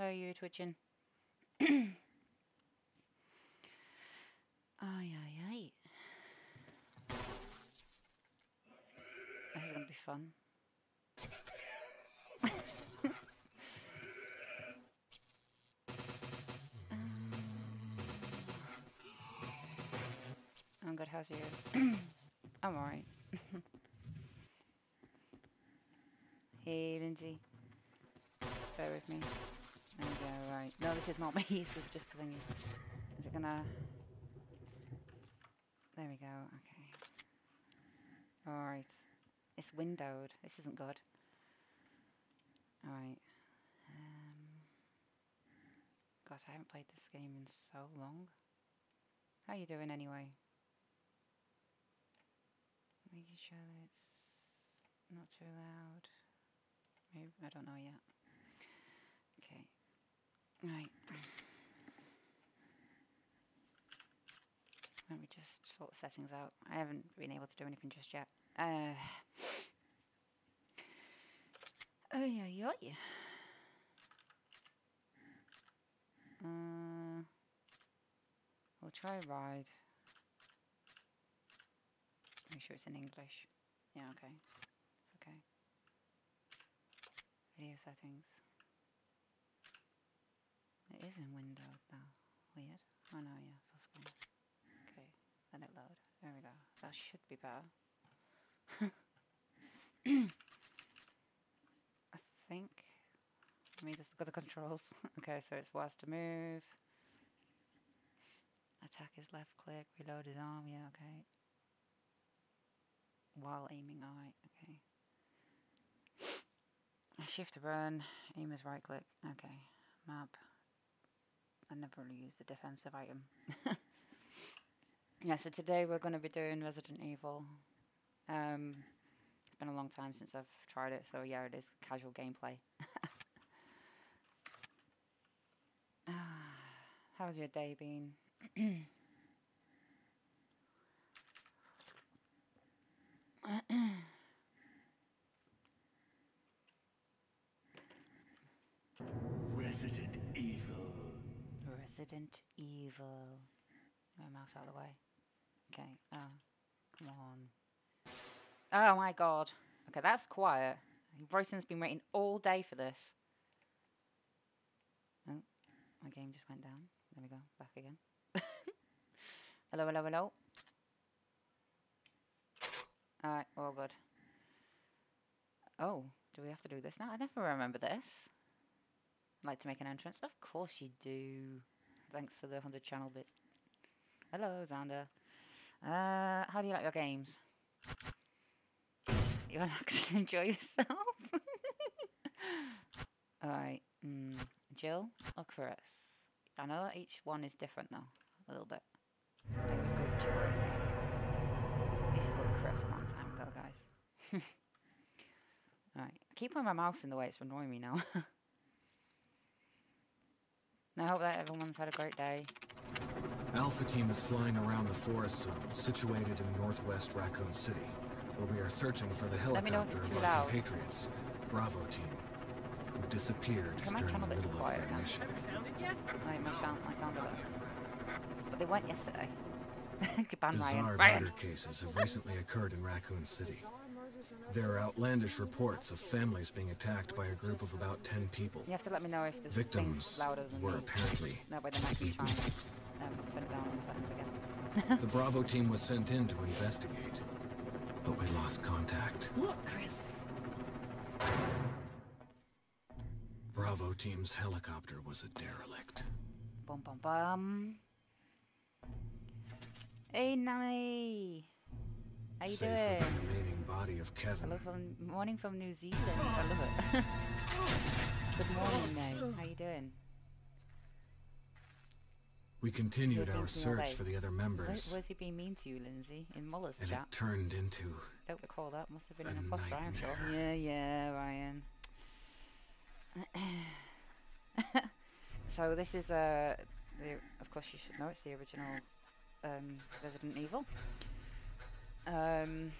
Alright. How are you twitching? Ay, ay, ay. This is gonna be fun. I'm good, how's you? I'm alright. hey, Lindsay. Just bear with me. Right. No, this is not me, this is just the thingy. Is it gonna... There we go, okay. Alright. It's windowed. This isn't good. Alright. Um, gosh, I haven't played this game in so long. How you doing anyway? Making sure that it's not too loud. Maybe, I don't know yet. Right. Let me just sort the settings out. I haven't been able to do anything just yet. Uh. Oh yeah, yeah. Uh, we'll try ride. Make sure it's in English. Yeah, okay. It's okay. Video settings. It is in window now. Weird. Oh no, yeah, full screen. Okay, let it load. There we go. That should be better. I think. Let me just look at the controls. okay, so it's was to move. Attack is left click, reload is arm, yeah, okay. While aiming, alright, okay. Shift to run, aim is right click, okay. Map. I never really use the defensive item. yeah, so today we're going to be doing Resident Evil. Um, it's been a long time since I've tried it, so yeah, it is casual gameplay. How's your day been? Resident Evil. My mouse out of the way. Okay. Oh, come on. Oh my god. Okay, that's quiet. Royston's been waiting all day for this. Oh, my game just went down. There we go. Back again. hello, hello, hello. Alright, all good. Oh, do we have to do this now? I never remember this. Like to make an entrance? Of course you do. Thanks for the 100 channel bits. Hello, Xander. Uh, how do you like your games? You relax and enjoy yourself? Alright. Mm, Jill or Chris? I know that each one is different though. A little bit. I always go with Jill. I used to go Chris a long time ago, guys. Alright. I keep putting my mouse in the way, it's annoying me now. I hope that everyone's had a great day. Alpha Team is flying around the forest zone situated in northwest Raccoon City, where we are searching for the helicopter of our compatriots, Bravo Team, who disappeared during the middle of their mission. Like my sound, my sound. But they went yesterday. Bizarre murder cases have recently occurred in Raccoon City. There are outlandish reports of families being attacked by a group of about 10 people. You have to let me know if the Victims louder than were me. apparently That way they might be trying to um, turn it down in again. The Bravo team was sent in to investigate, but we lost contact. Look, Chris. Bravo team's helicopter was a derelict. Bum bum bum. Hey, Nami. How you doing? the remaining body of Kevin. Hello from morning from New Zealand. I love it. Good morning, Nay. How you doing? We continued You're our search for the other Where, members, where's he being mean to you, Lindsay? In Muller's and chat? it turned into Don't recall that. Must have been an imposter, I'm sure. Yeah, yeah, Ryan. so this is uh, the, of course you should know it's the original um, Resident Evil. Um,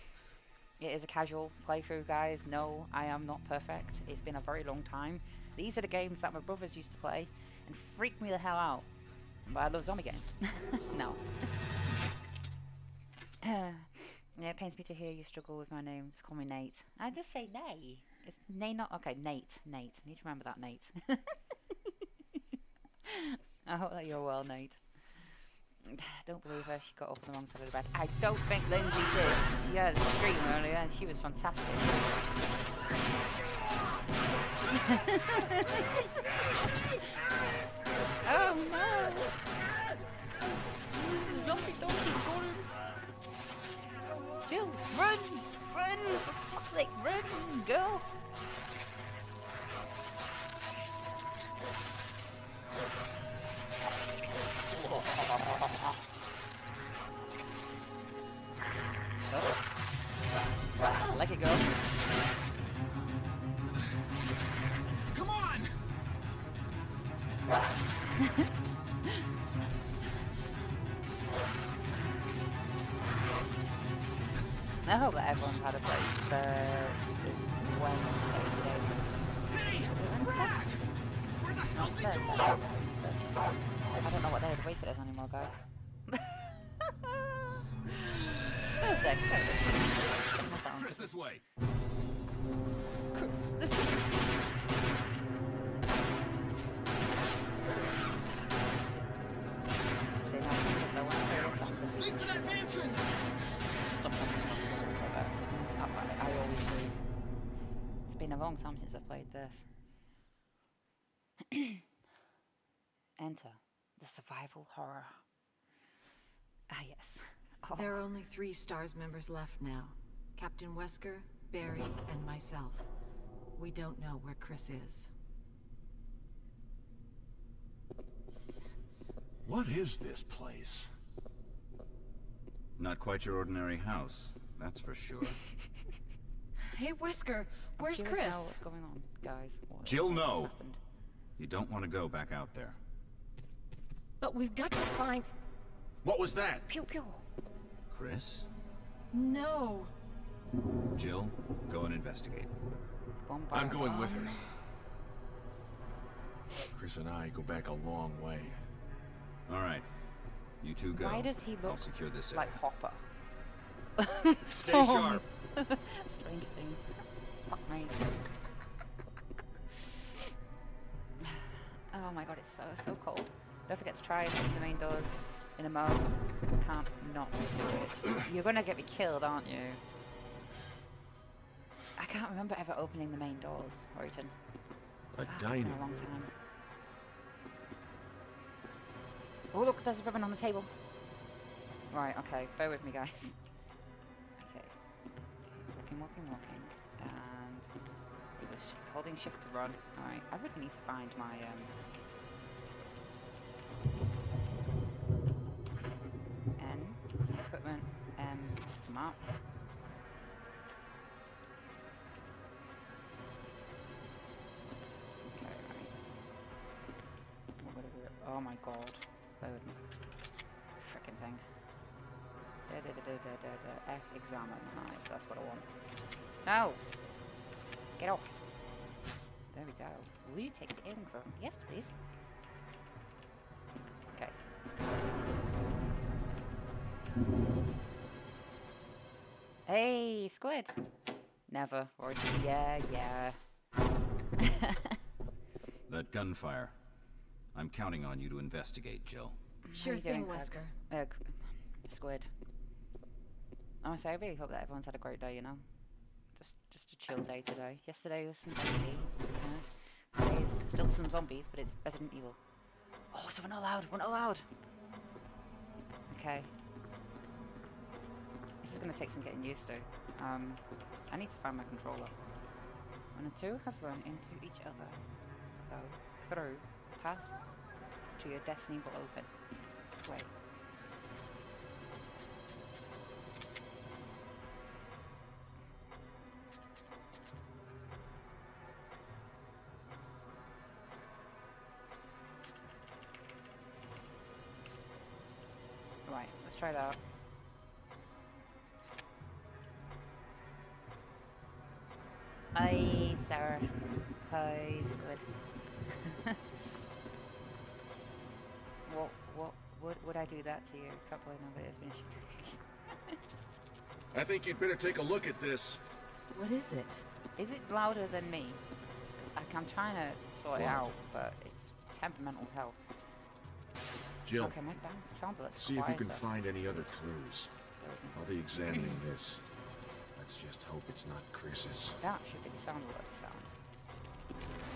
It is a casual playthrough, guys. No, I am not perfect. It's been a very long time. These are the games that my brothers used to play and freak me the hell out. But I love zombie games. no. yeah, it pains me to hear you struggle with my name. Just call me Nate. I just say Nate. It's Nate not okay, Nate. Nate. I need to remember that Nate. I hope that you're well, Nate. Don't believe her, she got on the wrong side of the bed. I don't think Lindsay did. She had a scream earlier and she was fantastic. oh no! Zombie donkey, run! Jill, run! Run! For fuck's sake, run, girl! It go. Time since I've played this. Enter the survival horror. Ah, yes. Oh, There are only three STARS members left now. Captain Wesker, Barry, and myself. We don't know where Chris is. What is this place? Not quite your ordinary house, that's for sure. Hey, Wesker, Where's curious now Chris? What's going on, guys? What- Jill, no. happened? You don't want to go back out there. But we've got to find... What was that? Pew pew. Chris? No! Jill, go and investigate. Boom, I'm going with bum. her. Chris and I go back a long way. All right. You two go. Why does he I'll look secure this like area. Hopper? Stay sharp. Strange things. Fuck me. Oh my god, it's so so cold. Don't forget to try the main doors in a moment. Can't not do it. You're gonna get me killed, aren't you? I can't remember ever opening the main doors, Horton. A Fuck, dining a long time. Oh look, there's a ribbon on the table. Right, okay, bear with me guys. Walking, walking. And it was holding shift to run. Alright, I really need to find my um N equipment. Um what's the map? Okay, right. Oh my god. Bear me. Frickin' thing. Da, da, da, da, da, da, da. F examine. Nice, that's what I want. No! Get off. There we go. Will you take the Ingram? Yes, please. Okay. Hey, squid! Never. Or yeah, yeah. That gunfire. I'm counting on you to investigate, Jill. Sure you thing, doing, Wesker. Uh, squid. Honestly, I really hope that everyone's had a great day, you know? Just just a chill day today. Yesterday was some. Uh, today is still some zombies, but it's Resident Evil. Oh, so we're not allowed. We're not allowed. Okay. This is going to take some getting used to. Um, I need to find my controller. When the two have run into each other, so through, path to your destiny will open. Wait. Right, let's try that. Hi, Sarah. Hi, Squid. what, what, would, would I do that to you? Probably not, but it's been a sh- I think you'd better take a look at this. What is it? Is it louder than me? Like, I'm trying to sort it out, but it's temperamental as hell. Jill, Okay, maybe that sounds a little see if you can find any other clues. I'll be examining hmm. this. Let's just hope it's not Chris's. That should be the sound of the sound.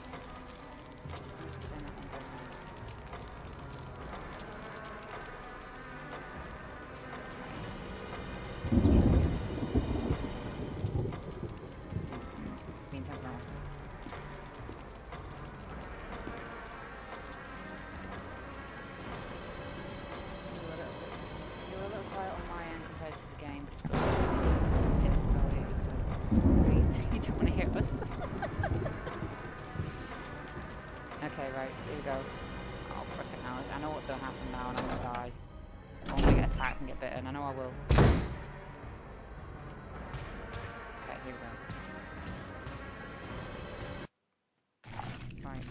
I will. Okay, here we go. Right,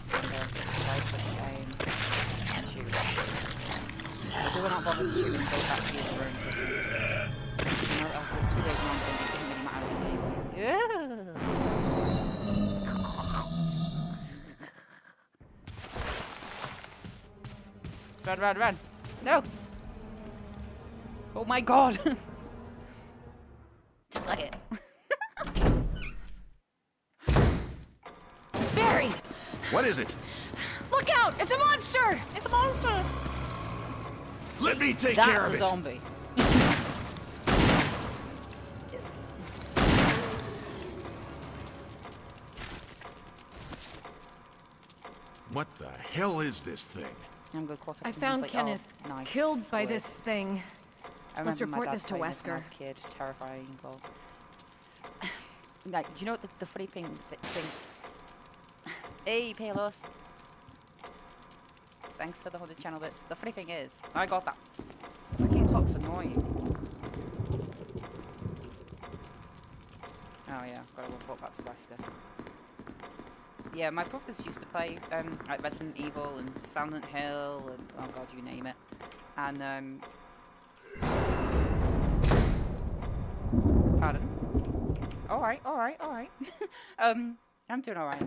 and shoot. If we're not bothered shooting, go back to the room. You know, uh, there's two ways around it doesn't really matter anyway. Let's run, run, run. No! Oh my god! Just like it. Barry! What is it? Look out! It's a monster! It's a monster! Let me take That's care of it! That's a it. zombie. What the hell is this thing? I'm good quarter I found like, oh, Kenneth nice, killed by this thing. I Let's report this to Wesker. a kid, terrifying goal. like, do you know what the, the funny thing, th- thing? Hey, Palos. Thanks for the 100 channel bits. The funny thing is, I got that freaking clock's annoying. Oh yeah, gotta report back to Wesker. Yeah, my brothers used to play um, like Resident Evil and Silent Hill and oh god, you name it. And um, Alright, alright, alright. um, I'm doing alright.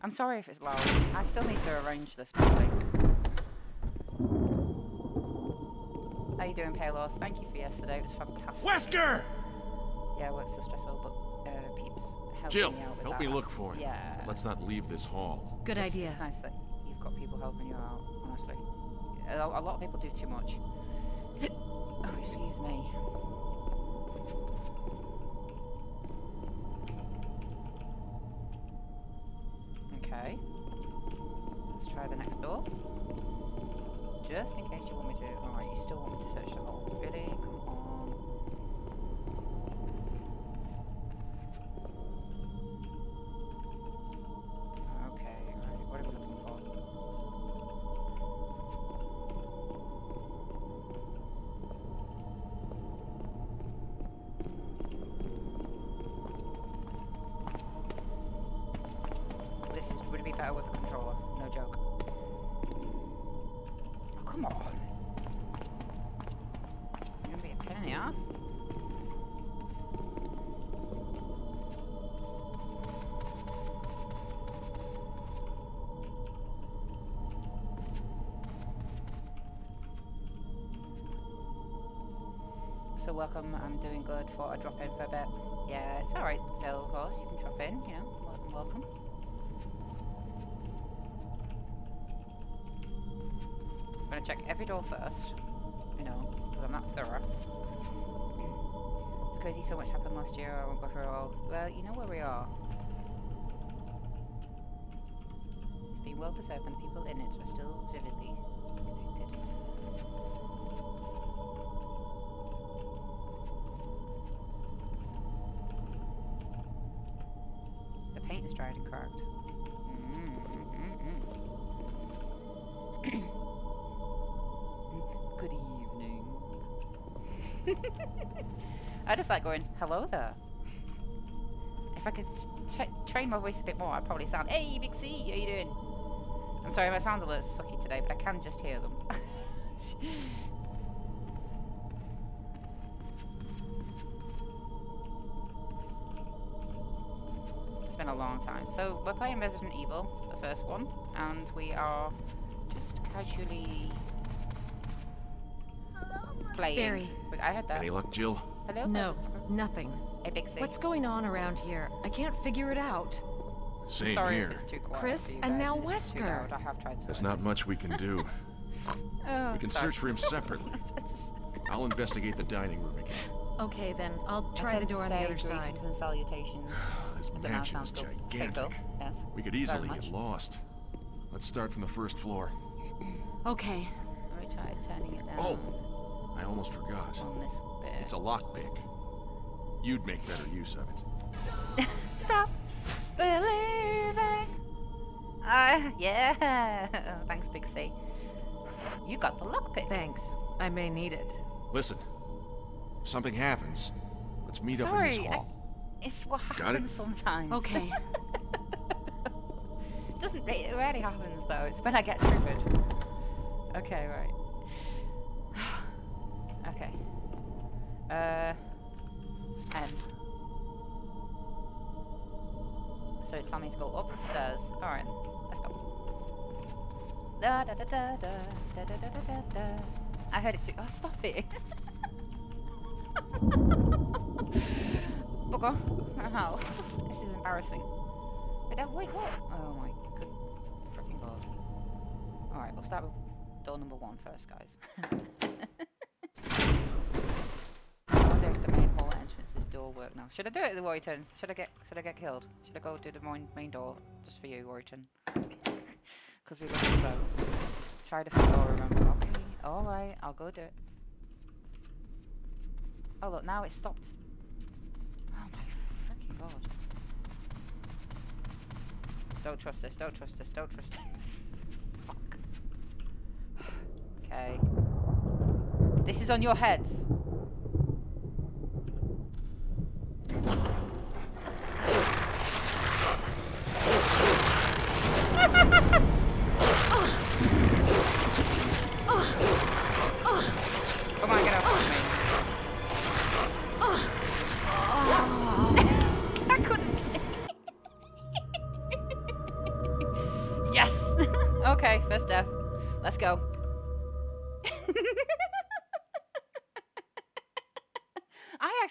I'm sorry if it's loud. I still need to arrange this properly. How you doing, Palos? Thank you for yesterday. It was fantastic. Wesker! Yeah, work's so stressful, but uh, peeps help Jill, me out with help that. me look for it. Yeah. Let's not leave this hall. Good it's, idea. It's nice that you've got people helping you out, honestly. A, a lot of people do too much. oh, excuse me. So welcome, I'm doing good. Thought I'd drop in for a bit. Yeah, it's alright, Bill, of course. You can drop in, you know. Welcome, welcome. I'm gonna check every door first, you know, because I'm not thorough. It's crazy so much happened last year, I won't go through it all. Well, you know where we are. It's been well preserved and the people in it are still vividly depicted. Is dried and cracked. Mm, mm, mm, mm. Good evening. I just like going, hello there. If I could train my voice a bit more, I'd probably sound, Hey, Big C, how you doing? I'm sorry, my sound alerts are sucky today, but I can just hear them. time. So, we're playing Resident Evil, the first one, and we are just casually playing. Barry. Wait, I heard that. Any luck, Jill? Hello? No, nothing. Hey, Big C. What's going on around here? I can't figure it out. Same Sorry here. if it's too quiet Chris, for and now and too Wesker. I have tried There's not this. much we can do. Oh, We can sorry. search for him separately. I'll investigate the dining room again. Okay, then. I'll try the door on the other side. greetings and salutations. This I don't mansion is sounds cool. Okay, gigantic. Yes. We could easily get lost. Let's start from the first floor. Okay. Let me try turning it down Oh, I almost forgot. on this bit. It's a lockpick. You'd make better use of it. Stop believing. Ah, yeah. Thanks, Big C. You got the lockpick. Thanks. I may need it. Listen, if something happens, let's meet up in Sorry, this I- hall. It's what Got it? happens sometimes. Okay. It doesn't. It rarely happens though. It's when I get triggered. Okay, right. okay. Uh. N. So it's telling me to go up the stairs. All right, let's go. Da da da da da da da da da da da. I heard it too. Oh, stop it. Bugger. Oh, this is embarrassing. Wait, uh, wait, what? Oh my good freaking god. Alright, we'll start with door number one first, guys. I wonder if the main hall entrance's door work now. Should I do it, Warrington? Should I get should I get killed? Should I go do the main, main door just for you, Warrington? Because we you so. Try the floor, remember. Okay, alright, I'll go do it. Oh look, now it's stopped. Oh my freaking god. Don't trust this, don't trust this, don't trust this. Fuck. Okay. This is on your heads.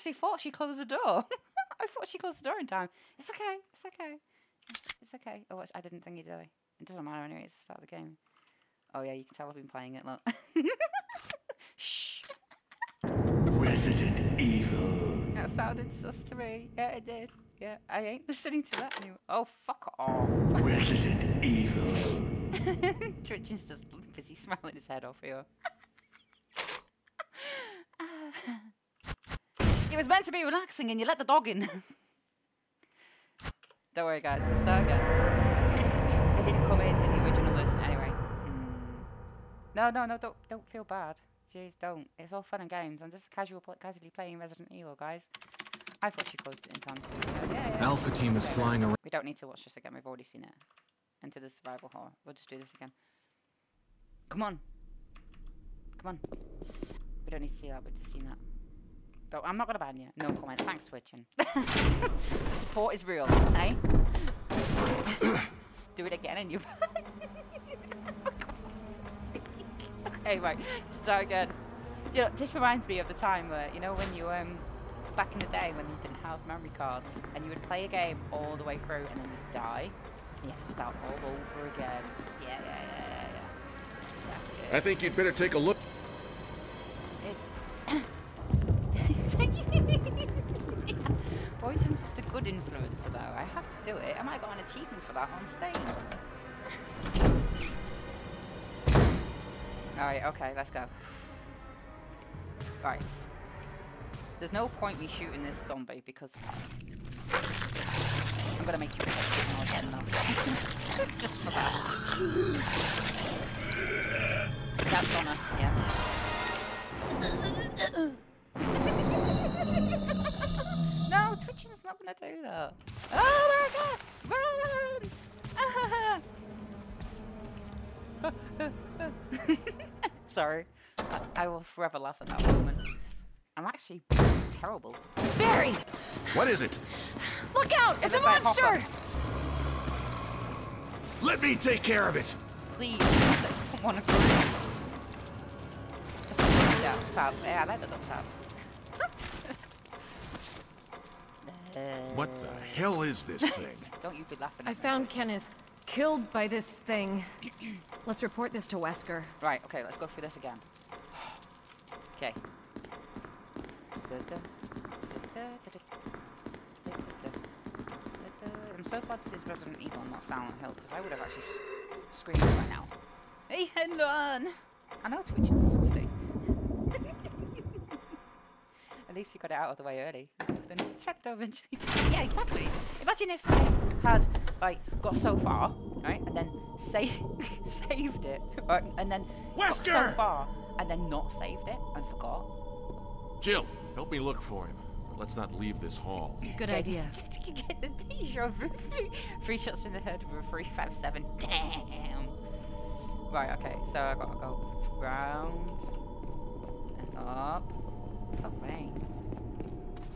Actually thought she closed the door. I thought she closed the door in time. It's okay. It's okay. It's, it's okay. Oh, I didn't think you did. It doesn't matter anyway. It's the start of the game. Oh yeah, you can tell I've been playing it. Look. Shh. Resident Evil. That sounded sus to me. Yeah, it did. Yeah, I ain't listening to that anymore. Oh, fuck off. Resident Evil. Twitch is just busy smiling his head off here. It was meant to be relaxing and you let the dog in. Don't worry, guys, we'll start again. They didn't come in in the original version anyway. Mm. No, no, no, don't, don't feel bad. Jeez, don't. It's all fun and games. I'm just casual, pl- casually playing Resident Evil, guys. I thought she closed it in time. yeah, yeah. Alpha team is flying around. We don't need to watch this again. We've already seen it. Into the survival horror. We'll just do this again. Come on. Come on. We don't need to see that. We've just seen that. Don't, I'm not going to ban you. No comment. Thanks, Twitching. the support is real, eh? do it again and you... okay, right. Start again. You know, this reminds me of the time where, you know, when you, um, back in the day when you didn't have memory cards and you would play a game all the way through and then you'd die and you had to start all over again. Yeah, yeah, yeah, yeah, yeah. That's exactly it. I think you'd better take a look. It's Boyton's just a good influencer though. I have to do it. Am I might got an achievement for that on stage. Alright, okay, let's go. Right. There's no point me shooting this zombie because I'm gonna make you. Just for that. Stabs on her, yeah. No, Twitch is not gonna do that. Oh my god! Run! Sorry. I, I will forever laugh at that moment. I'm actually terrible. Barry! What is it? Look out! It's a It's like monster! Let me take care of it. Please, say someone agrees. Just yeah, tab. Yeah, I like the little tabs. What the hell is this thing? Don't you be laughing. I at me. found Kenneth killed by this thing. Let's report this to Wesker. Right, okay, let's go through this again. Okay. I'm so glad this is Resident Evil, not Silent Hill, because I would have actually screamed by now. Hey, Hendon! I know Twitch is a softie. At least we got it out of the way early. Then checked eventually. yeah, exactly. Imagine if I had like got so far, right, and then sa- saved it, right, and then got so far, and then not saved it and forgot. Jill, help me look for him. But let's not leave this hall. Good idea. Just to get the picture of three, three shots in the head with a three five seven. Damn. Right. Okay. So I gotta go round and up. Fuck me.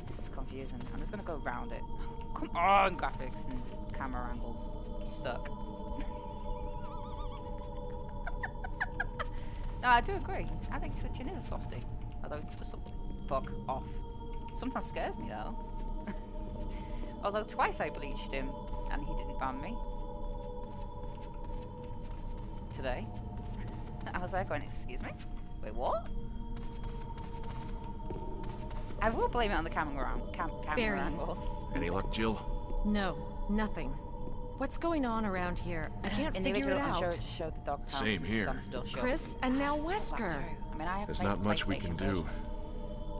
This is confusing. I'm just gonna go round it. Come on, graphics and camera angles. You suck. no, I do agree. I think twitching is a softie. Although, just some fuck off. Sometimes scares me though. Although twice I bleached him and he didn't ban me. Today. I was like going, excuse me? Wait, what? I will blame it on the camera, ang- cam- camera Barry. angles. Any luck, Jill? No, nothing. What's going on around here? I can't figure it original, I'm sure out. it just showed the dog Same here. I'm still sure. Chris and now Wesker. I mean, I have There's not much we can PlayStation do.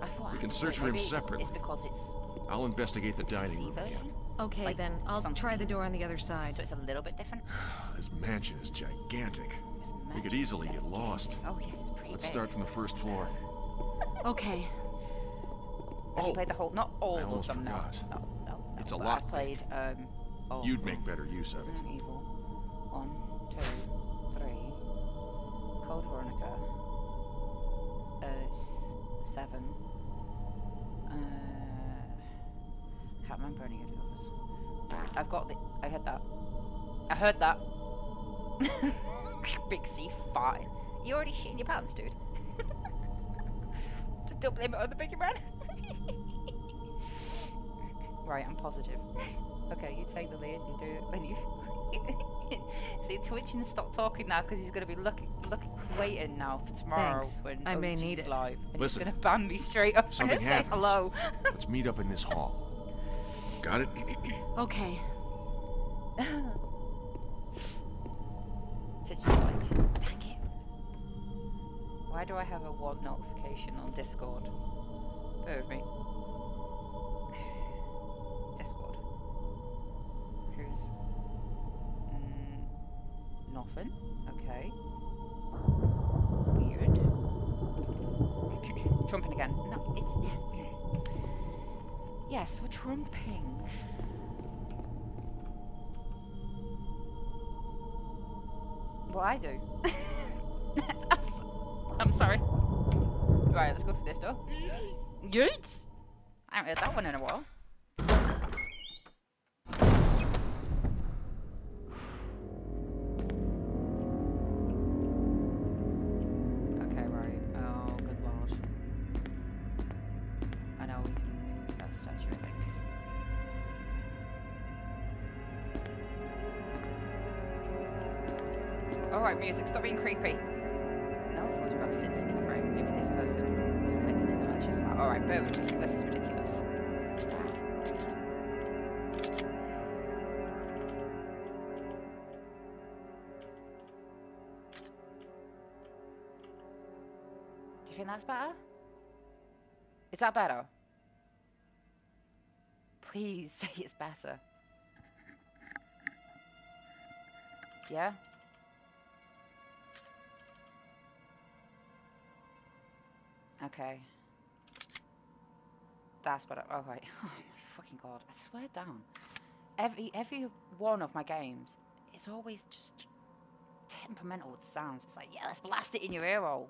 I thought We can could. search for him separately. It's because it's I'll investigate the PC dining room version. again. Okay, Like, then I'll it's on try the door on the other side. So it's a little bit different. This mansion is gigantic. It's We could easily get lost. Oh yes, it's pretty Let's big. start from the first floor. Okay, Oh, played the whole, not all I of them. No, no, no. It's a lot I've played um. all you'd make better use of it. Resident Evil. One, two, three. Code Veronica. Uh, seven. Uh, can't remember any of the others. I've got the. I heard that. I heard that. Big C fine. You already shit in your pants, dude. Just don't blame it on the bigger man. right, I'm positive. Okay, you take the lead and do it when you. See, Twitch and stop talking now because he's going to be looking, looking, waiting now for tomorrow Thanks. when I may need it. live. And Listen, he's going to ban me straight up. something say happens. hello. Let's meet up in this hall. Got it? okay. Twitch is like, dang it. Why do I have a one notification on Discord? Bear with me. Discord. Who's. Mm, nothing. Okay. Weird. Trumping again. No, it's. Yes, we're trumping. What I do? I'm, s- I'm sorry. Right, let's go for this door. Yeets! I haven't heard that one in a while. That better? Please say it's better. Yeah? Okay. That's better. Oh, right. Oh, my fucking god. I swear down. Every, every one of my games is always just temperamental with the sounds. It's like, yeah, let's blast it in your ear hole.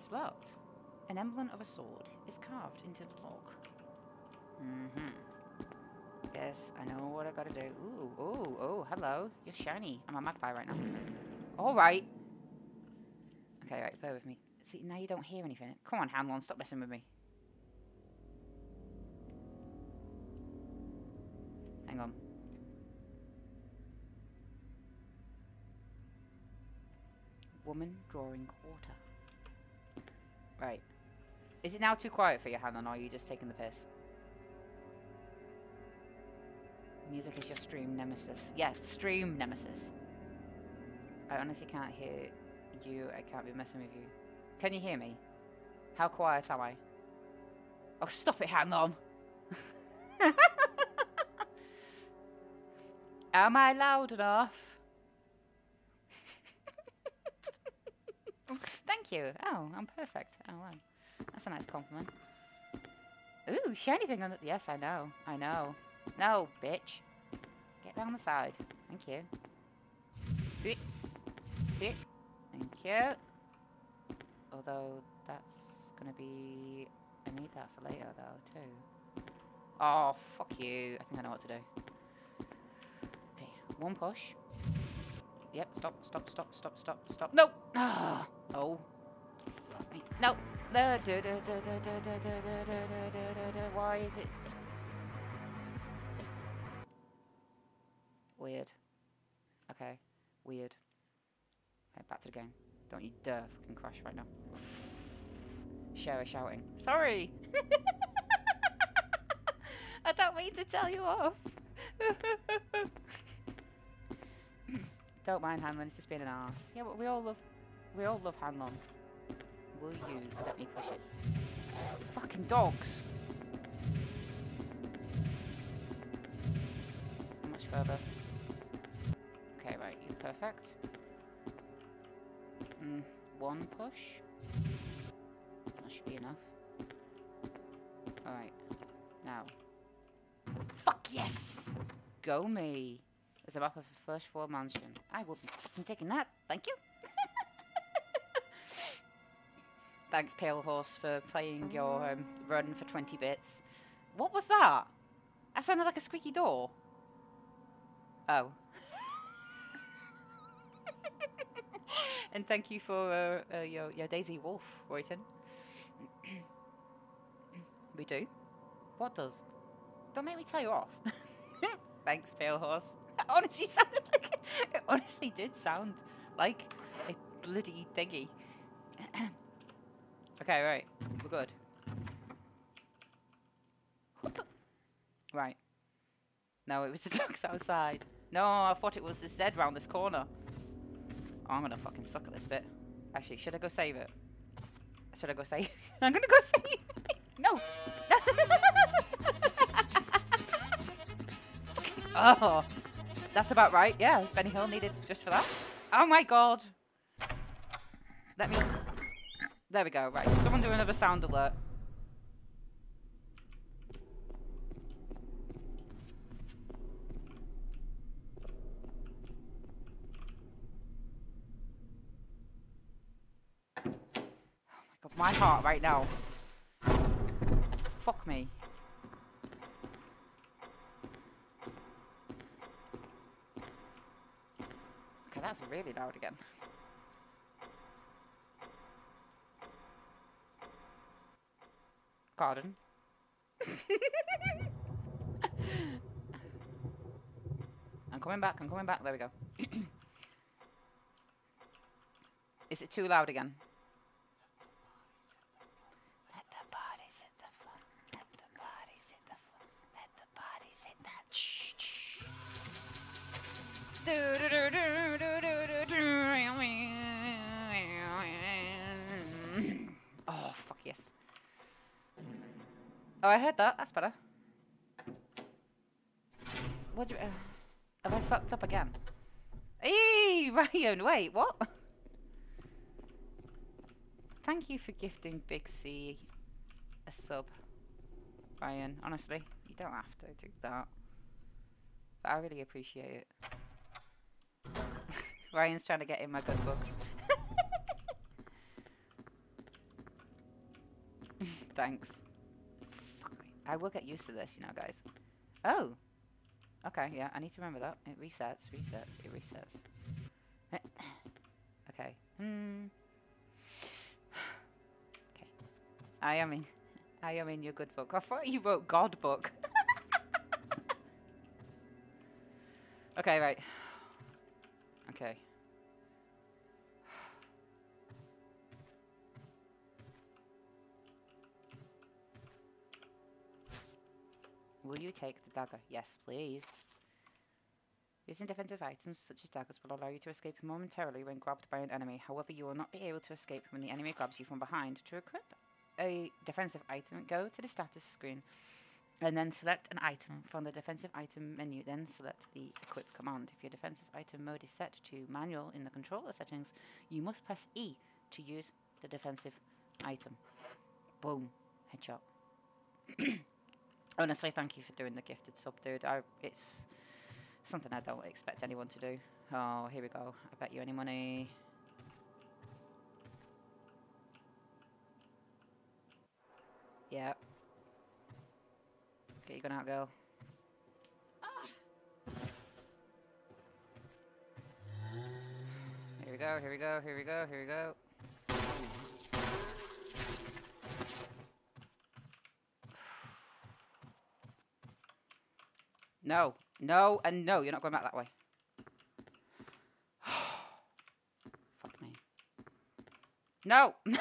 It's locked. An emblem of a sword is carved into the lock. Mm-hmm. Yes, I know what I gotta do. Ooh, ooh, ooh, hello. You're shiny. I'm a magpie right now. Alright. Okay, right, bear with me. See, now you don't hear anything. Come on, Hanlon, stop messing with me. Hang on. Woman drawing water. Right. Is it now too quiet for you, Hanlon, or are you just taking the piss? Music is your stream nemesis. Yes, stream nemesis. I honestly can't hear you. I can't be messing with you. Can you hear me? How quiet am I? Oh, stop it, Hanlon! am I loud enough? Thank you. Oh, I'm perfect. Oh, well. That's a nice compliment. Ooh, shiny thing on the... Yes, I know. I know. No, bitch. Get down the side. Thank you. Thank you. Although, that's gonna be... I need that for later, though, too. Oh, fuck you. I think I know what to do. Okay, one push. Yep, stop, stop, stop, stop, stop, stop. No! Ah, oh. No. Why is it? Weird. Okay. Weird. Okay, back to the game. Don't you dare fucking crash right now. Shara shouting. Sorry! I don't mean to tell you off! don't mind Hanlon, it's just being an ass. Yeah, but we all love we all love Hanlon. Will you let me push it? Fucking dogs! How much further? Okay, right, you perfect. Mm, one push. That should be enough. Alright, now. Fuck yes! Go me! There's a map of the first floor mansion. I will be taking that. Thank you. Thanks, Pale Horse, for playing your um, run for 20 bits. What was that? That sounded like a squeaky door. Oh. and thank you for uh, uh, your, your Daisy Wolf, Royton. we do? What does? Don't make me tell you off. Thanks, Pale Horse. Honestly sounded like it honestly did sound like a bloody thingy. okay, right. We're good. Right. No, it was the ducks outside. No, I thought it was the Zed round this corner. Oh, I'm gonna fucking suck at this bit. Actually, should I go save it? Should I go save? I'm gonna go save it. No. oh, that's about right. Yeah, Benny Hill needed just for that. Oh my god. Let me. There we go. Right, someone do another sound alert. Oh God, my heart right now. Fuck me. Okay, that's really loud again. Pardon? I'm coming back, I'm coming back. There we go. Is it too loud again? Let the bodies hit the floor. Let the bodies hit the floor. Let the bodies hit that. Shh, shh. Do, do, do, do, do, do, do, do. Oh, fuck yes. Oh, I heard that. That's better. What do you... Uh, have I fucked up again? Hey, Ryan, wait, what? Thank you for gifting Big C a sub, Ryan. Honestly, you don't have to do that. But I really appreciate it. Ryan's trying to get in my good books. Thanks. I will get used to this, you know, guys. Oh. Okay, yeah, I need to remember that. It resets, resets, it resets. okay. Hmm. Okay. I am in. I am in your good book. I thought you wrote God book. okay, right. Okay. Will you take the dagger? Yes, please. Using defensive items such as daggers will allow you to escape momentarily when grabbed by an enemy. However, you will not be able to escape when the enemy grabs you from behind. To equip a defensive item, go to the status screen and then select an item from the defensive item menu. Then select the equip command. If your defensive item mode is set to manual in the controller settings, you must press E to use the defensive item. Boom. Headshot. Honestly, thank you for doing the gifted sub, dude. I, it's something I don't expect anyone to do. Oh, here we go. I bet you any money. Yeah. Get your gun out, girl. Here we go, here we go, here we go, here we go. No, no, and no, you're not going back that way. Fuck me. No!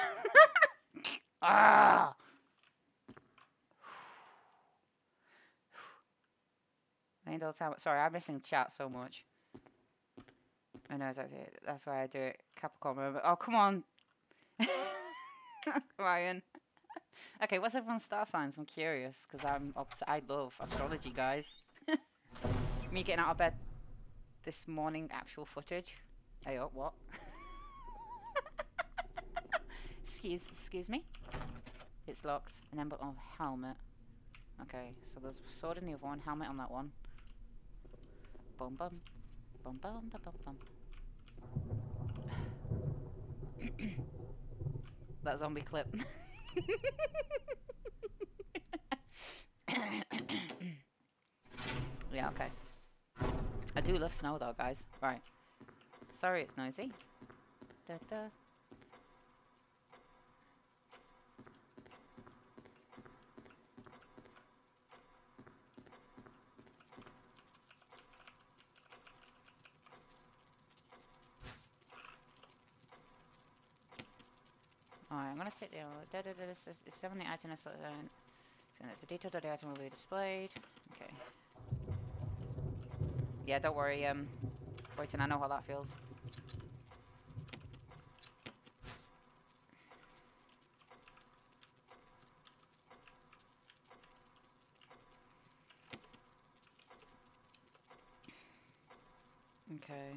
ah! The time. Sorry, I'm missing chat so much. I know that's it. That's why I do it. Capricorn moment. Oh, come on. Ryan. okay, what's everyone's star signs? I'm curious because I'm obs- I love astrology, guys. Me getting out of bed this morning, actual footage. Hey, oh, up, what? excuse, excuse me. It's locked. An emblem of oh, helmet. Okay, so there's sword in the other one, helmet on that one. Bum bum. Bum bum bum bum bum. that zombie clip. yeah, okay. I do love snow though, guys. Right. Sorry it's noisy. Da da. Alright, I'm gonna take the da da da this is it's seven the item is then the details of the item will be displayed. Okay. Yeah, don't worry, um Boyton, I know how that feels. Okay.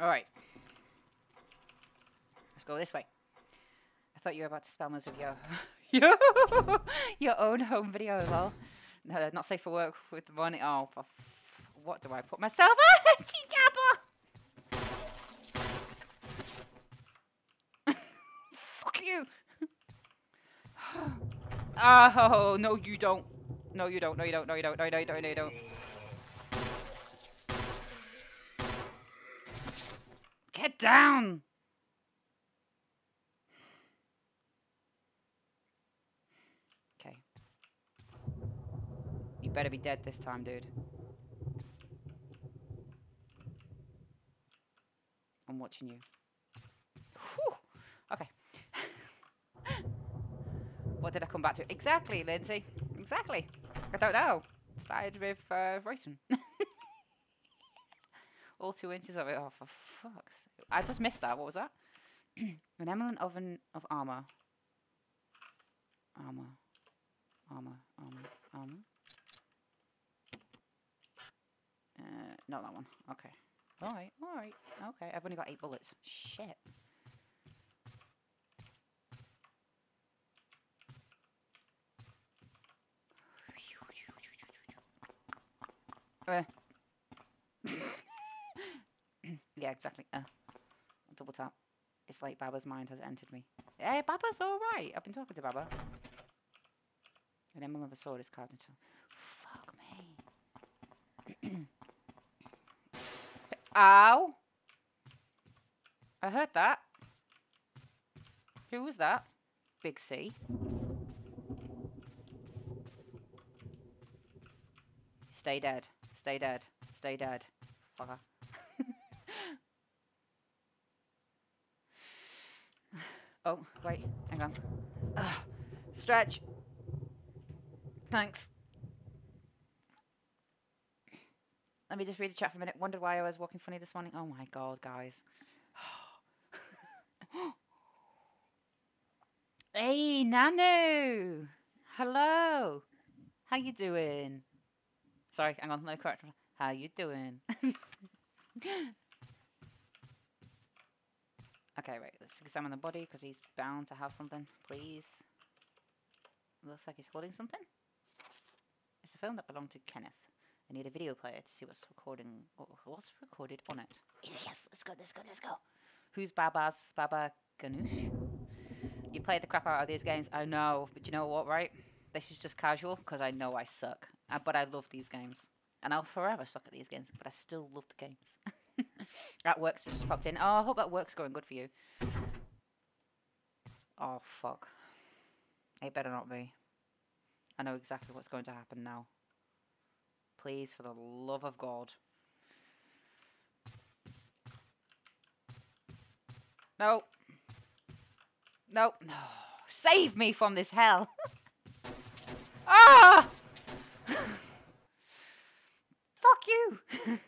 All right. Let's go this way. I thought you were about to spam us with your your, own home video as well. No, not safe for work with the money. Oh, what do I put myself on? Cheat Fuck you. oh. No, you don't. No, you don't. No, you don't. No, you don't. No, you don't. No, you don't. Get down! Okay. You better be dead this time, dude. I'm watching you. Whew. Okay. what did I come back to? Exactly, Lindsay. Exactly. I don't know. Started with uh, Royston. All two inches of it. Oh, for fuck's sake. I just missed that. What was that? An emerald oven of armor. Armor. Armor. Armor. Armor. Not that one. Okay. Alright, alright. Okay, I've only got eight bullets. Shit. Uh. yeah, exactly. Uh. Double tap. It's like Baba's mind has entered me. Hey, Baba's alright. I've been talking to Baba. An emblem of a sword is carved into. Fuck me. Ow! I heard that. Who was that? Big C. Stay dead. Stay dead. Stay dead. Fucker. oh, wait. Hang on. Ugh. Stretch. Thanks. Let me just read the chat for a minute. Wondered why I was walking funny this morning. Oh my god, guys. hey, Nanu. Hello. How you doing? Sorry, hang on. Me correct. How you doing? okay, right. Let's examine the body because he's bound to have something. Please. Looks like he's holding something. It's a film that belonged to Kenneth. I need a video player to see what's recording. Or what's recorded on it? Yes, let's go, let's go, let's go. Who's Baba's Baba Ganoush? You play the crap out of these games. I know, but you know what, right? This is just casual because I know I suck. Uh, but I love these games. And I'll forever suck at these games, but I still love the games. that works just popped in. Oh, I hope that work's going good for you. Oh, fuck. It better not be. I know exactly what's going to happen now. Please, for the love of God. No. No. No. Save me from this hell. ah! Fuck you.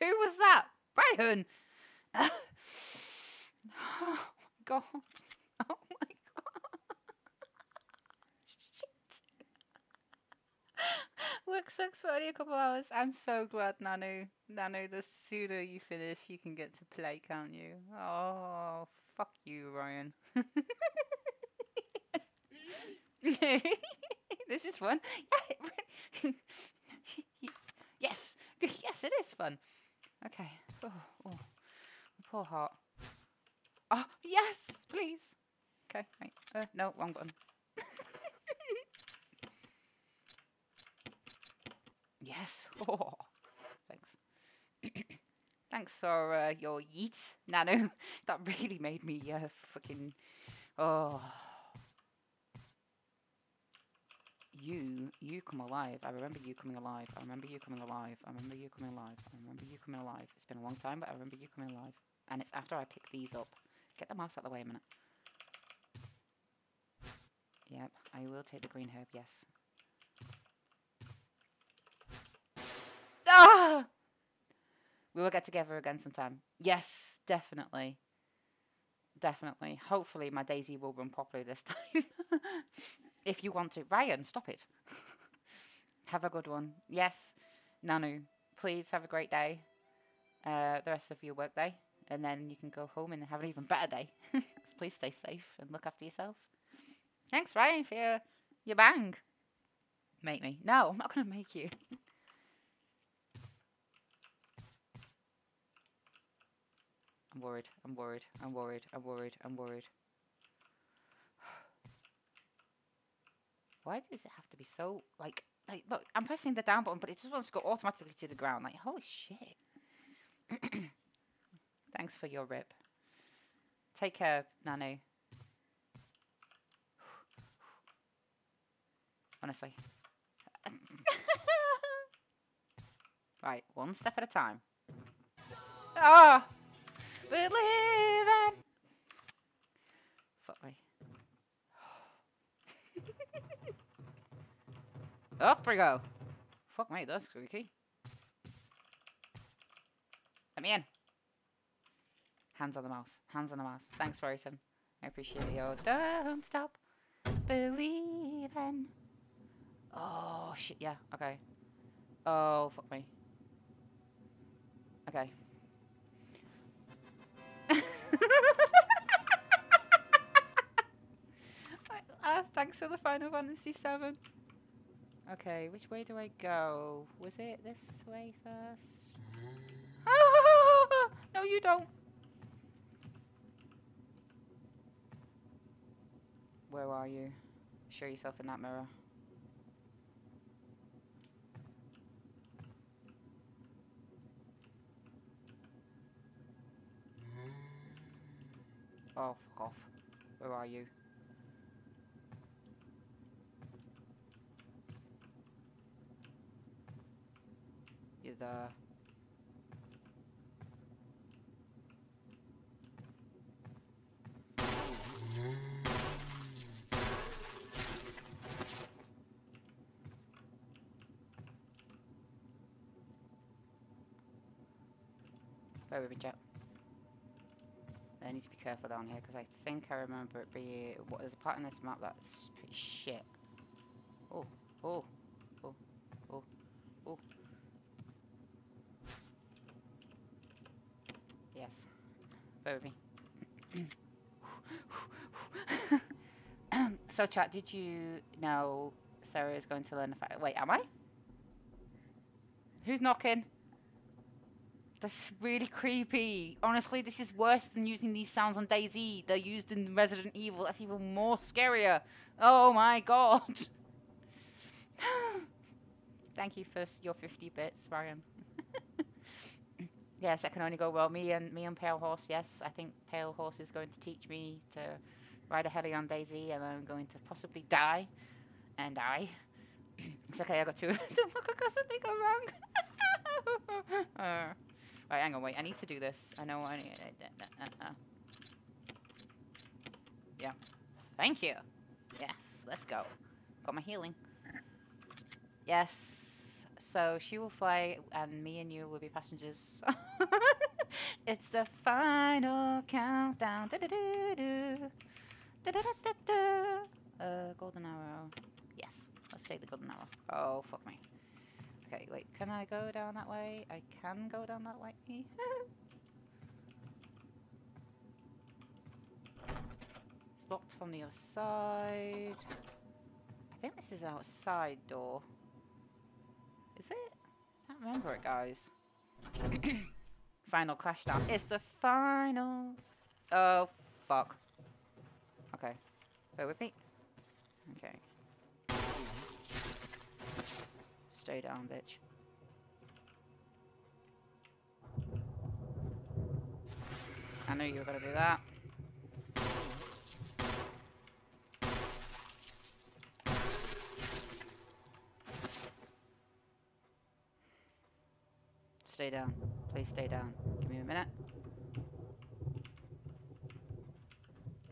Who was that? Brian. oh my god. Oh my god. Shit. Work sucks for only a couple hours. I'm so glad, Nanu. Nanu, the sooner you finish, you can get to play, can't you? Oh, fuck you, Ryan. this is fun. yes, yes, it is fun. Okay. Oh, oh, poor heart. Oh, yes, please. Okay, right. Uh, no, wrong button. yes. Oh, thanks. thanks for uh, your yeet, Nano. that really made me uh, fucking. Oh. You, you come alive. I remember you coming alive. I remember you coming alive. I remember you coming alive. I remember you coming alive. It's been a long time, but I remember you coming alive. And it's after I pick these up. Get the mouse out of the way a minute. Yep, I will take the green herb, yes. Ah! We will get together again sometime. Yes, definitely. Definitely. Hopefully my DayZ will run properly this time. if you want to. Ryan, stop it. have a good one. Yes, Nanu, please have a great day. Uh, the rest of your work day. And then you can go home and have an even better day. please stay safe and look after yourself. Thanks, Ryan, for your, your bang. Make me. No, I'm not going to make you. I'm worried. I'm worried. I'm worried. I'm worried. I'm worried. Why does it have to be so like like look? I'm pressing the down button, but it just wants to go automatically to the ground. Like holy shit! Thanks for your rip. Take care, Nanu. Honestly. right, one step at a time. Ah! Believing! Fuck me. Up we go. Fuck me, that's creaky. Let me in. Hands on the mouse. Hands on the mouse. Thanks, Royton. I appreciate you. Don't stop believing. Oh, shit, yeah. Okay. Oh, fuck me. Okay. uh, thanks for the Final Fantasy VII. Okay, which way do I go? Was it this way first? no, you don't. Where are you? Show yourself in that mirror. Oh, fuck off. Where are you? You're there. With me, chat. Need to be careful down here because I think I remember it being. What there's a part in this map that's pretty shit. Oh, oh, oh, oh, oh. Yes. Bear with me. so, chat, did you know Sarah is going to learn the fact? Wait, am I? Who's knocking? That's really creepy. Honestly, this is worse than using these sounds on DayZ. They're used in Resident Evil. That's even more scarier. Oh my god. Thank you for your 50 bits, Ryan. yes, that can only go well. Me and me and Pale Horse. Yes, I think Pale Horse is going to teach me to ride a heli on DayZ, and I'm going to possibly die and die. it's okay. I got two. I got something go wrong. uh. Right, hang on, wait. I need to do this. I know I need... Uh, uh, uh. Yeah. Thank you. Yes, let's go. Got my healing. Yes. So she will fly, and me and you will be passengers. it's the final countdown. Da -da -da uh, golden arrow. Yes. Let's take the golden arrow. Oh, fuck me. Okay, wait, can I go down that way? I can go down that way. it's locked from the other side. I think this is outside door. Is it? I can't remember it, guys. final crash down. It's the final. Oh, fuck. Okay. Bear with me. Okay. Stay down, bitch. I knew you were gonna do that. Stay down. Please stay down. Give me a minute.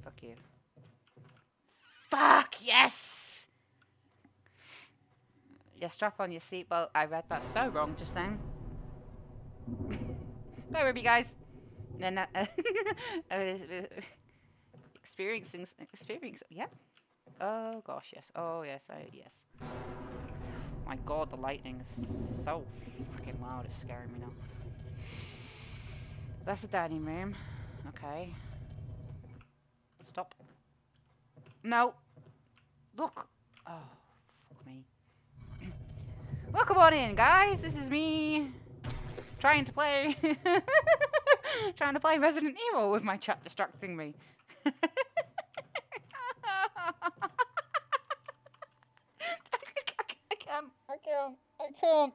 Fuck you. Fuck! Yes! Yeah, strap on your seatbelt. I read that so wrong just then. With me, guys. Then, uh, uh, experiencing, experience, yeah. Oh gosh, yes. Oh yes, I yes. My God, the lightning is so fucking loud. It's scaring me now. That's the dining room. Okay. Stop. No. Look. Oh. Welcome on in, guys. This is me trying to play trying to play Resident Evil with my chat distracting me. I can't. I can't. I can't.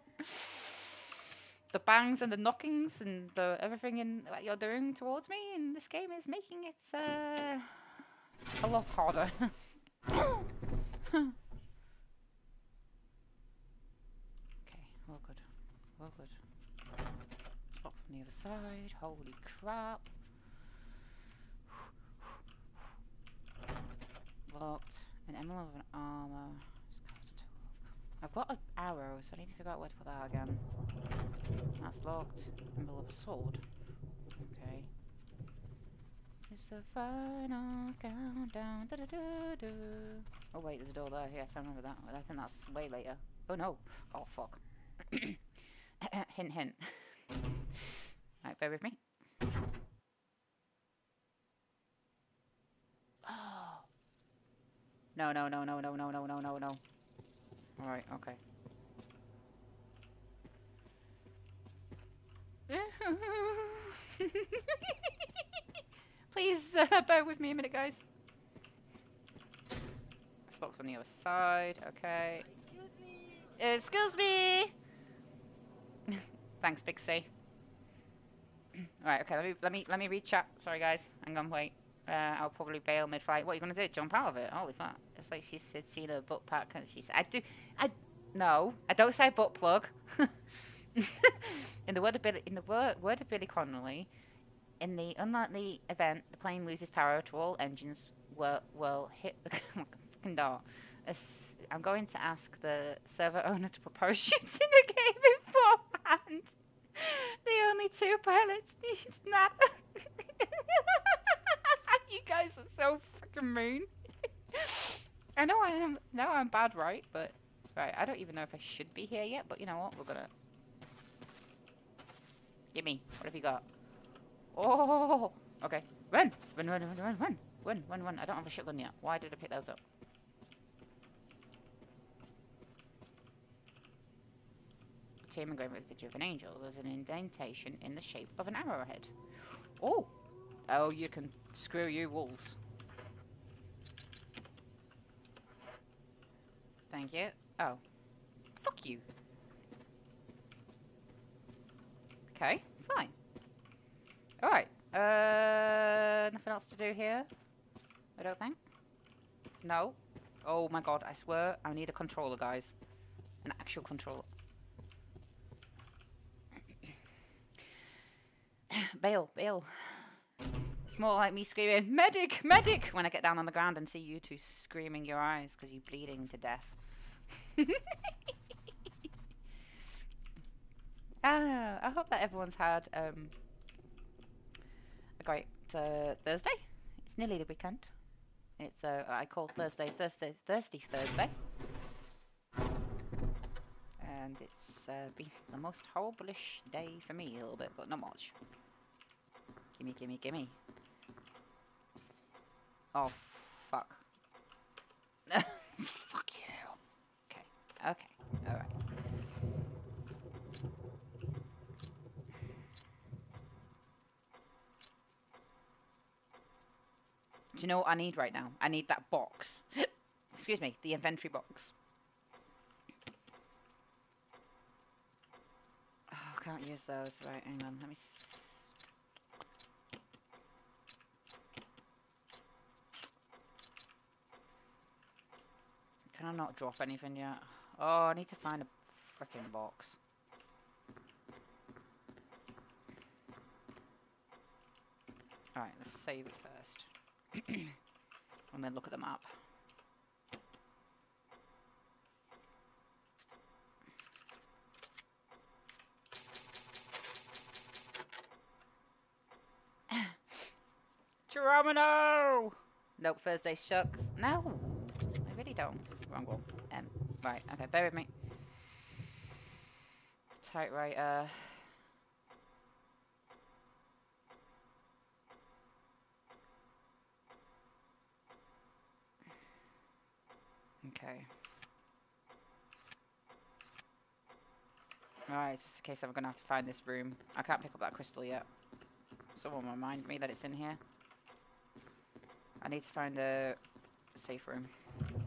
The bangs and the knockings and the everything in that you're doing towards me in this game is making it uh, a lot harder. All good. All good. Top from the other side. Holy crap. Locked. An emblem of an armor. I've got an arrow, so I need to figure out where to put that again. That's locked. Emblem of a sword. Okay. It's the final countdown. -da -da -da. Oh wait, there's a door there. Yes, I remember that. I think that's way later. Oh no. Oh fuck. hint, hint. Right, bear with me. Oh. No, no, no, no, no, no, no, no, no, no. Alright, okay. Please uh, bear with me a minute, guys. It's locked on the other side. Okay. Excuse me! Excuse me. Thanks, Big C. Right. Okay. Let me let me let me read chat. Sorry, guys. Hang on. Wait. Uh, I'll probably bail mid-flight. What are you gonna do? Jump out of it? Holy fuck! It's like she's seen a butt pack and she said, "I do, I no, I don't say butt plug." in the word of Billy, in the word, word of Billy Connolly, in the unlikely event the plane loses power to all engines, will will hit the fucking door. I'm going to ask the server owner to propose shooting the game the only two pilots needs not. you guys are so freaking mean. I know I am. No, I'm bad, right? But right, I don't even know if I should be here yet. But you know what? We're gonna. Gimme. What have you got? Oh, okay. Run, run, run, run, run, run, run, run, run. I don't have a shotgun yet. Why did I pick those up? Team engraved with a picture of an angel. There's an indentation in the shape of an arrowhead. Oh, oh, you can screw you wolves. Thank you. Oh, fuck you. Okay, fine. Alright. Uh, nothing else to do here? I don't think. No. Oh my god, I swear I need a controller, guys. An actual controller. Bail, bail. It's more like me screaming, medic, medic, when I get down on the ground and see you two screaming your eyes because you're bleeding to death. Ah, I hope that everyone's had um, a great uh, Thursday. It's nearly the weekend. It's uh, I call Thursday Thursday Thirsty Thursday, and it's uh, been the most horrible-ish day for me a little bit, but not much. Gimme, gimme, gimme. Oh, fuck. fuck you. Okay, okay, alright. Do you know what I need right now? I need that box. Excuse me, the inventory box. Oh, can't use those. Right, hang on. Let me. S Can I not drop anything yet? Oh, I need to find a freaking box. Alright, let's save it first. and then look at the map. Geronimo! Nope, Thursday shucks. No, I really don't. Wrong one. Um, right, okay, bear with me. Typewriter. Okay. Alright, it's just a case I'm gonna have to find this room. I can't pick up that crystal yet. Someone remind me that it's in here. I need to find a safe room.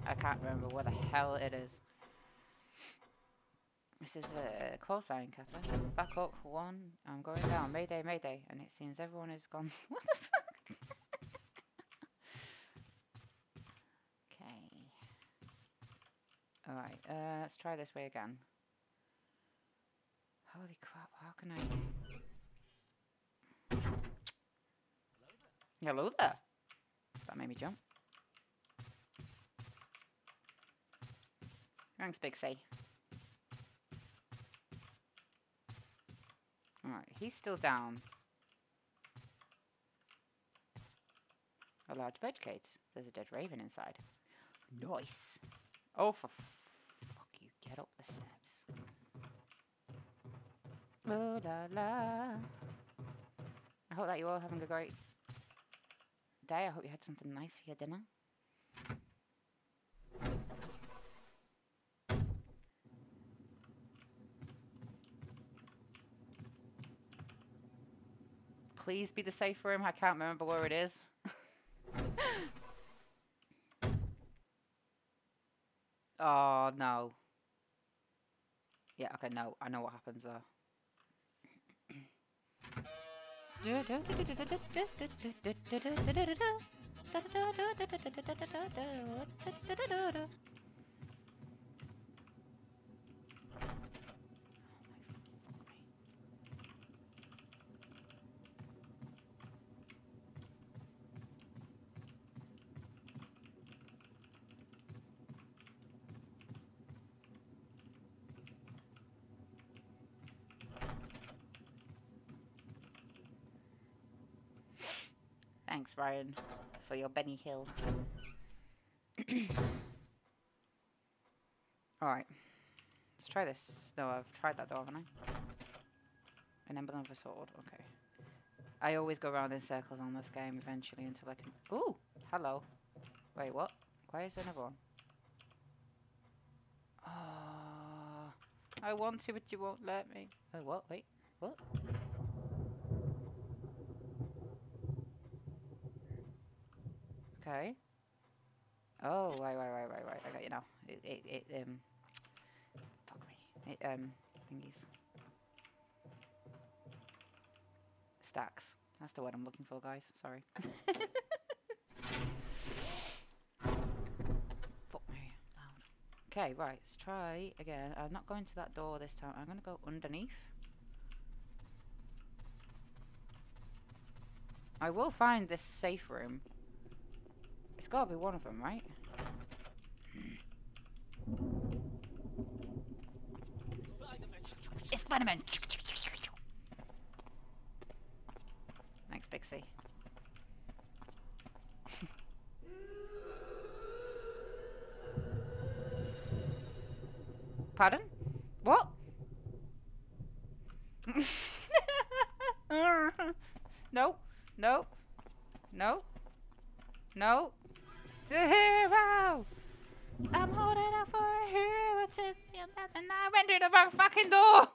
I can't remember where the hell it is. This is a call sign, cutter. Back up, one. I'm going down. Mayday, mayday. And it seems everyone is gone. what the fuck? okay. Alright, uh, let's try this way again. Holy crap, how can I... Hello there. That made me jump. Thanks, C. Alright, he's still down. A large bed cage. There's a dead raven inside. Nice. Oh, for fuck you. Get up the steps. Oh la la. I hope that you're all having a great day. I hope you had something nice for your dinner. Please be the safe room. I can't remember where it is. oh, no. Yeah, okay, no. I know what happens there. Thanks, Ryan, for your Benny Hill. Alright. Let's try this. No, I've tried that door, haven't I? An emblem of a sword. Okay. I always go around in circles on this game eventually until I can... Ooh! Hello. Wait, what? Why is there another one? Oh, I want to, but you won't let me. Oh, what? Wait. What? Okay. Oh, right, right, right, right, right. I got you now. It, it, it um, fuck me. It, um, thingies. Stacks. That's the word I'm looking for, guys. Sorry. fuck me. Loud. Okay, right. Let's try again. I'm not going to that door this time. I'm going to go underneath. I will find this safe room. It's got to be one of them, right? It's Spider-Man! Thanks, Pixie. Pardon? What? no, no, no, no. The hero! I'm holding out for a hero to and I went through the wrong fucking door!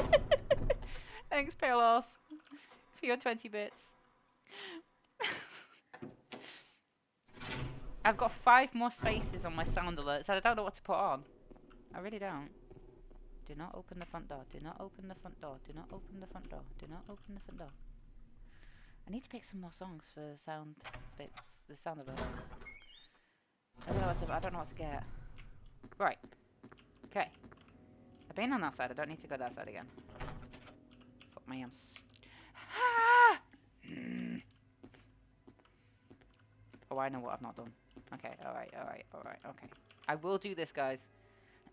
Thanks, Palos, for your 20 bits. I've got five more spaces on my sound alerts. I don't know what to put on. I really don't. Do not open the front door. Do not open the front door. Do not open the front door. Do not open the front door. I need to pick some more songs for sound bits, the sound of us. I don't know what to, I don't know what to get. Right. Okay. I've been on that side. I don't need to go that side again. Fuck me, I'm ah! Oh, I know what I've not done. Okay, alright, alright, alright, okay. I will do this, guys.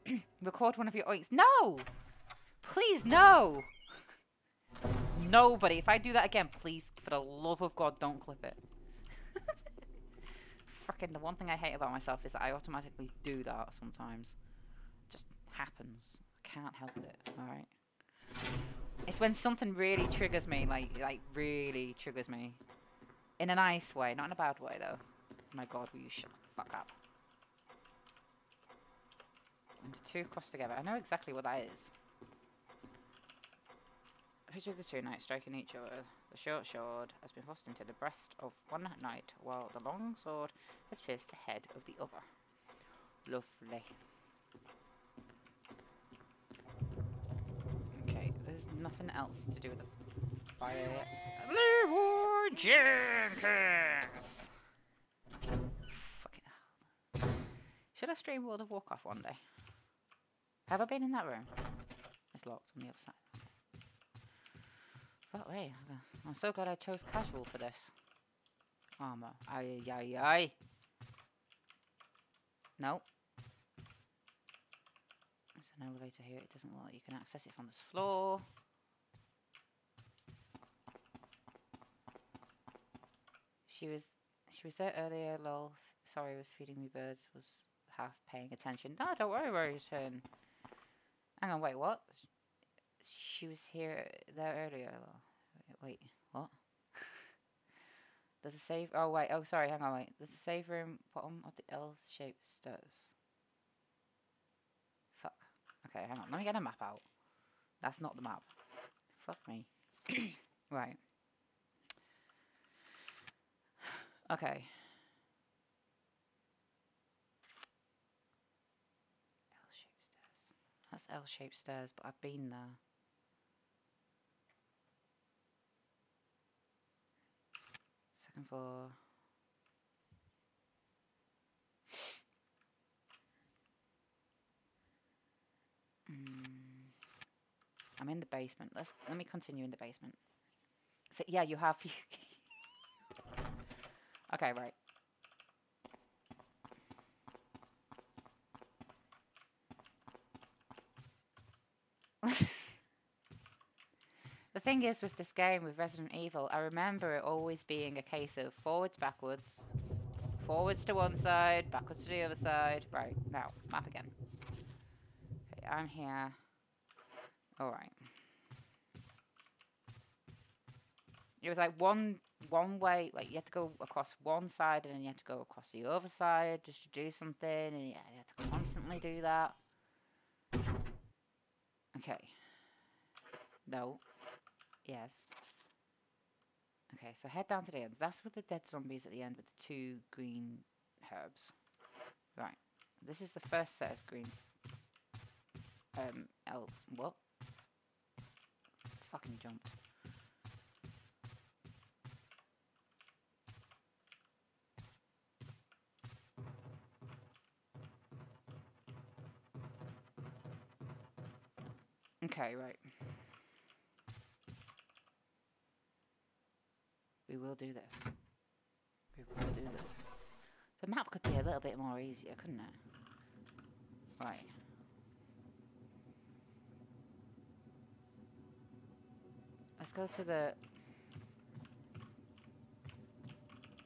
Record one of your oinks. No! Please, no! Nobody. If I do that again, please, for the love of God, don't clip it. Freaking the one thing I hate about myself is that I automatically do that sometimes. It just happens. I can't help it. Alright. It's when something really triggers me, like, like, really triggers me. In a nice way, not in a bad way, though. my god, will you shut the fuck up? And two cross together. I know exactly what that is. Of the two knights striking each other. The short sword has been thrust into the breast of one knight, while the long sword has pierced the head of the other. Lovely. Okay, there's nothing else to do with the fire yet. Leeroy Jenkins! Fucking hell. Should I stream World of Warcraft one day? Have I been in that room? It's locked on the other side. Oh, Fuck me. I'm so glad I chose casual for this. Um, Armor. Aye, aye, aye. No. There's an elevator here. It doesn't look like you can access it from this floor. She was she was there earlier, lol. Sorry, I was feeding me birds. Was half paying attention. No, don't worry, Rosen. Hang on, wait, what? she was here uh, there earlier. though. Wait, what? There's a save. Oh wait. Oh sorry. Hang on. Wait. There's a save room bottom of the L-shaped stairs. Fuck. Okay. Hang on. Let me get a map out. That's not the map. Fuck me. right. Okay. L-shaped stairs. That's L-shaped stairs, but I've been there. Second floor. Mm. I'm in the basement. Let's let me continue in the basement. So yeah, you have. okay, right. The thing is with this game, with Resident Evil, I remember it always being a case of forwards, backwards, forwards to one side, backwards to the other side. Right, now, map again. Okay, I'm here. Alright. It was like one one way, like you had to go across one side and then you had to go across the other side just to do something, and yeah, you had to constantly do that. Okay. No. Yes. Okay, so head down to the end. That's with the dead zombies at the end with the two green herbs. Right. This is the first set of greens. Um, oh, what? Fucking jumped. Okay, right. We will do this. We will do this. The map could be a little bit more easier, couldn't it? Right. Let's go to the...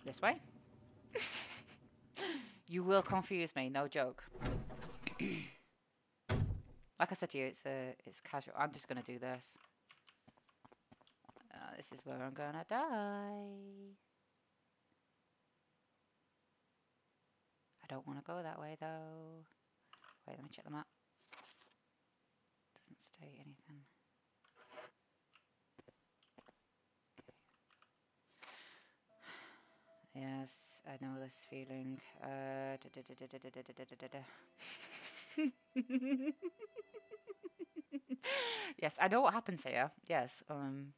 This way? you will confuse me, no joke. like I said to you, it's a, it's casual. I'm just gonna do this this is where I'm gonna die. I don't want to go that way though. Wait, let me check the map. Doesn't state anything. Yes, I know this feeling. Uh, yes, I know what happens here. Yes, um,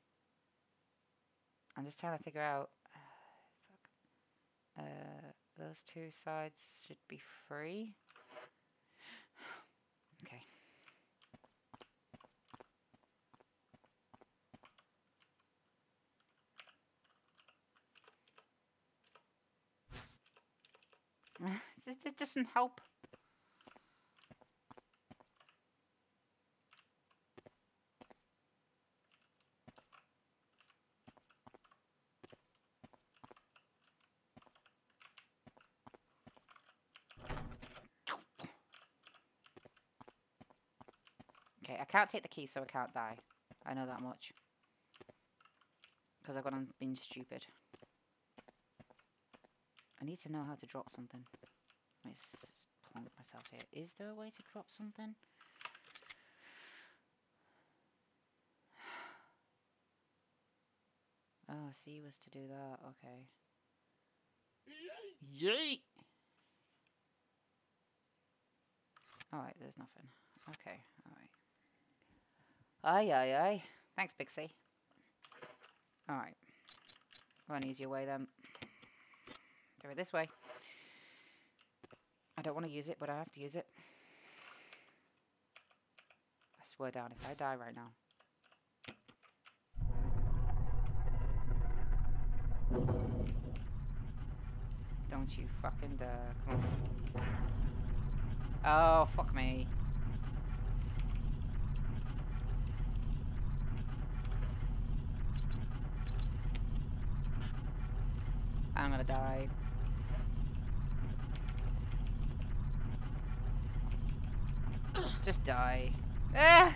I'm just trying to figure out. fuck. Uh, those two sides should be free. Okay. this, this doesn't help. Okay, I can't take the key, so I can't die. I know that much. Because I've gone being stupid. I need to know how to drop something. Let me plonk myself here. Is there a way to drop something? Oh, C was to do that. Okay. Yeet! Alright, there's nothing. Okay, alright. Aye, aye, aye. Thanks, Big C. Alright. Go an easier way then. Do it this way. I don't want to use it, but I have to use it. I swear down, if I die right now. Don't you fucking dare. Come on. Oh, fuck me. I'm gonna die. Just die. Eh.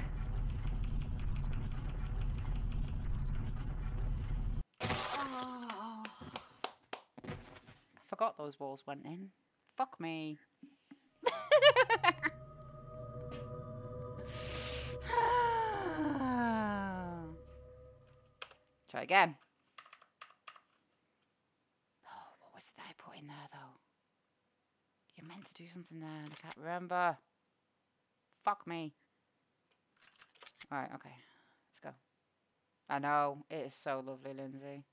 I forgot those walls went in. Fuck me. Try again. In there though? You're meant to do something there and I can't remember. Fuck me. Alright, okay. Let's go. I know, it is so lovely, Lindsay.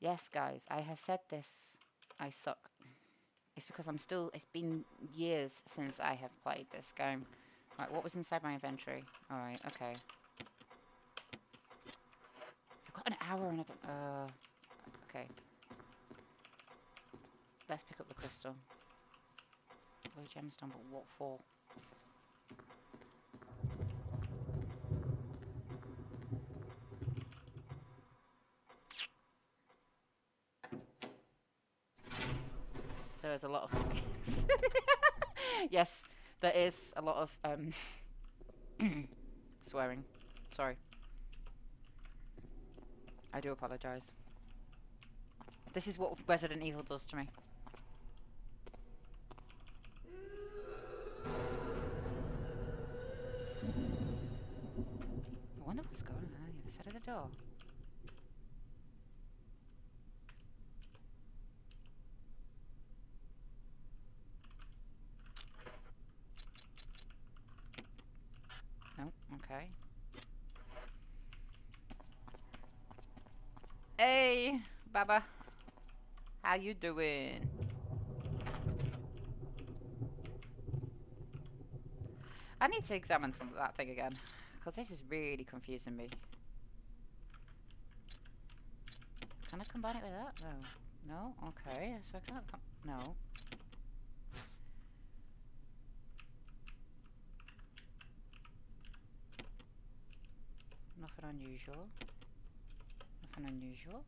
Yes, guys, I have said this. I suck. It's because I'm still... It's been years since I have played this game. Right, what was inside my inventory? Alright, okay. I've got an hour and I don't... Uh, okay. Let's pick up the crystal. Blue gemstone, but what for? There is a lot of... yes, there is a lot of um, swearing. Sorry. I do apologise. This is what Resident Evil does to me. Wonder what's going on the other side of the door. Nope, okay. Hey, Baba. How you doing? I need to examine some of that thing again, because this is really confusing me. Can I combine it with that? No. No? Okay, so I can't No. Nothing unusual. Nothing unusual.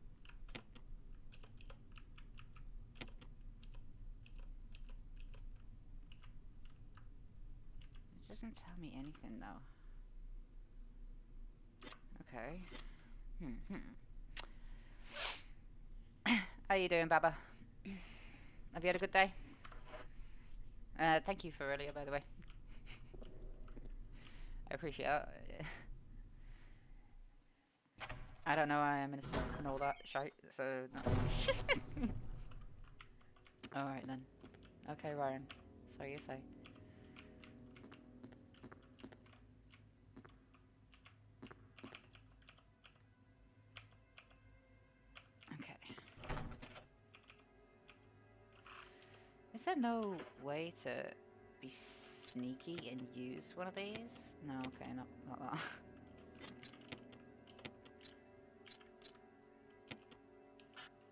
It doesn't tell me anything though. Okay. Hmm. hmm. How you doing, Baba? Have you had a good day? Uh, thank you for earlier, by the way. I appreciate it. I don't know I am innocent and all that shite, so. Alright then. Okay, Ryan. So you say. Okay. Is there no way to be sneaky and use one of these? No, okay, not, not that.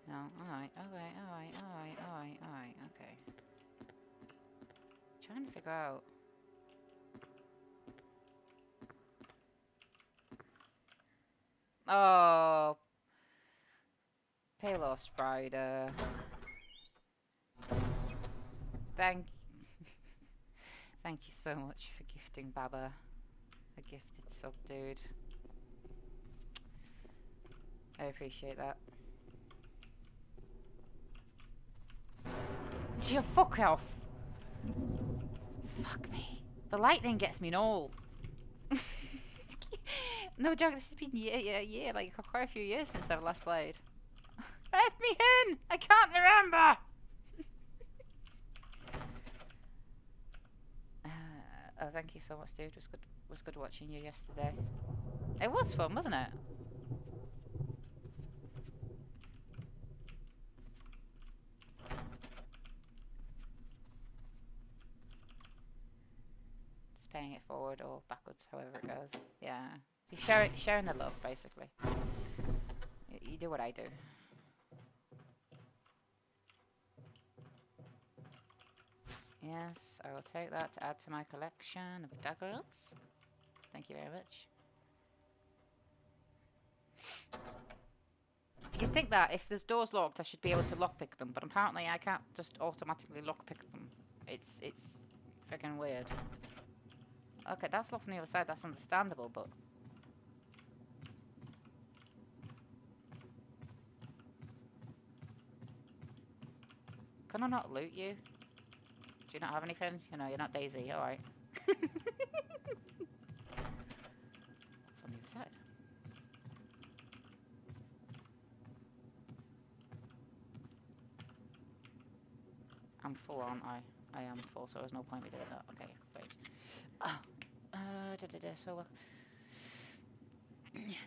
No, alright, alright, alright, alright, alright, alright, okay. Trying to figure out. Oh. Palos Spider. Thank Thank you so much for gifting Baba a gifted sub, dude. I appreciate that. You fuck off. Fuck me. The lightning gets me in all. no joke, this has been year, yeah, yeah, like quite a few years since I've last played. Let me in! I can't remember! uh, oh, thank you so much, dude. It was good, was good watching you yesterday. It was fun, wasn't it? Just paying it forward or backwards, however it goes. Yeah. You share sharing the love, basically. You, you do what I do. Yes, I will take that to add to my collection of daggers. Thank you very much. You'd think that if there's doors locked, I should be able to lockpick them, but apparently I can't just automatically lockpick them. It's it's freaking weird. Okay, that's locked on the other side. That's understandable, but Can I not loot you? Do you not have anything? You know, you're not DayZ. All right. From the other side. I'm full, aren't I? I am full, so there's no point me doing that. Okay, wait. Ah, uh, da, da, da, so, uh,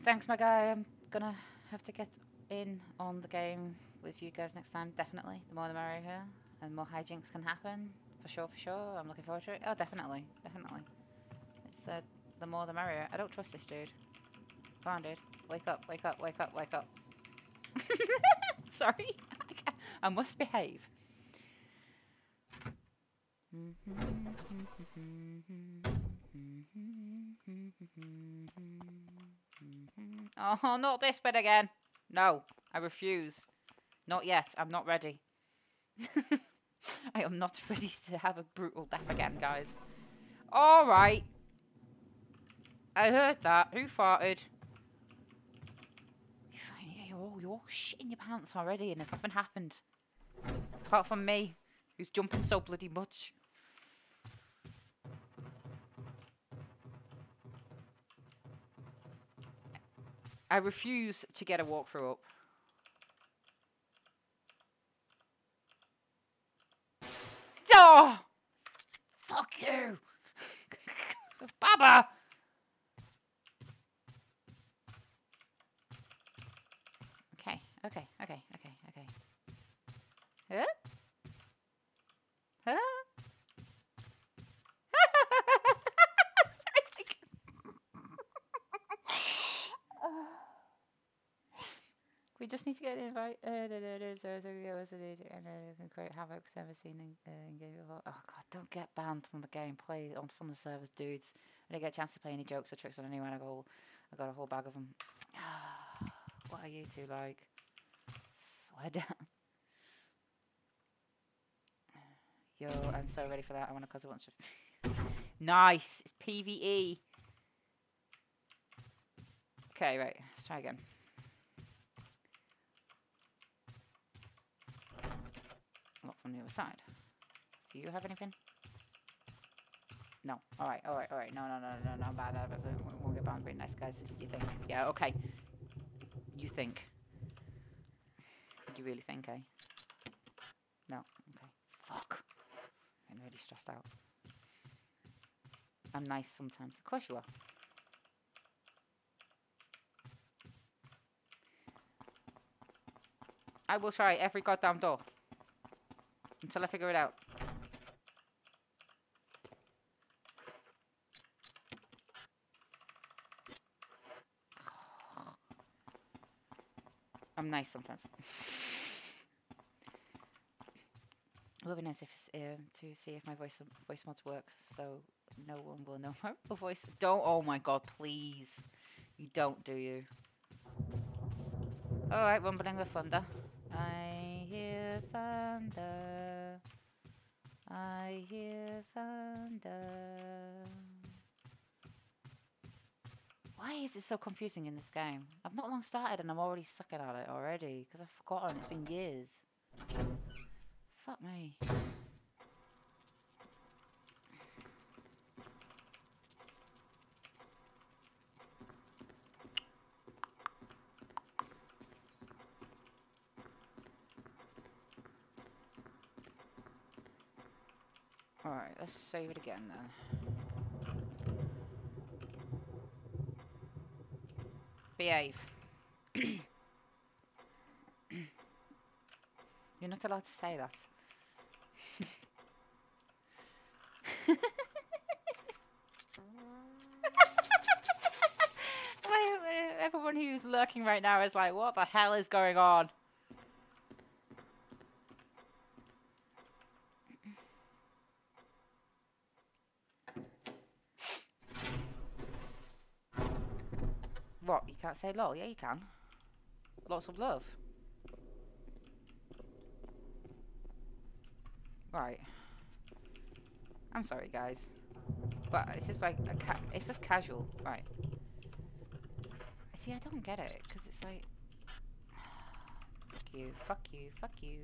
thanks, my guy. I'm gonna have to get in on the game with you guys next time. Definitely, the more the merrier here, and more hijinks can happen for sure. For sure, I'm looking forward to it. Oh, definitely, definitely. It's uh, the more the merrier. I don't trust this dude. Come on, dude. Wake up! Wake up! Wake up! Wake up! Sorry, I must behave. Oh, not this bit again. No, I refuse. Not yet. I'm not ready. I am not ready to have a brutal death again, guys. All right. I heard that. Who farted? You're, oh, you're shitting your pants already and there's nothing happened. Apart from me, who's jumping so bloody much. I refuse to get a walkthrough up. Oh! Fuck you! Baba! Okay, okay, okay, okay, okay. Huh? Huh? Sorry, like- We just need to get an invite. Uh, da, da, we can create havoc. ever seen in, uh, in game before. Oh god, don't get banned from the game. Play on from the servers, dudes. I didn't get a chance to play any jokes or tricks on anyone. I go, I got a whole bag of them. what are you two like? Swear down. Yo, I'm so ready for that. I want to cause it once. nice. It's PVE. Okay, right. Let's try again. Look from the other side. Do you have anything? No. All right. All right. All right. No. No. No. No. No. I'm bad. at it. We won't get bound. Very nice, guys. You think? Yeah. Okay. You think? You really think, eh? No. Okay. Fuck. I'm really stressed out. I'm nice sometimes. Of course you are. I will try every goddamn door. Until I figure it out. I'm nice sometimes. It would be nice if um, to see if my voice voice mods works, so no one will know my voice. Don't. Oh my god, please. You don't, do you? All right, rumbling with thunder. I thunder. I hear thunder. Why is it so confusing in this game? I've not long started and I'm already sucking at it already because I've forgotten. It's been years. Fuck me. Alright, let's save it again then. Behave. You're not allowed to say that. Why- uh, Everyone who's lurking right now is like, what the hell is going on? What? You can't say lol? Yeah, you can. Lots of love. Right. I'm sorry, guys. But it's just like it's just casual, right? I see, I don't get it because it's like, fuck you, fuck you, fuck you.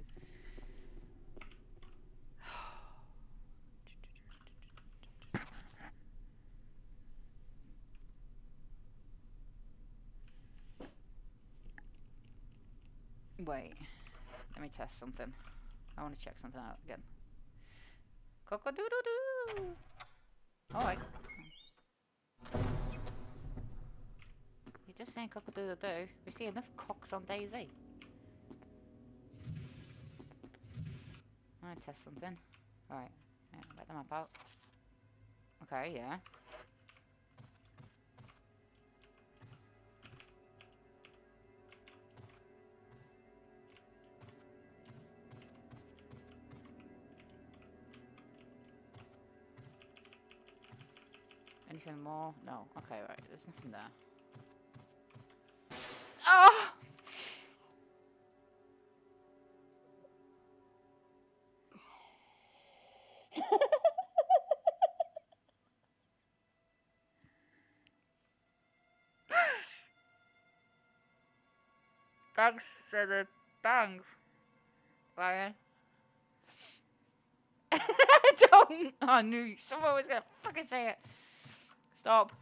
Wait. Let me test something. I want to check something out again. Coco doo doo oh, doo. Alright. You're just saying cock a doodle doo. We see enough cocks on DayZ. I'm gonna test something. Alright. Yeah, let the map out. Okay, yeah. Anything more? No. Okay, right. There's nothing there. Oh! Thanks for the bang, Ryan. Don't! I knew someone was gonna fucking say it. Stop.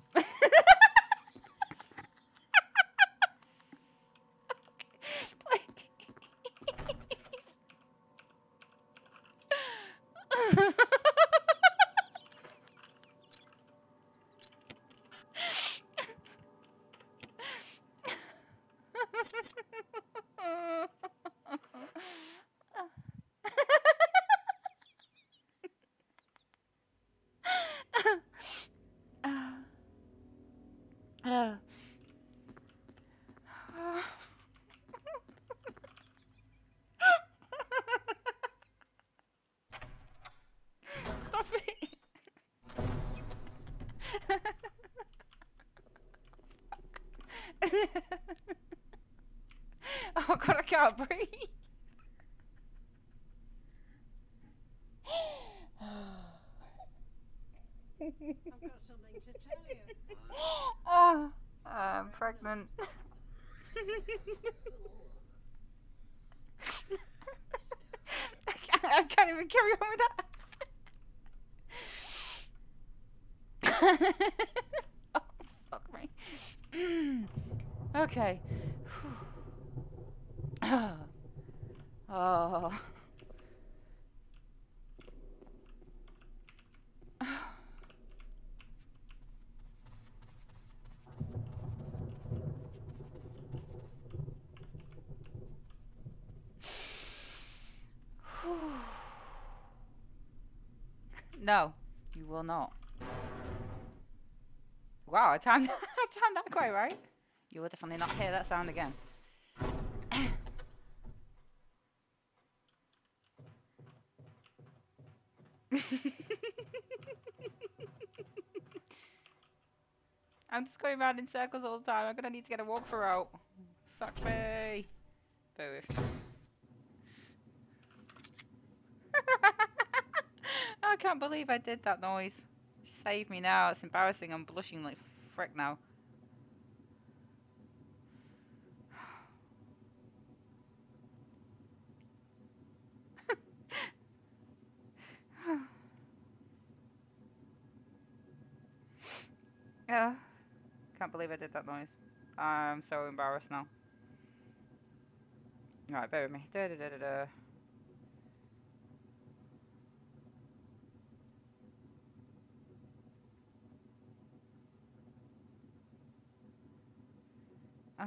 Oh god, I can't breathe. I've got something to tell you. oh, I'm pregnant. I, can't, I can't even carry on with that. oh, fuck me. okay. oh. No, you will not. Wow, I timed, I timed that quite right. You will definitely not hear that sound again. I'm just going around in circles all the time. I'm gonna need to get a walkthrough out. Fuck me. I can't believe I did that noise. Save me now. It's embarrassing. I'm blushing like frick now. yeah. Can't believe I did that noise. I'm so embarrassed now. Alright, bear with me. Da da da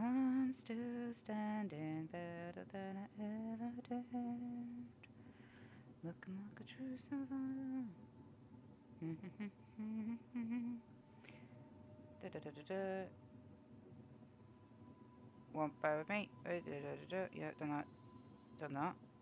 I'm still standing better than I ever did. Looking like a true survivor. da, da, da, da, da. One bear with me. Uh, da, da, da, da. Yeah, done that. Done that.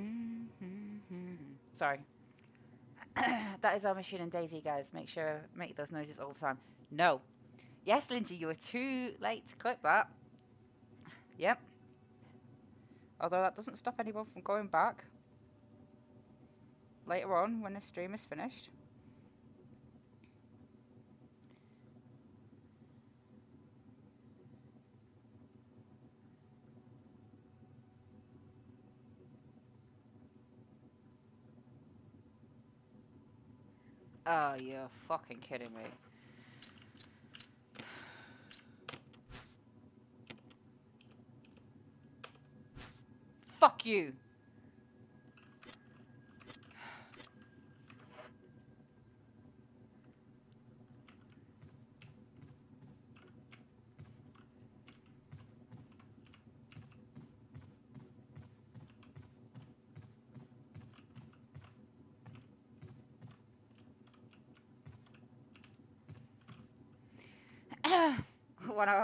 Mm-hmm. Sorry. that is our machine and DayZ, guys. Make sure make those noises all the time. No. Yes, Lindsay, you were too late to clip that. Yep. Although that doesn't stop anyone from going back later on when the stream is finished. Oh, you're fucking kidding me. Fuck you.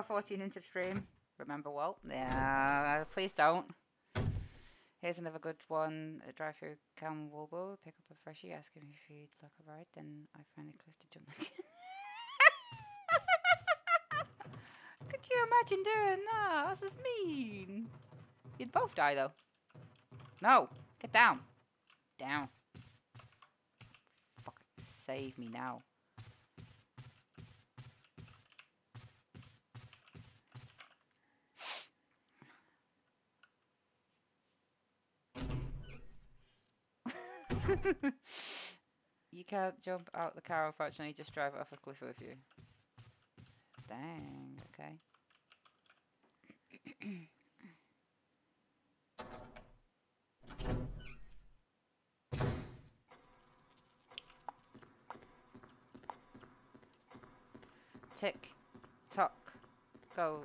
One hour fourteen into stream. Remember Walt? Yeah, please don't. Here's another good one. A drive through Cam Wolbo, pick up a freshie, ask him if he'd like a ride, then I a cliff to jump again. Could you imagine doing that? That's just mean. You'd both die though. No, get down. Down. Save me now. You can't jump out the car, unfortunately, just drive it off a cliff with you. Dang, okay. Tick, tock, goes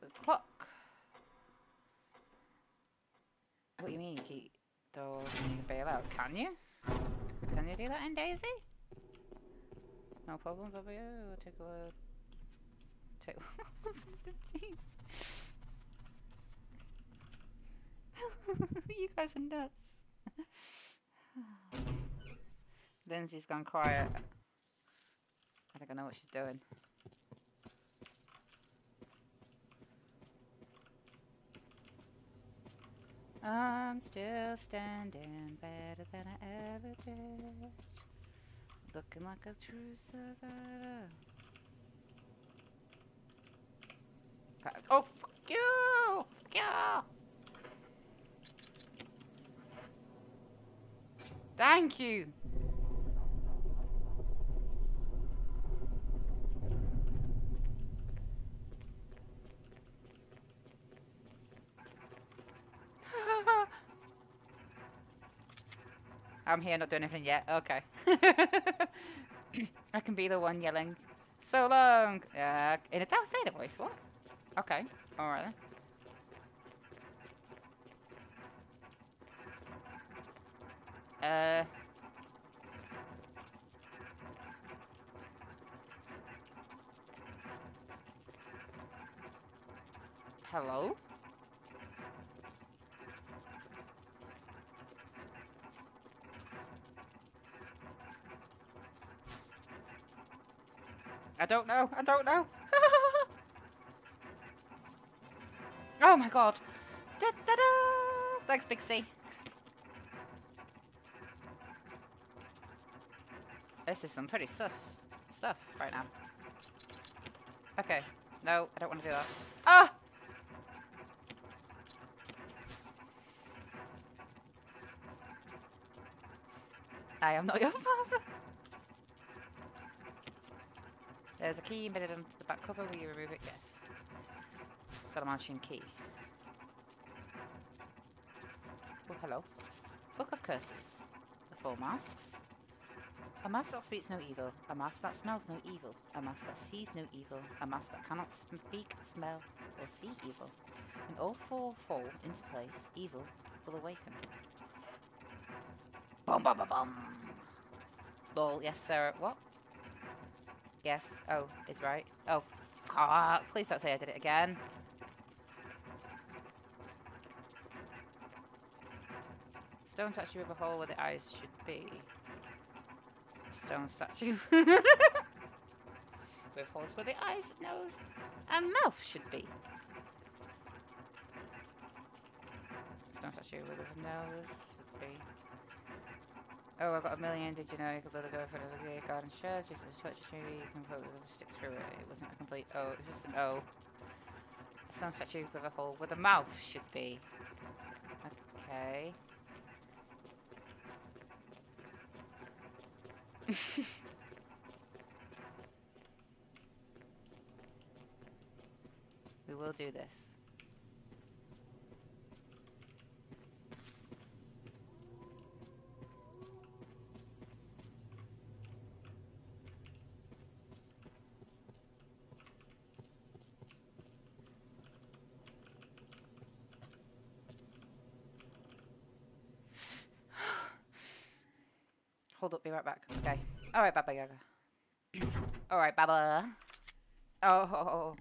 the clock. What do you mean you you bail out? Can you? Can you do that in DayZ? No problem, take a look. Take fifteen. you guys are nuts. Lindsay's gone quiet. I think I know what she's doing. I'm still standing better than I ever did. Looking like a true survivor. Oh, fuck you! Fuck you! Thank you! I'm here, not doing anything yet. Okay. I can be the one yelling, so long! Uh, in a Darth Vader voice, what? Okay, alright then. Uh... Hello? I don't know. I don't know. oh my god. Da, da, da. Thanks, Big C. This is some pretty sus stuff right now. Okay. No, I don't want to do that. Ah! I am not your father. There's a key embedded onto the back cover. Will you remove it? Yes. Got a matching key. Oh, hello. Book of Curses. The Four Masks. A mask that speaks no evil. A mask that smells no evil. A mask that sees no evil. A mask that cannot speak, smell, or see evil. When all four fall into place, evil will awaken. Bum bum bum bum. Lol, yes, Sarah. What? Yes. Oh, it's right. Oh, fuck. Please don't say I did it again. Stone statue with a hole where the eyes should be. Stone statue. with holes where the eyes, nose, and mouth should be. Stone statue with a nose should be. Oh, I've got a million. Did you know you could build a door for the garden shares? Just a touch tree, you can put sticks through it. It wasn't a complete O, it was just an O. A a statue with a hole where the mouth should be. Okay. we will do this. Hold up, be right back. Okay. All right, Baba Yaga. All right, Baba. Oh.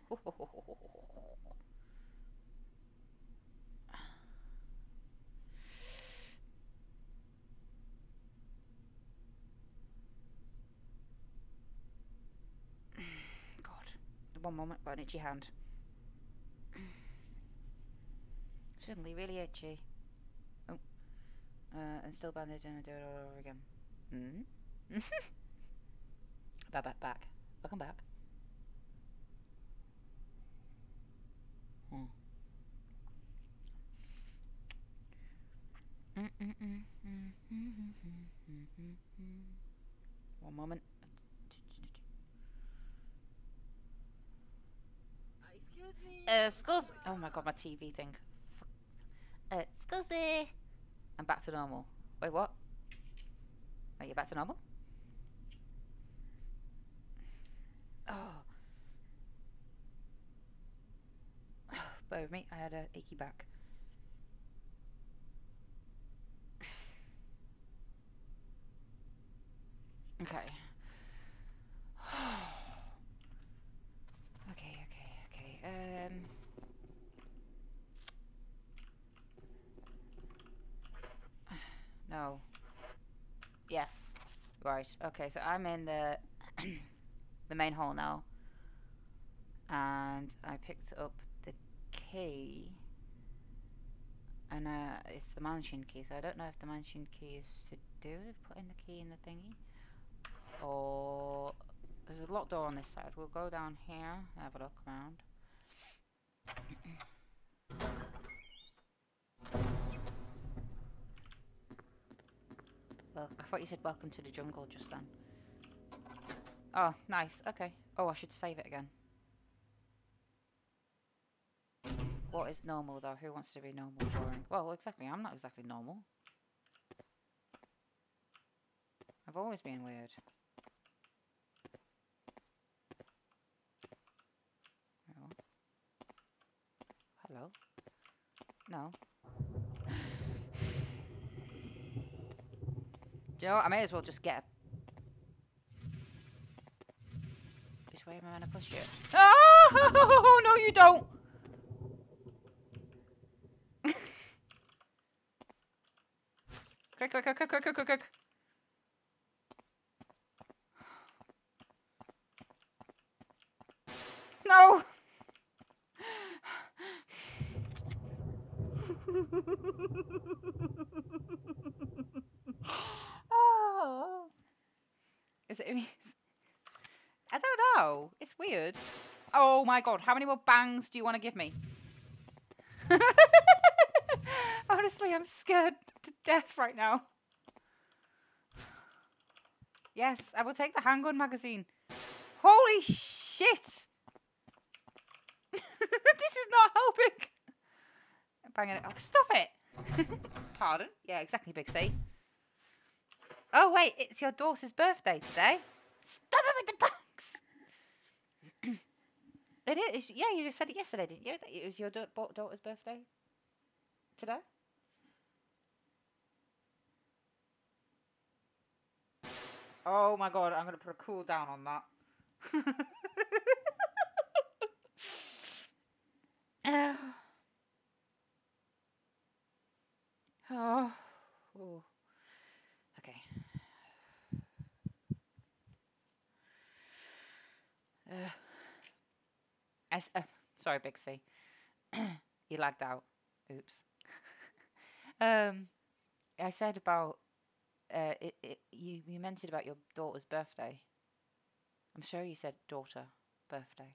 God. One moment, got an itchy hand. Suddenly really itchy. Oh. Uh, and still bandaged and I do it all over again. Hmm? back, back, back. Welcome back. Hmm. One moment. Excuse me. Uh, excuse Oh my god, my TV thing. Uh, excuse me. I'm back to normal. Wait, what? Wait, you're back to normal? Oh. Bear with me, I had a achy back. Okay, okay, okay. Um. No. Yes. Right. Okay. So I'm in the the main hall now, and I picked up the key, and uh, it's the mansion key. So I don't know if the mansion key is to do with putting the key in the thingy, or there's a locked door on this side. We'll go down here and have a look around. Well, I thought you said welcome to the jungle just then. Oh, nice. Okay. Oh, I should save it again. What is normal though? Who wants to be normal boring? Well, exactly. I'm not exactly normal. I've always been weird. Hello? Hello? No. Do you know what? I may as well just get. Which way am I going to push you? Oh, no you don't! quick, quick, quick, quick, quick, quick, quick. No! oh. Is it? I don't know. It's weird. Oh my god, how many more bangs do you want to give me? Honestly, I'm scared to death right now. Yes, I will take the handgun magazine. Holy shit! this is not helping. Banging it. Oh, stop it! Pardon? Yeah, exactly, Big C. Oh wait, it's your daughter's birthday today. Stop it with the bangs. it is. Yeah, you said it yesterday, didn't you? That it was your da- daughter's birthday today. Oh my god, I'm gonna put a cool down on that. oh. Ooh. Okay. Uh, uh, sorry, Big C. you lagged out. Oops. um, I said about uh, it, it. You you mentioned about your daughter's birthday. I'm sure you said daughter birthday.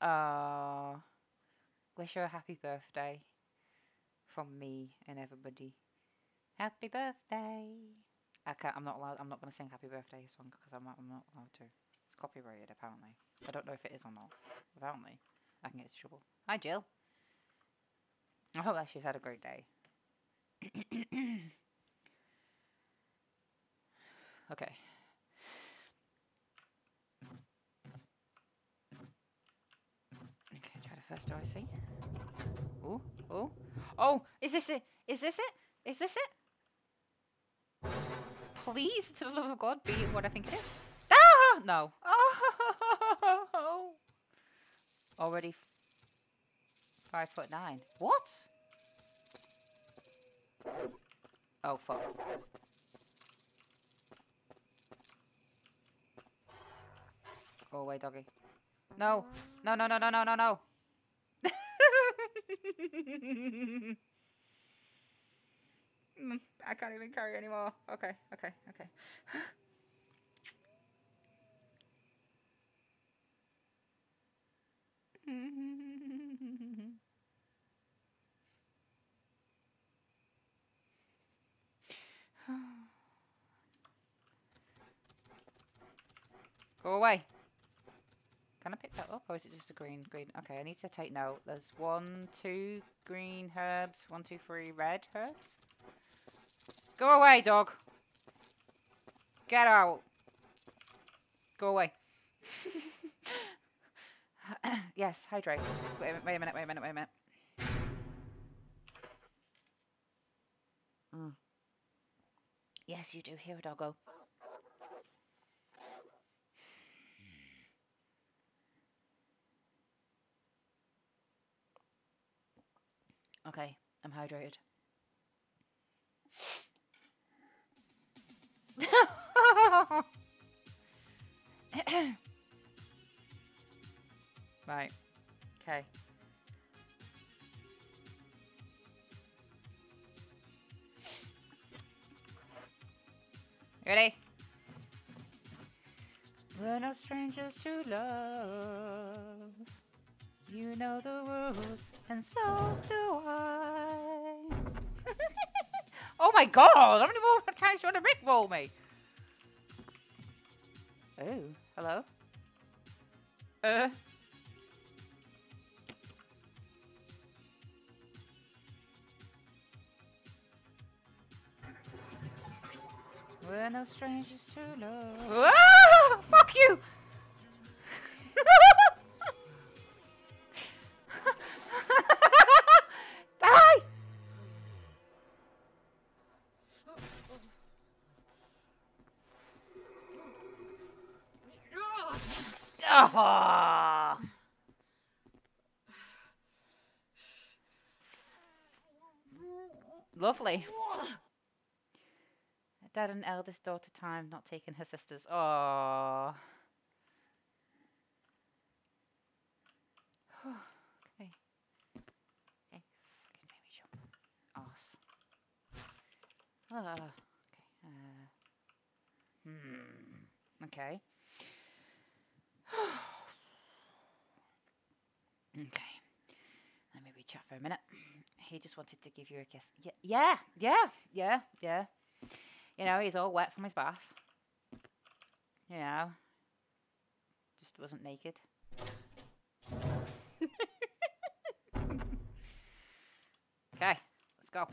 Uh, wish her a happy birthday from me and everybody. Happy birthday I can't. I'm not allowed. I'm not going to sing Happy Birthday song because I'm. I'm not allowed to. It's copyrighted apparently. I don't know if it is or not. Apparently, I can get into trouble. Hi, Jill. I hope that she's had a great day. okay. Okay, try the first door I see. Oh, oh, oh! Is this it? Is this it? Is this it? Please, to the love of God, be what I think it is. Ah! No. Oh! Already five foot nine. What? Oh, fuck. Go away, doggy. No. No, no, no, no, no, no, no. Mm, I can't even carry anymore. Okay, okay, okay. Go away. Can I pick that up, or is it just a green? Green. Okay, I need to take note. There's one, two green herbs, one, two, three red herbs. Go away, dog. Get out. Go away. yes, hydrate. Wait, a- wait a minute, wait a minute, wait a minute. Mm. Yes, you do. Here, doggo. Okay, I'm hydrated. right. Okay. Ready? We're no strangers to love. You know the rules, and so do I. oh my god! How many more times do you want to rickroll me? Oh, hello? Uh. We're no strangers to love. Ah! Fuck you! Dad and eldest daughter time not taking her sisters. Oh. okay. Okay. Fucking baby jump. Arse. Ah. Okay. Uh. Hmm. Okay. okay. Let me chat for a minute. He just wanted to give you a kiss. Yeah, yeah, yeah, yeah. You know, he's all wet from his bath. You know, just wasn't naked. okay, let's go.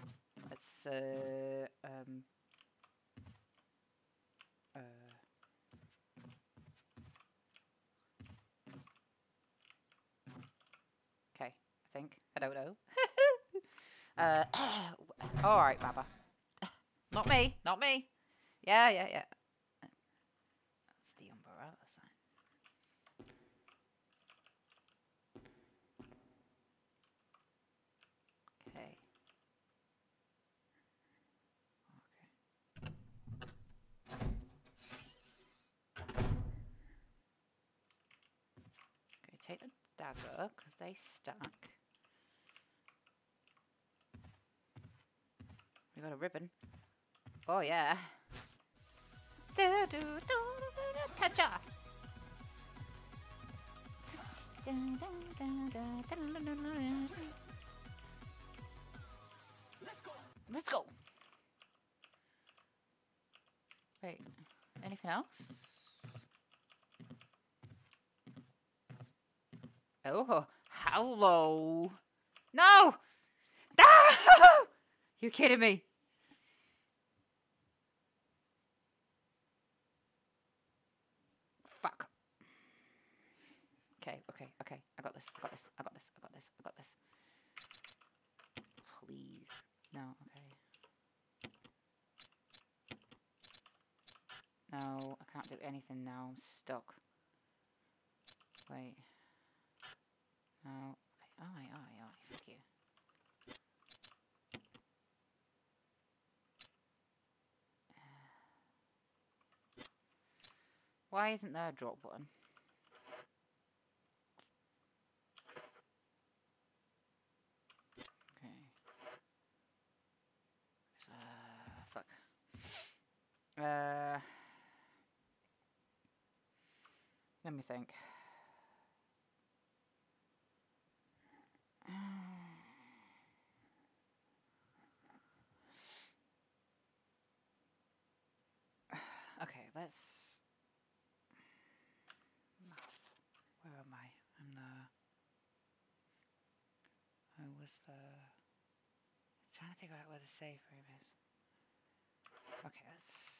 Let's uh um uh Okay, I think. I don't know. Uh all right, Baba. Not me, not me. Yeah, yeah, yeah. That's the umbrella sign. Okay. Okay, take the dagger, because they stack. Got a ribbon. Oh yeah. Touch off. Let's go. Wait, anything else? Oh, hello. No! No! You kidding me? Fuck. Okay, okay, okay. I got this. I got this. I got this. I got this. I got this. Please. No, okay. No, I can't do anything now. I'm stuck. Wait. No. Okay. Aye, aye, aye. Fuck you. Why isn't there a drop button? Okay. Uh, fuck. Uh, let me think. Okay, let's. Where am I? I'm the. I was the. trying to figure out where the safe room is. Okay, let's.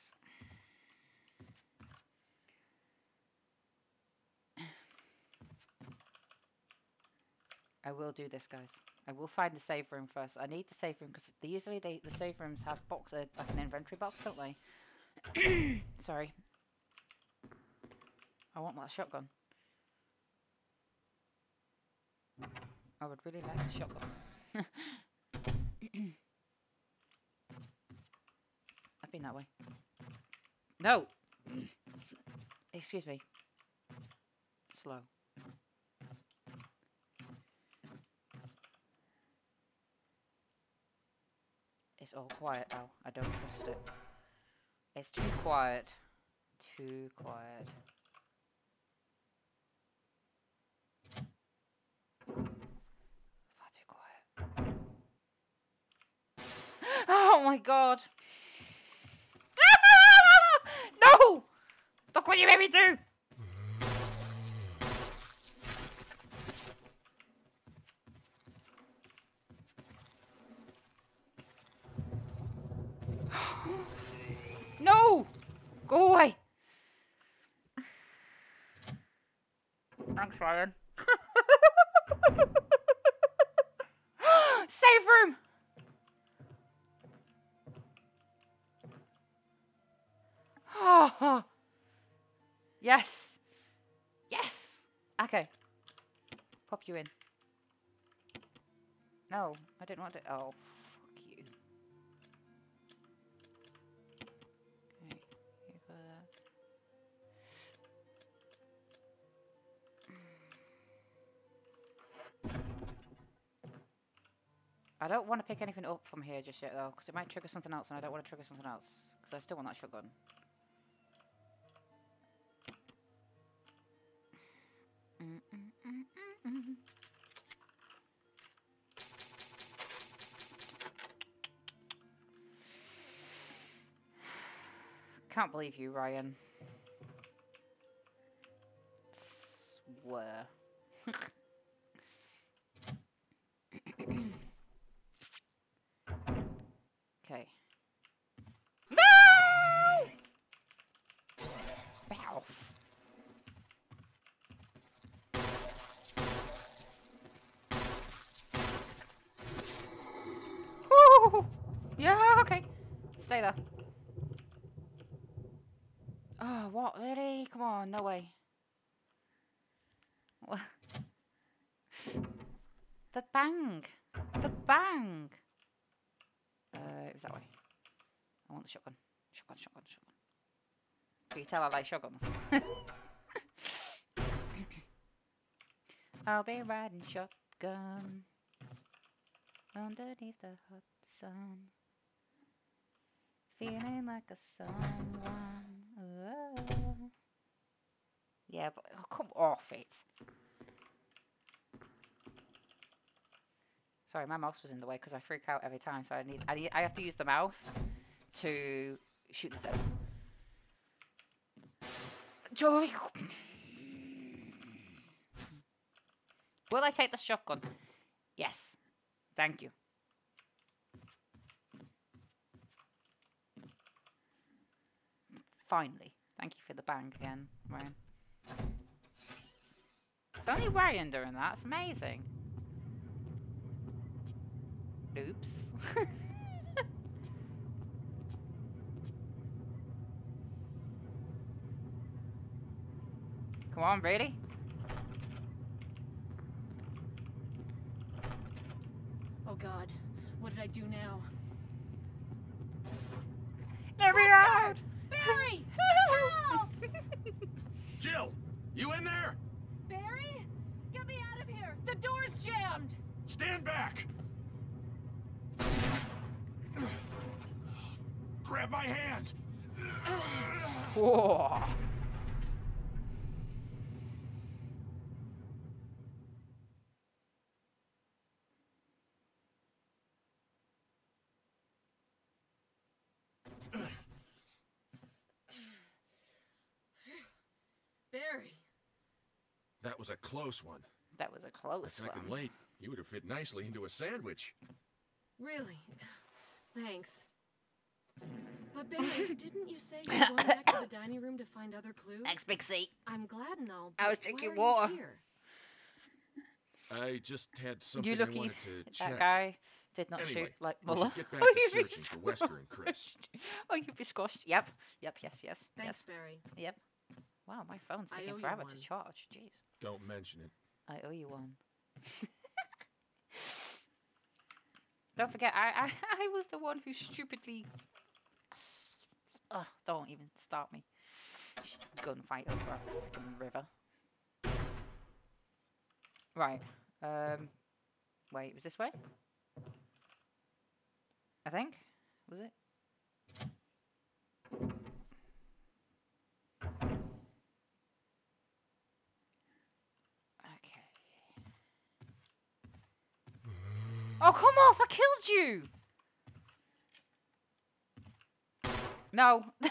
I will do this, guys. I will find the save room first. I need the save room because usually they the save rooms have box uh, like an inventory box, don't they? Sorry. I want that shotgun. I would really like the shotgun. I've been that way. No! Excuse me. Slow. It's all quiet now. I don't trust it. It's too quiet. Too quiet. Far too quiet. Oh my god! no! Look what you made me do! No! Go away! Thanks, Ryan. Save room! Oh. Yes! Yes! Okay. Pop you in. No, I didn't want to. Oh, I don't want to pick anything up from here just yet though, because it might trigger something else and I don't want to trigger something else, because I still want that shotgun. Can't believe you, Ryan. Swear. Okay. No! Ow. Woo! Yeah, okay. Stay there. Oh, what? Really? Come on, no way. The bang! The bang! Uh, it was that way. I want the shotgun. Shotgun, shotgun, shotgun. You tell I like shotguns. I'll be riding shotgun underneath the hot sun, feeling like a someone. Yeah, but oh, come off it. Sorry, my mouse was in the way because I freak out every time, so I need, I need I have to use the mouse to shoot the sets. Joy. Will I take the shotgun? Yes. Thank you. Finally. Thank you for the bang again, Ryan. It's only Ryan doing that. It's amazing. Oops. Come on, really? Oh god, what did I do now? Wesker! out! Barry! Help! Jill, you in there? Barry? Get me out of here! The door's jammed! Stand back! Grab my hand! Whoa. Barry! That was a close one. That was a close A close second one. late, you would have fit nicely into a sandwich. Really? Thanks. But Barry, didn't you say you're going back to the dining room to find other clues? Next big seat. I'm glad and all. I was drinking water. I just had something You I lucky wanted to that check. guy did not Anyway, shoot like we Muller. get back Oh, to you'd searching for Wesker and Chris. Oh, you'd be squashed. Yep. Yep. Yes. Yes. Thanks, Barry. Yep. Wow, my phone's taking forever to charge. Jeez. Don't mention it. I owe you one. don't forget, I, I I was the one who stupidly. Oh, don't even start me. Gunfight over a freaking river. Right. Um. Wait, was this way? I think. Was it? Oh, come off! I killed you! No.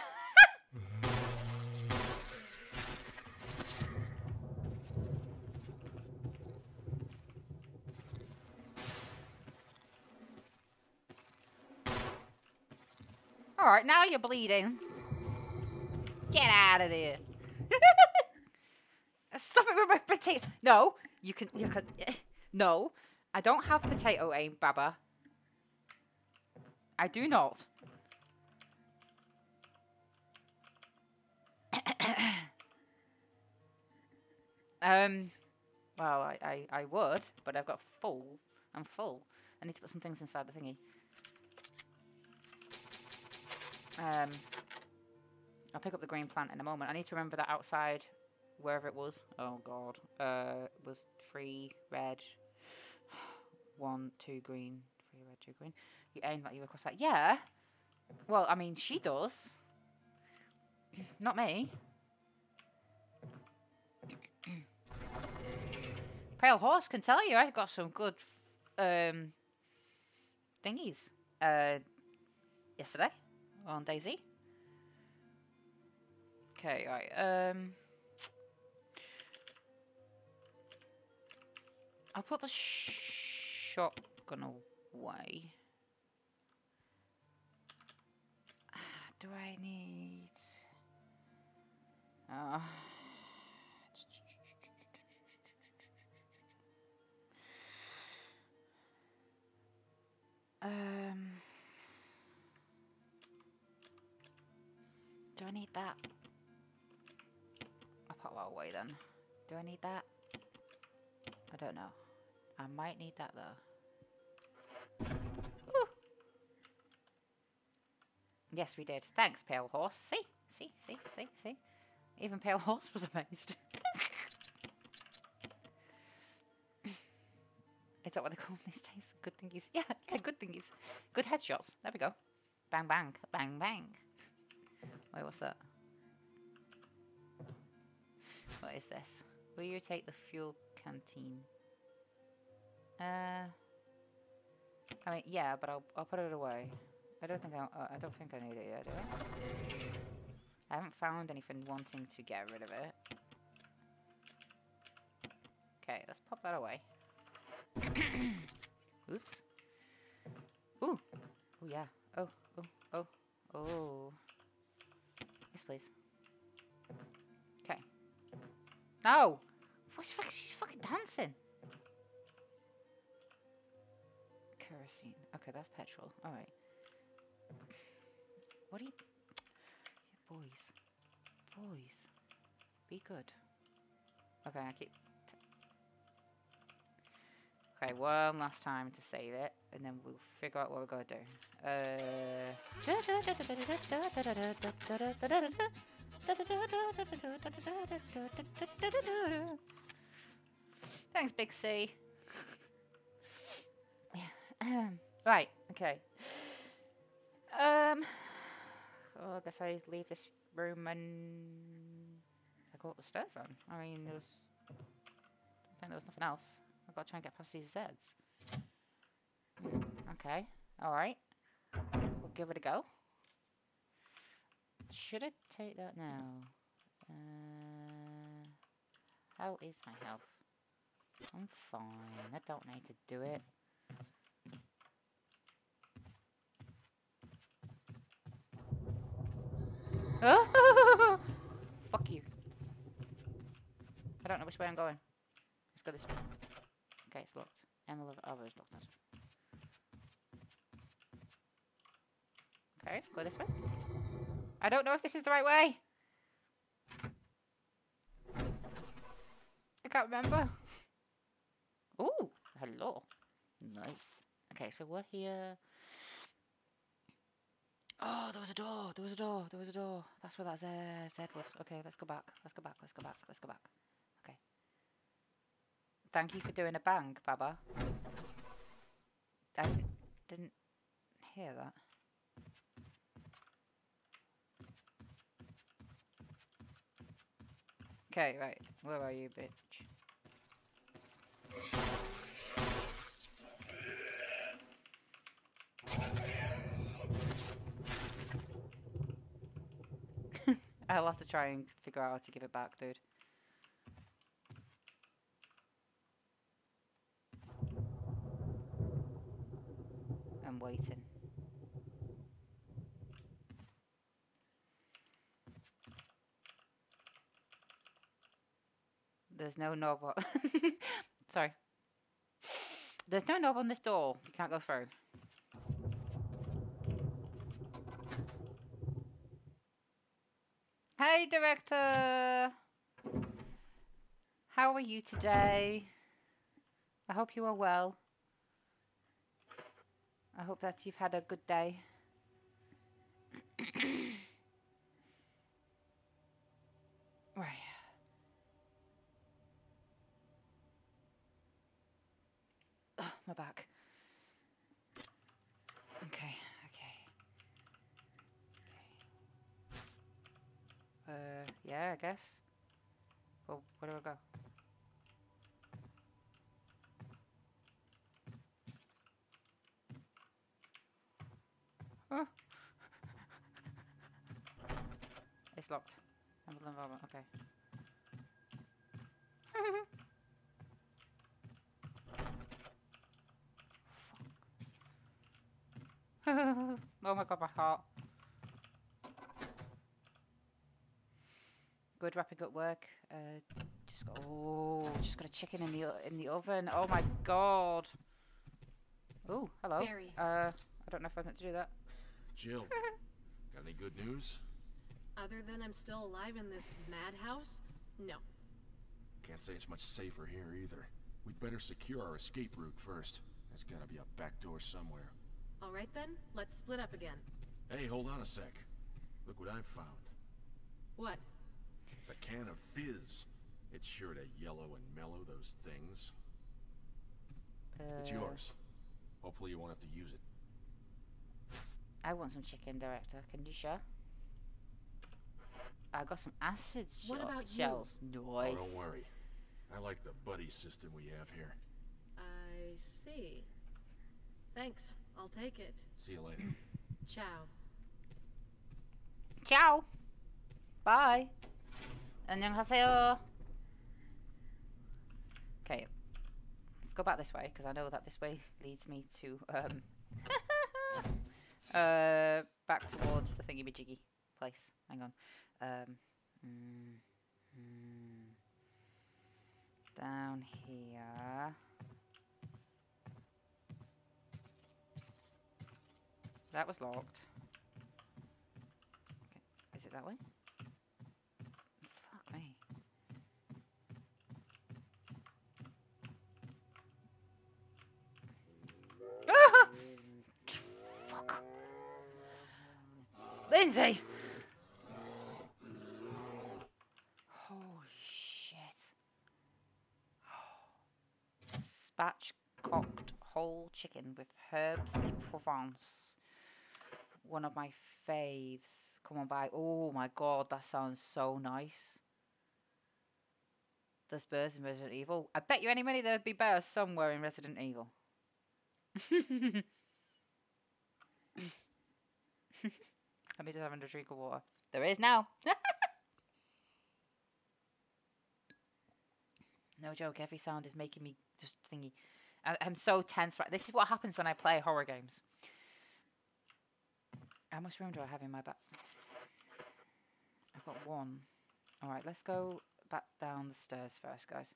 Alright, now you're bleeding. Get out of there. Stop it with my potato. No, you can. You can. No, I don't have potato aim, Baba. I do not. um, well, I, I, I would, but I've got full. I'm full. I need to put some things inside the thingy. Um, I'll pick up the green plant in a moment. I need to remember that outside, wherever it was. Oh god, uh, was three red, one, two green, three red, two green. You aim that you across that. Yeah. Well, I mean, she does. Not me. Pale horse can tell you I've got some good um thingies. Uh, yesterday on DayZ. Okay, right. Um, I'll put the shotgun away. Ah, Do I need? Uh, um. Do I need that? I'll put that away then. Do I need that? I don't know. I might need that though. Ooh. Yes, we did. Thanks, Pale Horse. See? See? See? See? See? Even Pale Horse was amazed. Is that what they call them these days? Good thingies. Yeah, yeah, good thingies. Good headshots. There we go. Bang, bang. Bang, bang. Wait, what's that? What is this? Will you take the fuel canteen? Uh, I mean, yeah, but I'll I'll put it away. I don't think I uh, I don't think I need it yet. Do I haven't found anything wanting to get rid of it. Okay, let's pop that away. Oops. Ooh. Oh, yeah. Oh, oh, oh, oh. Yes, please. Okay. No! What's fucking, she's fucking dancing. Kerosene. Okay, that's petrol. Alright. What are you... Yeah, boys. Boys. Be good. Okay, I keep... Okay, one last time to save it, and then we'll figure out what we're gonna do. Uh... Thanks, Big C. Right. Okay. Um. Oh, I guess I leave this room and I go up the stairs then. I mean, there was. I think there was nothing else. I've got to try and get past these Zeds. Okay. All right. We'll give it a go. Should I take that now? Uh, how is my health? I'm fine. I don't need to do it. Fuck you. I don't know which way I'm going. Let's go this way. Okay, it's locked. Emma of oh, it's locked. Okay, go this way. I don't know if this is the right way. I can't remember. Ooh, hello. Nice. Okay, so we're here. Oh, there was a door. There was a door. There was a door. That's where that Z, Z was. Okay, let's go back. Let's go back. Let's go back. Let's go back. Okay. Thank you for doing a bang, Baba. I didn't, didn't hear that. Okay, right. Where are you, bitch? I'll have to try and figure out how to give it back, dude. I'm waiting. There's no knob. Sorry. There's no knob on this door. You can't go through. Hey, director. How are you today? I hope you are well. I hope that you've had a good day. right. My back. Okay, okay. Okay. Uh, yeah, I guess. Well, where do I go? Huh? it's locked. Chemical environment, okay. oh my god, my heart. Good wrapping up work. Uh, just got oh, just got a chicken in the in the oven. Oh my god. Oh, hello. Barry. Uh, I don't know if I meant to do that. Jill, got any good news? Other than I'm still alive in this madhouse? No. Can't say it's much safer here either. We'd better secure our escape route first. There's gotta be a back door somewhere. All right then, let's split up again. Hey, hold on a sec. Look what I've found. What? A can of fizz. It's sure to yellow and mellow those things. It's Uh, yours. Hopefully you won't have to use it. I want some chicken, director. Can you share? I got some acid What shell- about you? shells. Oh, don't worry. I like the buddy system we have here. I see. Thanks. I'll take it. See you later. Ciao. Ciao. Bye. 안녕하세요. Okay, let's go back this way because I know that this way leads me to um uh back towards the thingy majiggy place. Hang on. Um mm, mm, down here. That was locked. Okay. Is it that way? Lindsay! Holy shit. Spatchcocked whole chicken with herbes de Provence. One of my faves. Come on by. Oh my god, that sounds so nice. There's bears in Resident Evil. I bet you any money there'd be bears somewhere in Resident Evil. Let me just having a drink of water. There is now. no joke. Every sound is making me just thingy. I, I'm so tense. Right, this is what happens when I play horror games. How much room do I have in my back? I've got one. All right, let's go back down the stairs first, guys.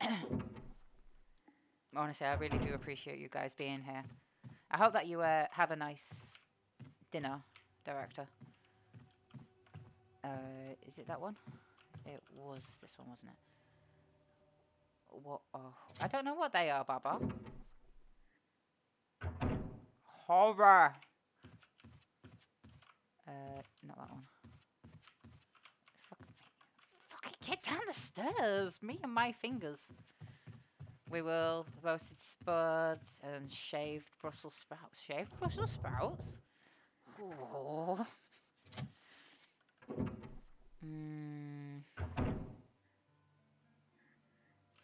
Honestly, I really do appreciate you guys being here. I hope that you uh, have a nice dinner, director. Uh, is it that one? It was this one, wasn't it? What? Oh, I don't know what they are, Baba. Horror. Uh, not that one. Fucking get down the stairs. Me and my fingers. We will roasted spuds and shaved Brussels sprouts. Shaved Brussels sprouts? Oh. Mm.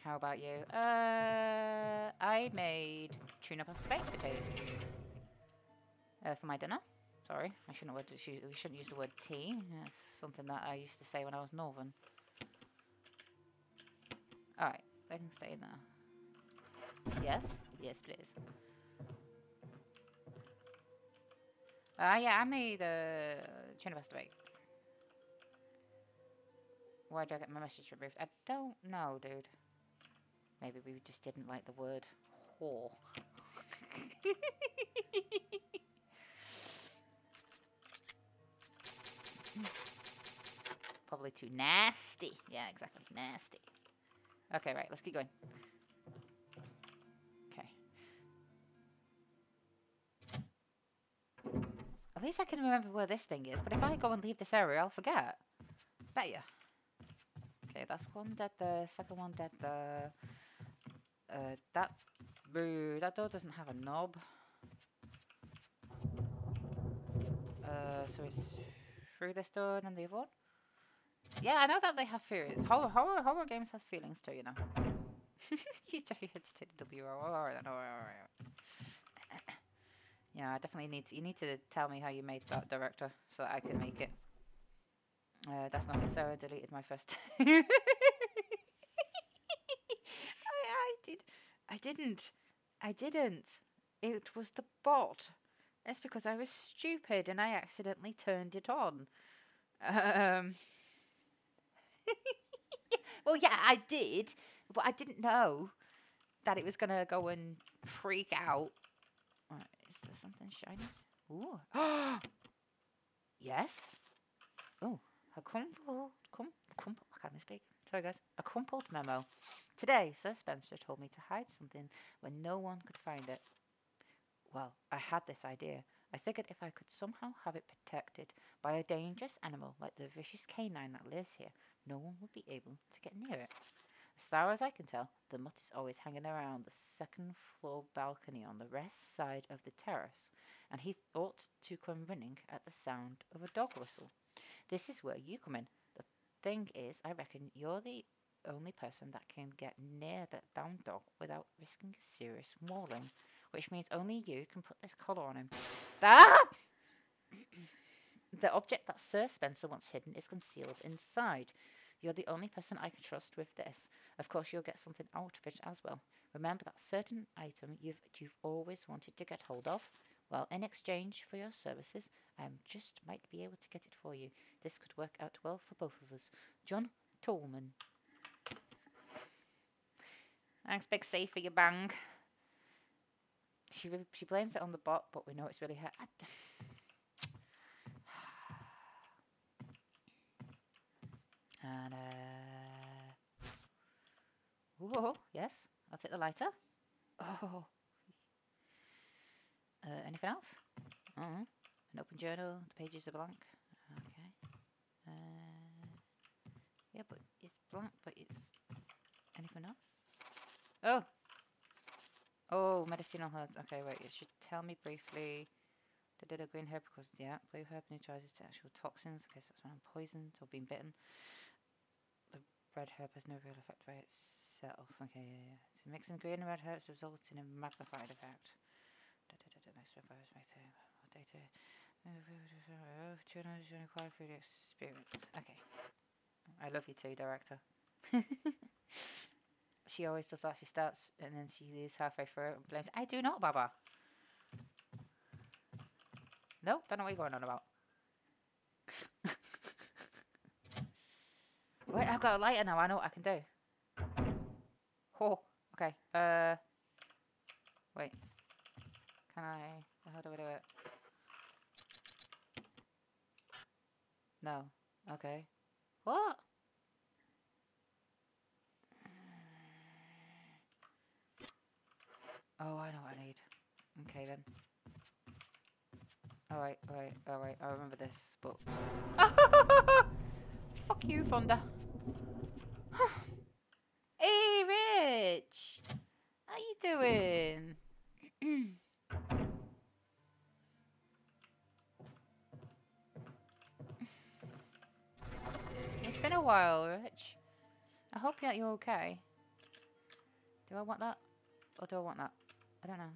How about you? Uh, I made tuna pasta baked potato uh, for my dinner. Sorry, I shouldn't, word, we shouldn't use the word tea. That's something that I used to say when I was northern. Alright, they can stay in there. Yes? Yes, please. Uh, yeah, I made uh, tuna pasta bake. Why did I get my message removed? I don't know, dude. Maybe we just didn't like the word whore. Probably too nasty. Yeah, exactly. Nasty. Okay, right. Let's keep going. At least I can remember where this thing is. But if I go and leave this area, I'll forget. Bet ya. Okay, that's one dead there. Second one dead there. Uh, that... Boo, that door doesn't have a knob. Uh, so it's through this door and then the other one? Yeah, I know that they have feelings. Horror, horror, horror games have feelings too, you know. you had to take the W. Alright, alright. Yeah, I definitely need to. You need to tell me how you made that director so that I can make it. Uh, that's nothing. Sarah deleted my first. I, I did. I didn't. I didn't. It was the bot. That's because I was stupid and I accidentally turned it on. Um. well, yeah, I did, but I didn't know that it was gonna go and freak out. Right, is there something shiny? Ooh. yes. Oh, a crumpled, cum, crumpled. I can't speak. Sorry, guys. A crumpled memo. Today, Sir Spencer told me to hide something when no one could find it. Well, I had this idea. I figured if I could somehow have it protected by a dangerous animal like the vicious canine that lives here, no one would be able to get near it. As far as I can tell, the mutt is always hanging around the second floor balcony on the west side of the terrace, and he ought to come running at the sound of a dog whistle. This is where you come in. The thing is, I reckon you're the only person that can get near that damn dog without risking a serious mauling, which means only you can put this collar on him. That ah! The object that Sir Spencer wants hidden is concealed inside. You're the only person I can trust with this. Of course, you'll get something out of it as well. Remember that certain item you've you've always wanted to get hold of. Well, in exchange for your services, I just might be able to get it for you. This could work out well for both of us. John Tolman. Thanks, Big C, for your bang. She she blames it on the bot, but we know it's really her. I d- And uh, whoa, yes, I'll take the lighter. Oh, uh, anything else? uh An open journal. The pages are blank. Okay. Uh, yeah, but it's blank. But it's anything else? Oh. Oh, medicinal herbs. Okay, wait. It should tell me briefly. Da. Green herb because yeah, blue herb neutralizes actual toxins. Okay, so that's when I'm poisoned or being bitten. Red herb has no real effect by itself. Okay, yeah, yeah. So mixing green and red herbs results in a magnified effect. Da da da da. Makes the virus make more data. The experience. Okay. I love you too, director. she always does that. She starts and then she is halfway through and blames. I do not, Baba. No, don't know what you're going on about. Wait, I've got a lighter now. I know what I can do. Oh, okay. Uh, wait. Can I? How do I do it? No. Okay. What? Oh, I know what I need. Okay then. Alright, alright, alright. I remember this, but. Fuck you, Fonda. Hey, Rich! How you doing? it's been a while, Rich. I hope that you're okay. Do I want that? Or do I want that? I don't know.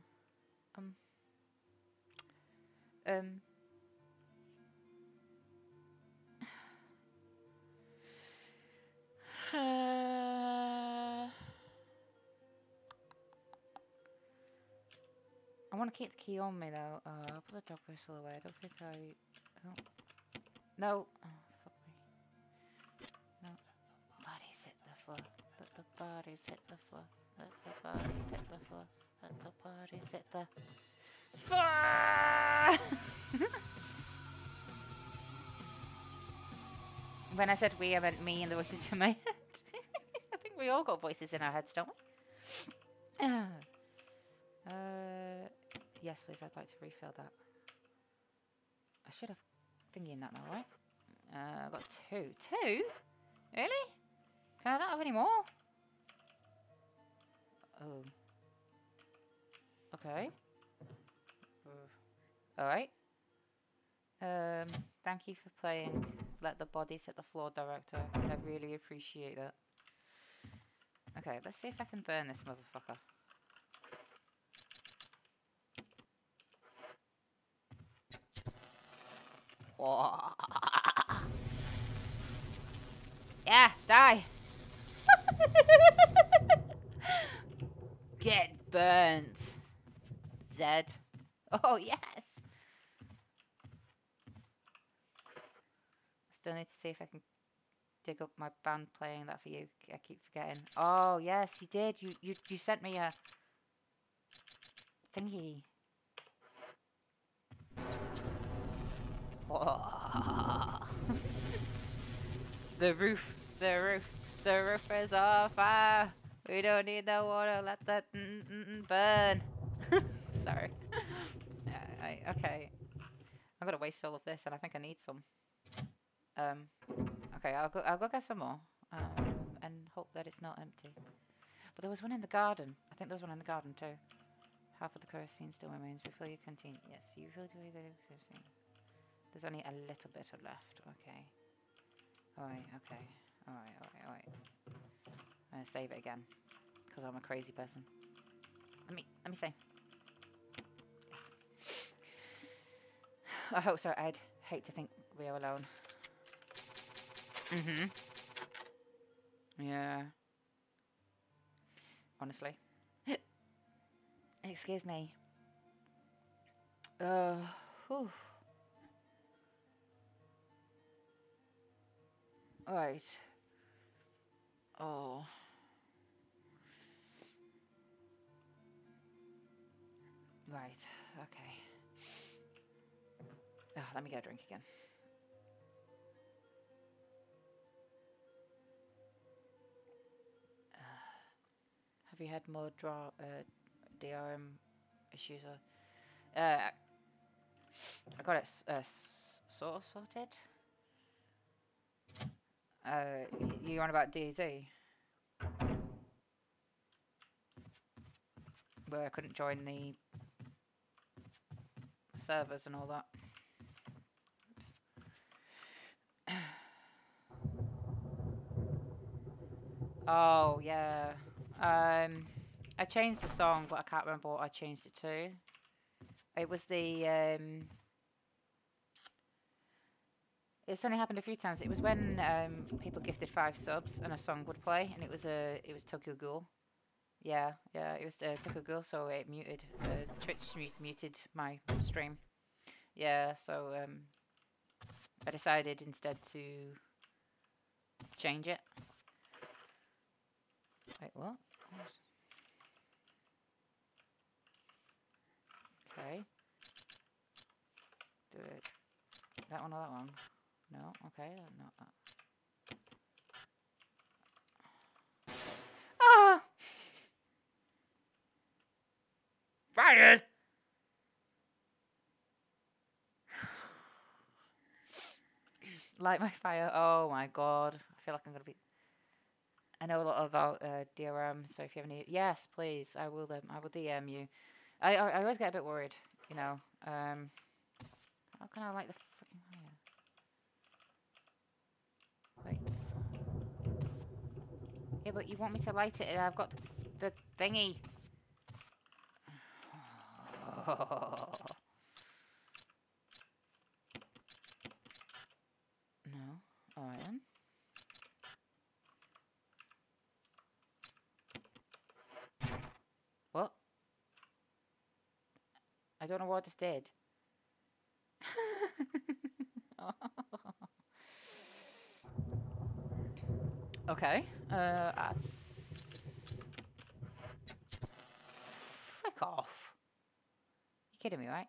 Um. Um. Uh, I want to keep the key on me though. Uh, I'll put the dog whistle away. I don't think I. I don't, no. Oh, fuck me. No. Bodies hit the floor. Let the bodies hit the floor. Let the bodies hit the floor. Let the bodies hit the floor. when I said we, I meant me and the voices in my head. I think we all got voices in our heads, don't we? uh, yes, please. I'd like to refill that. I should have thingy in that now, right? Uh, I got two. Two? Really? Can I not have any more? Oh. Okay. Uh, Alright. Um, thank you for playing Let the Bodies Hit the Floor, director. I really appreciate that. Okay, let's see if I can burn this motherfucker. Yeah, die! Get burnt. Zed. Oh, yes! Still need to see if I can dig up my band playing that for you. I keep forgetting. Oh, yes, you did. You you, you sent me a thingy. the roof, the roof, the roof is on fire. We don't need no water. Let that mm -mm -mm burn. Sorry. I, okay. I'm gonna waste all of this, and I think I need some. Um. Okay, I'll go. I'll go get some more. Um, and hope that it's not empty. But there was one in the garden. I think there was one in the garden too. Half of the kerosene still remains. Refill your canteen. Yes, you refill your kerosene. There's only a little bit left. Okay. Alright, okay. Alright, alright, alright. I'm gonna save it again. Because I'm a crazy person. Let me let me say. Yes. I hope so. I'd hate to think we are alone. Mhm. Yeah. Honestly. Excuse me. Uh. Whew. Right. Oh. Right. Okay. Ah, let me get a drink again. Have you had more draw uh, DRM issues? Or, uh, I got it uh, sort of sorted. Uh, you on about DZ? Where I couldn't join the servers and all that. Oops. oh yeah. Um, I changed the song, but I can't remember what I changed it to. It was the um. It's only happened a few times. It was when um, people gifted five subs and a song would play, and it was a it was Tokyo Ghoul. Yeah, yeah, it was uh, Tokyo Ghoul, so it muted. Uh, Twitch mute, muted my stream. Yeah, so um, I decided instead to change it. Wait, what? Okay. Do it. That one or that one? No. Okay, not that. Ah! Ryan! Light my fire. Oh my god. I feel like I'm gonna be. I know a lot about uh, DRM, so if you have any, yes, please, I will. Um, I will DM you. I, I I always get a bit worried, you know. Um, how can I light the freaking? Wait. Yeah, but you want me to light it, I've got the thingy. No. Alright then. What? I don't know what just did. okay. Uh, as... Frick off. You kidding me, right?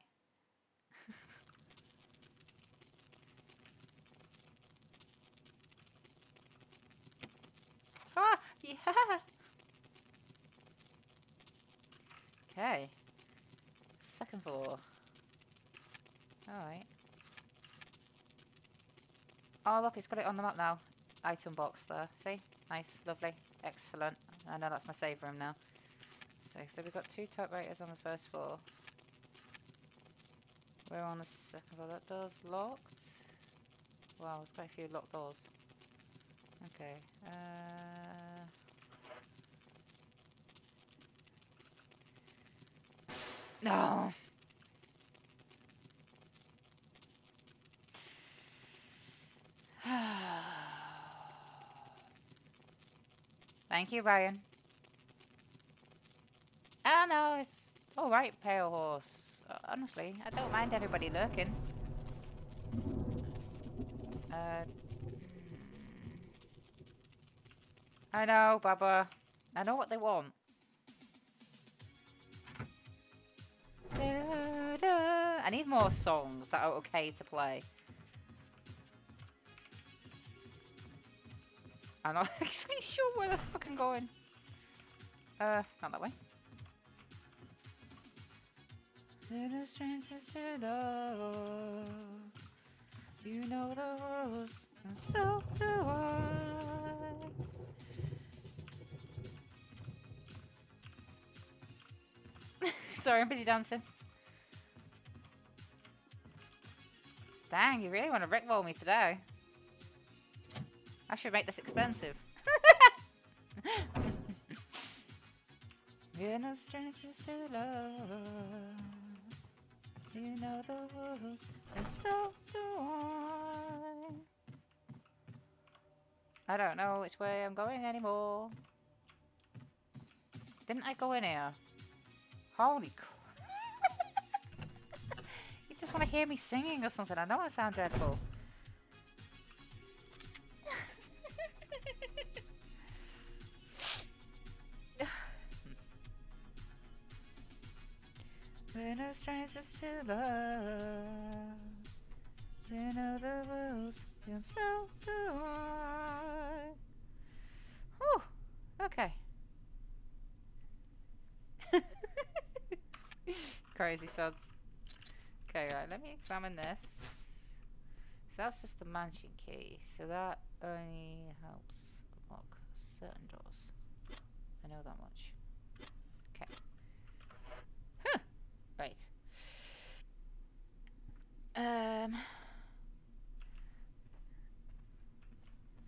Ah, yeah. Okay. Second floor. Alright. Oh, look, it's got it on the map now. Item box there. See? Nice, lovely, excellent. I know that's my save room now. So, so we've got two typewriters on the first floor. We're on the second floor. That door's locked. Wow, there's quite a few locked doors. Okay. Uh, no. Thank you, Ryan. Ah, no, it's all right, Pale Horse. Uh, honestly, I don't mind everybody lurking. Uh, I know, Baba. I know what they want. I need more songs that are okay to play. I'm not actually sure where the fuck I'm going. Uh, not that way. Little strangers to love. You know the rules, and so do I. Sorry, I'm busy dancing. Dang, you really want to rickroll me today. I should make this expensive. We're no strangers to love. You know the rules, and so do I. I don't know which way I'm going anymore. Didn't I go in here? Holy crap. you just want to hear me singing or something. I know I sound dreadful. We're no strangers to love. You know the rules, and so do I. Whew. Okay. Crazy suds. Okay, right, let me examine this. So that's just the mansion key. So that only helps lock certain doors. I know that much. Okay. Huh. Right. Um.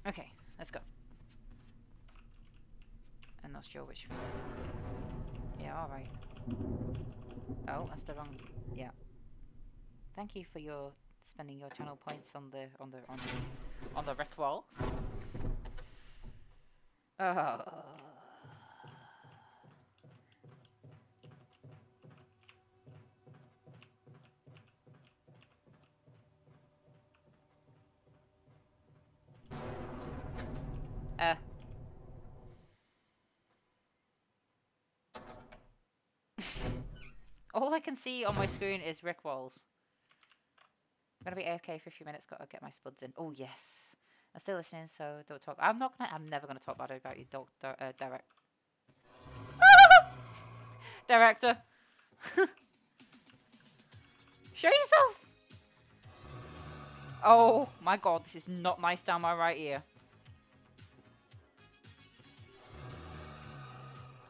Okay, let's go. I'm not sure which. Yeah, all right. Oh, that's the wrong. Yeah. Thank you for your spending your channel points on the on the on the on the Rick walls. Oh. Uh. All I can see on my screen is Rick Walls. I'm gonna be AFK for a few minutes. Gotta get my spuds in. Oh yes, I'm still listening, so don't talk. I'm not gonna. I'm never gonna talk bad about you, dog, uh, direct. Director. Show yourself. Oh my god, this is not nice down my right ear.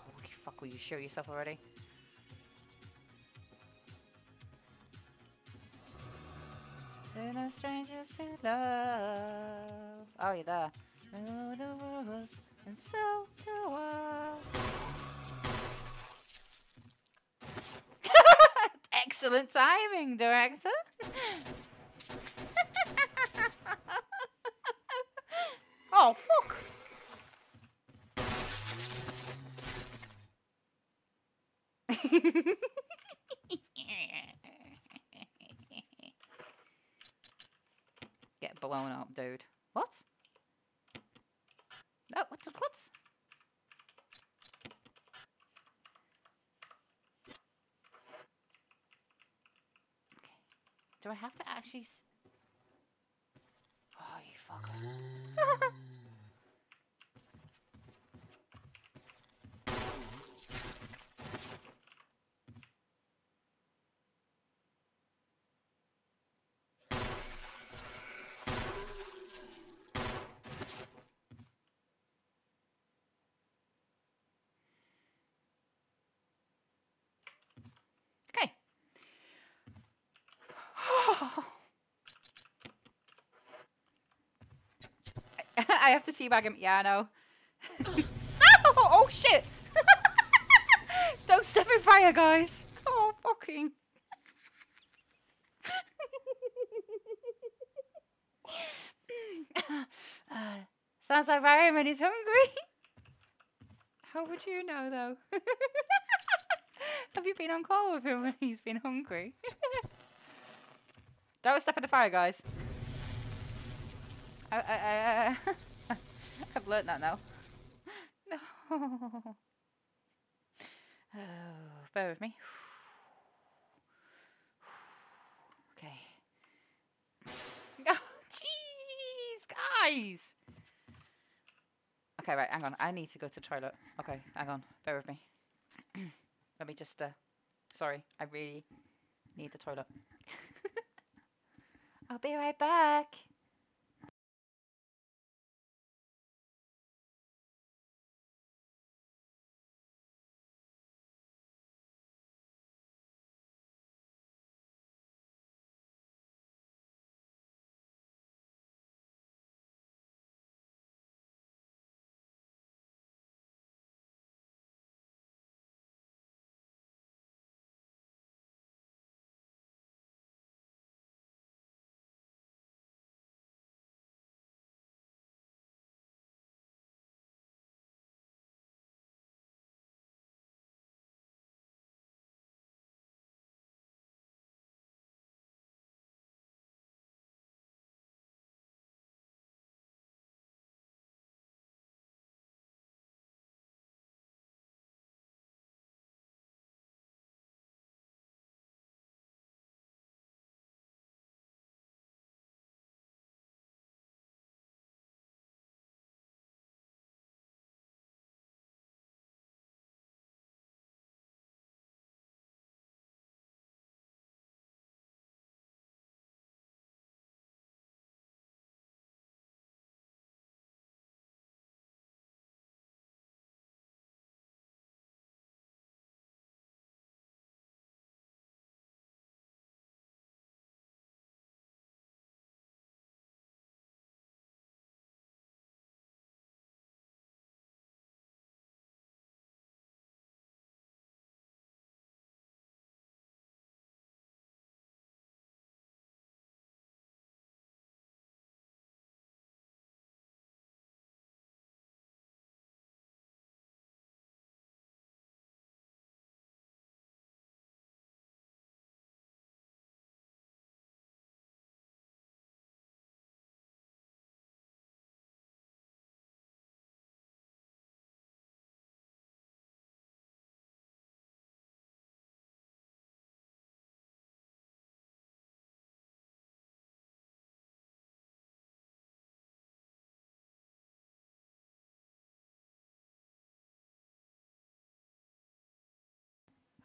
Holy fuck, will you show yourself already? We're no strangers to love. Oh, there. Know the rules, and so do I. Excellent timing, director. oh, fuck. Get blown up, dude. What? No, what? What? Do I have to actually? Oh, you fucker! Okay. I have to teabag him. Yeah, I know. oh, shit! Don't step in fire, guys. Oh, fucking. uh, sounds like Ryman is hungry. How would you know, though? Have you been on call with him when he's been hungry? Don't step in the fire, guys. I, I, I, I've that now. No. Oh, bear with me. Okay. Oh, jeez, guys. Okay, right, hang on. I need to go to the toilet. Okay, hang on. Bear with me. Let me just, uh, sorry. I really need the toilet. I'll be right back.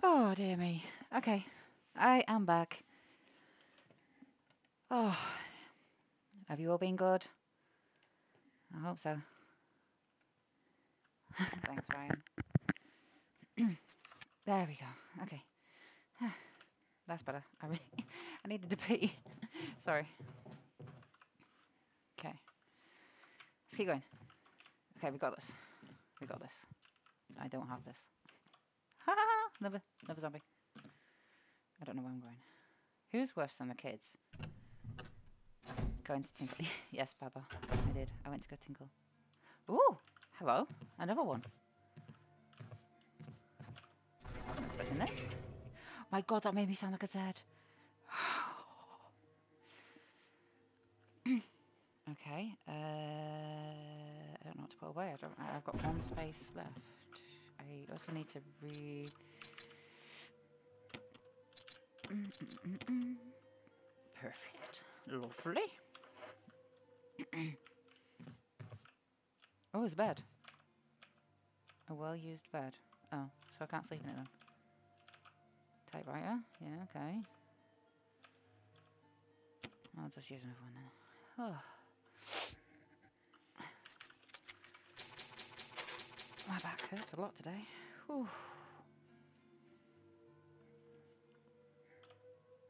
Oh, dear me. Okay, I am back. Oh, have you all been good? I hope so. Thanks, Ryan. there we go. Okay. That's better. I really, I needed to pee. Sorry. Okay. Let's keep going. Okay, we got this. We got this. I don't have this. Ha ha! Another, another zombie. I don't know where I'm going. Who's worse than the kids? Going to Tinkle. yes, Baba. I did. I went to go Tinkle. Ooh! Hello. Another one. I Wasn't expecting this. My god, that made me sound like a Zed. okay. Uh, I don't know what to put away. I don't. I've got one space left. I also need to re. Mm, mm, mm, mm. Perfect. Lovely. oh, it's a bed. A well-used bed. Oh, so I can't sleep in it then. Typewriter. Yeah, okay. I'll just use another one then. Oh. My back hurts a lot today. Whew.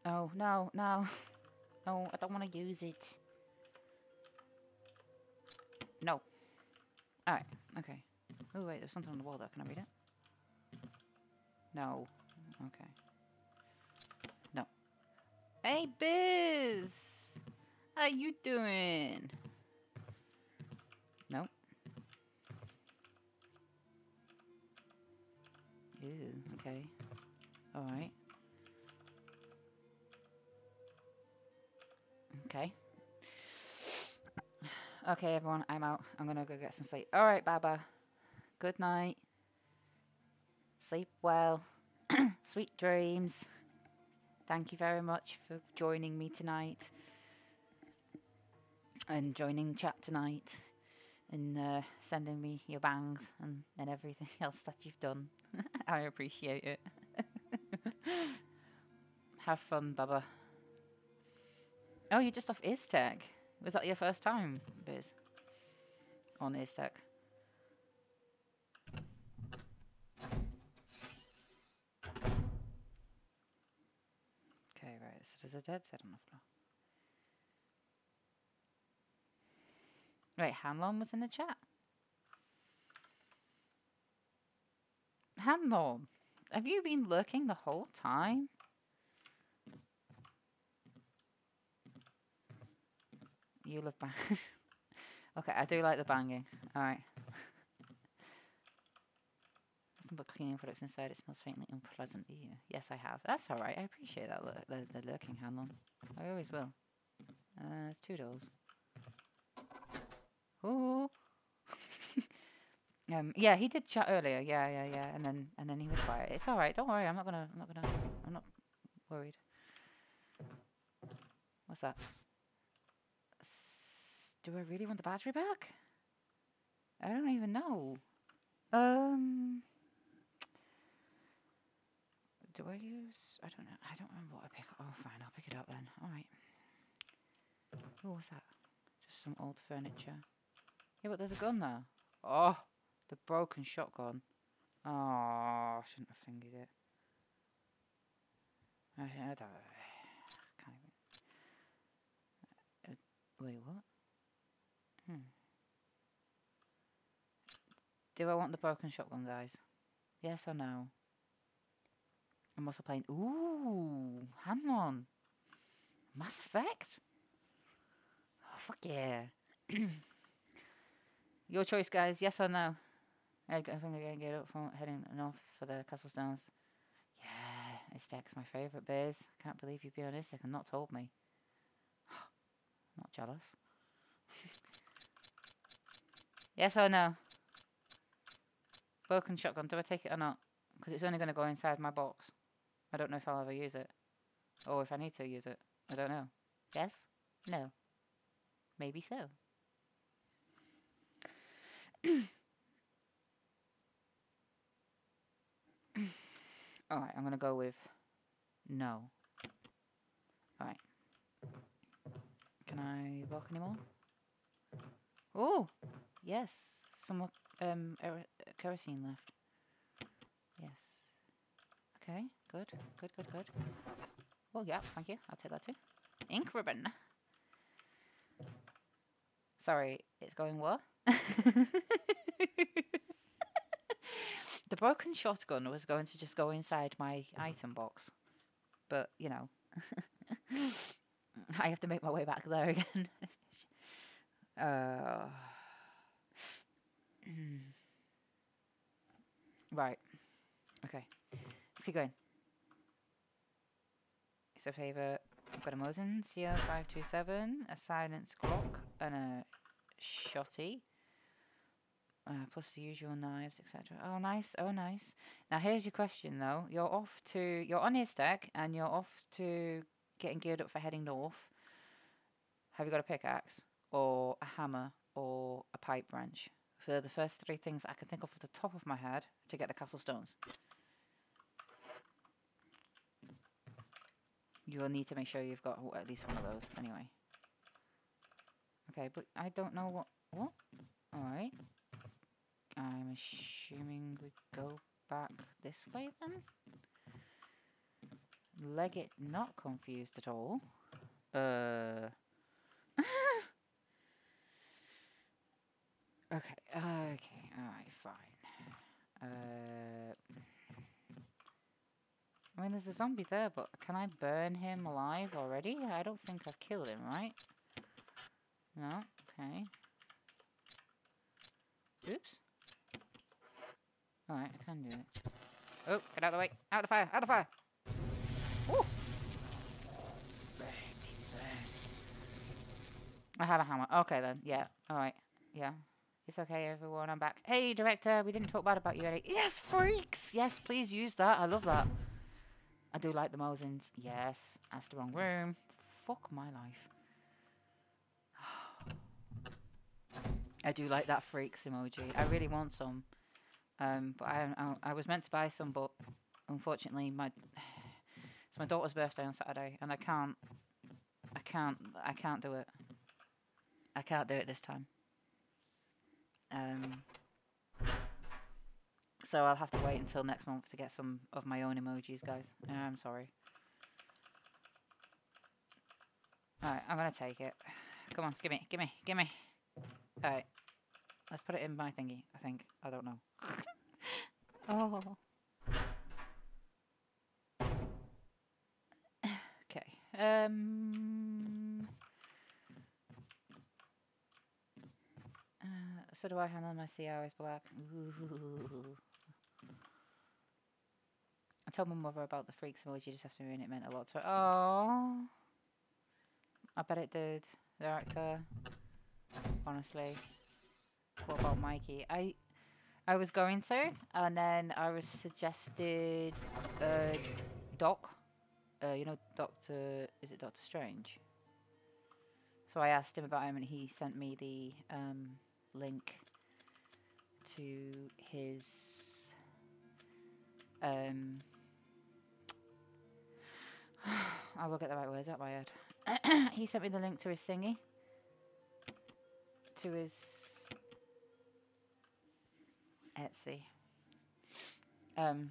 Oh, no, no. No, I don't want to use it. No. Alright, okay. Oh, wait, there's something on the wall there. Can I read it? No. Okay. No. Hey, Biz! How you doing? Nope. Okay. Alright. Okay. Okay, everyone, I'm out. I'm gonna go get some sleep. Alright, Baba. Good night. Sleep well. Sweet dreams. Thank you very much for joining me tonight. And joining chat tonight. And uh, sending me your bangs and, and everything else that you've done. I appreciate it. Have fun, Baba. Oh, you're just off Iztec. Was that your first time, Biz? On Iztec? Okay, right. So there's a dead set on the floor. Right, Hanlon was in the chat. Hanlon, have you been lurking the whole time? You love bang. okay, I do like the banging. Alright. Nothing but cleaning products inside. It smells faintly unpleasant. Ew. Yes, I have. That's alright. I appreciate that, lur- the, the lurking handle. I always will. Uh, it's two doors. Ooh. Um, yeah, he did chat earlier. Yeah, yeah, yeah. And then and then he was quiet. It's alright. Don't worry. I'm not gonna. I'm not gonna. I'm not worried. What's that? S- Do I really want the battery back? I don't even know. Um. Do I use? I don't know. I don't remember what I pick. Up. Oh, fine. I'll pick it up then. All right. Oh, what's that? Just some old furniture. Yeah, but there's a gun there. Oh, the broken shotgun. Oh, I shouldn't have fingered it. I, I don't. I can't even. Uh, wait, what? Hmm. Do I want the broken shotgun, guys? Yes or no? I'm also playing. Ooh, hang on. Mass Effect. Oh, fuck yeah. Your choice, guys. Yes or no? I, I think I'm gonna get up from heading north for the Castle Stones. Yeah, Istek's my favourite beers. I Can't believe you've been on Istek and not told me. not jealous. yes or no? Broken shotgun. Do I take it or not? Because it's only going to go inside my box. I don't know if I'll ever use it. Or if I need to use it. I don't know. Yes? No. Maybe so. All right, I'm gonna go with no. All right. Can I walk anymore? Oh, yes. Some more um ero- kerosene left. Yes. Okay. Good. Good. Good. Good. Oh yeah. Thank you. I'll take that too. Ink ribbon. Sorry, it's going what? the broken shotgun was going to just go inside my item box, but you know, I have to make my way back there again. uh, right. Okay. Let's keep going. It's a favourite. I've got a Mosin CR527, a Silence Glock, and a Shotty. Uh, plus the usual knives, etc. Oh, nice. Oh, nice. Now, here's your question, though. You're off to... You're on his deck, and you're off to getting geared up for heading north. Have you got a pickaxe? Or a hammer? Or a pipe wrench? For the first three things I can think of off the top of my head to get the castle stones. You will need to make sure you've got at least one of those, anyway. Okay, but I don't know what... What? Alright. I'm assuming we go back this way, then? Leggett not confused at all. Uh... okay, okay, alright, fine. Uh... I mean, there's a zombie there, but can I burn him alive already? I don't think I've killed him, right? No? Okay. Oops. Alright, I can do it. Oh, get out of the way! Out of the fire! Out of the fire! Woo! I have a hammer. Okay then, yeah. Alright, yeah. It's okay, everyone. I'm back. Hey, director, we didn't talk bad about you, Eddie. Yes, freaks! Yes, please use that. I love that. I do like the Mosins. Yes, that's the wrong room. Fuck my life. I do like that freaks emoji. I really want some. Um, but I, I I was meant to buy some, but unfortunately my it's my daughter's birthday on Saturday, and I can't I can't I can't do it. I can't do it this time. Um. So I'll have to wait until next month to get some of my own emojis, guys. I'm sorry. Alright, I'm gonna take it. Come on, gimme, gimme, gimme. Alright. Let's put it in my thingy, I think. I don't know. oh. Okay. Um. Uh, so do I handle my CR is black? Ooh. I told my mother about the freaks emoji just after and it meant a lot to her. Oh. I bet it did. The actor. Honestly. What about Mikey? I I was going to, and then I was suggested uh, Doc. Uh, you know, Doctor. Is it Doctor Strange? So I asked him about him, and he sent me the um, link to his. Um, I will get the right words out my head. he sent me the link to his thingy. To his Etsy. Um,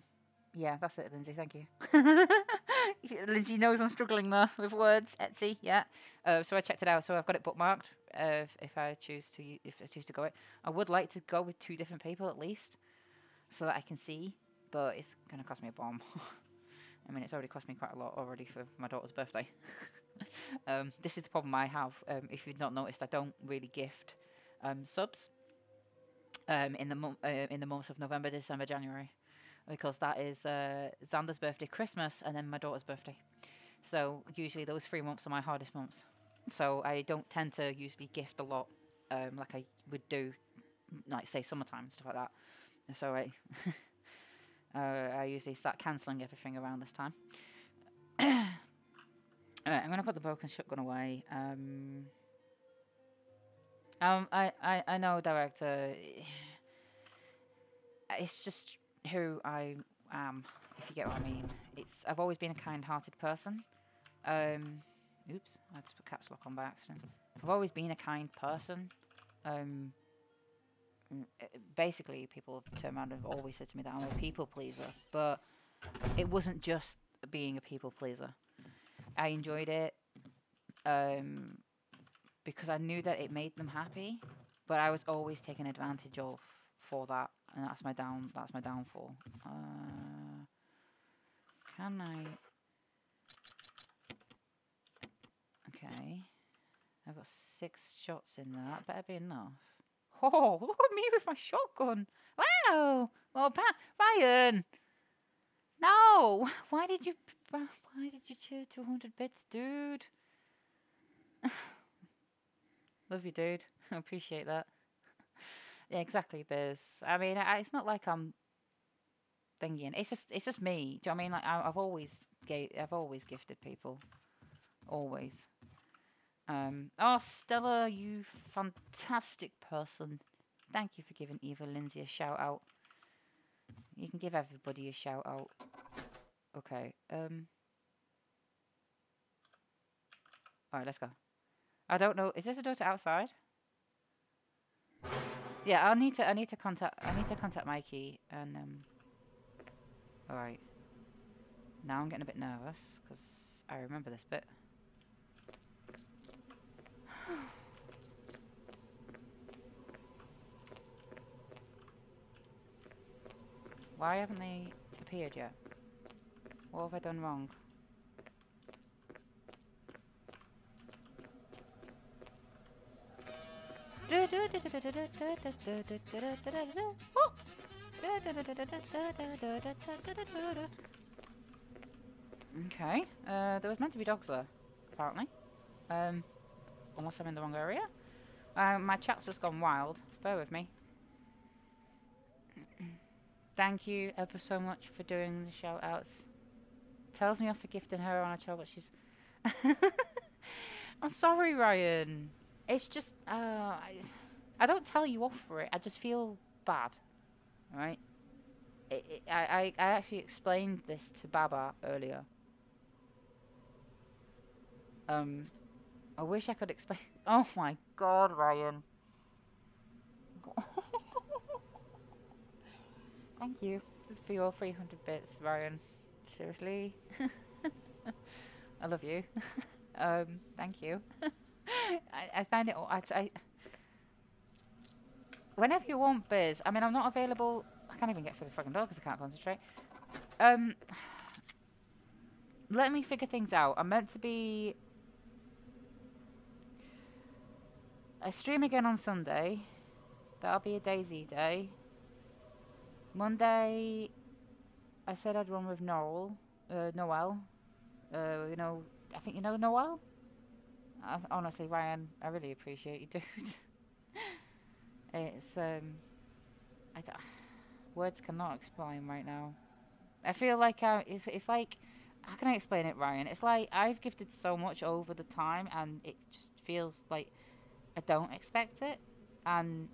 yeah, that's it, Lindsay. Thank you. Lindsay knows I'm struggling there with words. Etsy, yeah. Uh, so I checked it out. So I've got it bookmarked. Uh, if, I choose to, if I choose to go it, I would like to go with two different people at least, so that I can see. But it's gonna cost me a bomb. I mean, it's already cost me quite a lot already for my daughter's birthday. um, this is the problem I have. Um, if you've not noticed, I don't really gift um, subs um, in the mo- uh, in the months of November, December, January, because that is uh, Xander's birthday, Christmas, and then my daughter's birthday. So usually those three months are my hardest months. So I don't tend to usually gift a lot, um, like I would do, like say summertime and stuff like that. So I, uh, I usually start cancelling everything around this time. Alright, I'm gonna put the broken shotgun away. Um, um, I, I, I know, director. It's just who I am, if you get what I mean. It's I've always been a kind-hearted person. Um, oops, I just put caps lock on by accident. I've always been a kind person. Um, basically, people have turned around and have always said to me that I'm a people pleaser, but it wasn't just being a people pleaser. I enjoyed it um, because I knew that it made them happy, but I was always taken advantage of for that, and that's my down. That's my downfall. Uh, can I? Okay, I've got six shots in there. That better be enough. Oh, look at me with my shotgun! Wow! Well, pa- Ryan. No! Why did you? Why did you choose 200 bits, dude? Love you, dude. I appreciate that. Yeah, exactly, Biz. I mean, I, it's not like I'm thinking. It's just, it's just me. Do you know what I mean? Like, I, I've always gave, I've always gifted people, always. Um. Oh, Stella, you fantastic person. Thank you for giving Eva Lindsay a shout out. You can give everybody a shout out. Okay. Um. All right, let's go. I don't know. Is this a door to outside? Yeah, I need to. I need to contact. I need to contact Mikey and um. All right. Now I'm getting a bit nervous because I remember this bit. Why haven't they appeared yet? What have I done wrong? Okay, uh, there was meant to be dogs there, apparently. Um, unless I'm in the wrong area. Uh, my chat's just gone wild. Bear with me. Thank you ever so much for doing the shout outs. Tells me off for gifting her on a child, but she's. I'm sorry, Ryan. It's just. Uh, I, I don't tell you off for it. I just feel bad. Right? It, it, I, I, I actually explained this to Baba earlier. Um, I wish I could explain. Oh my god, Ryan. Thank you for your 300 bits, Ryan. Seriously. I love you. um, thank you. I, I find it. I, I, whenever you want Biz, I mean, I'm not available. I can't even get through the fucking door because I can't concentrate. Um, let me figure things out. I'm meant to be. I stream again on Sunday. That'll be a DayZ day. Monday, I said I'd run with Noel. Uh, Noel. Uh, you know, I think you know Noel. Honestly, Ryan, I really appreciate you, dude. it's um, I d- words cannot explain right now. I feel like I, it's it's like how can I explain it, Ryan? It's like I've gifted so much over the time, and it just feels like I don't expect it, and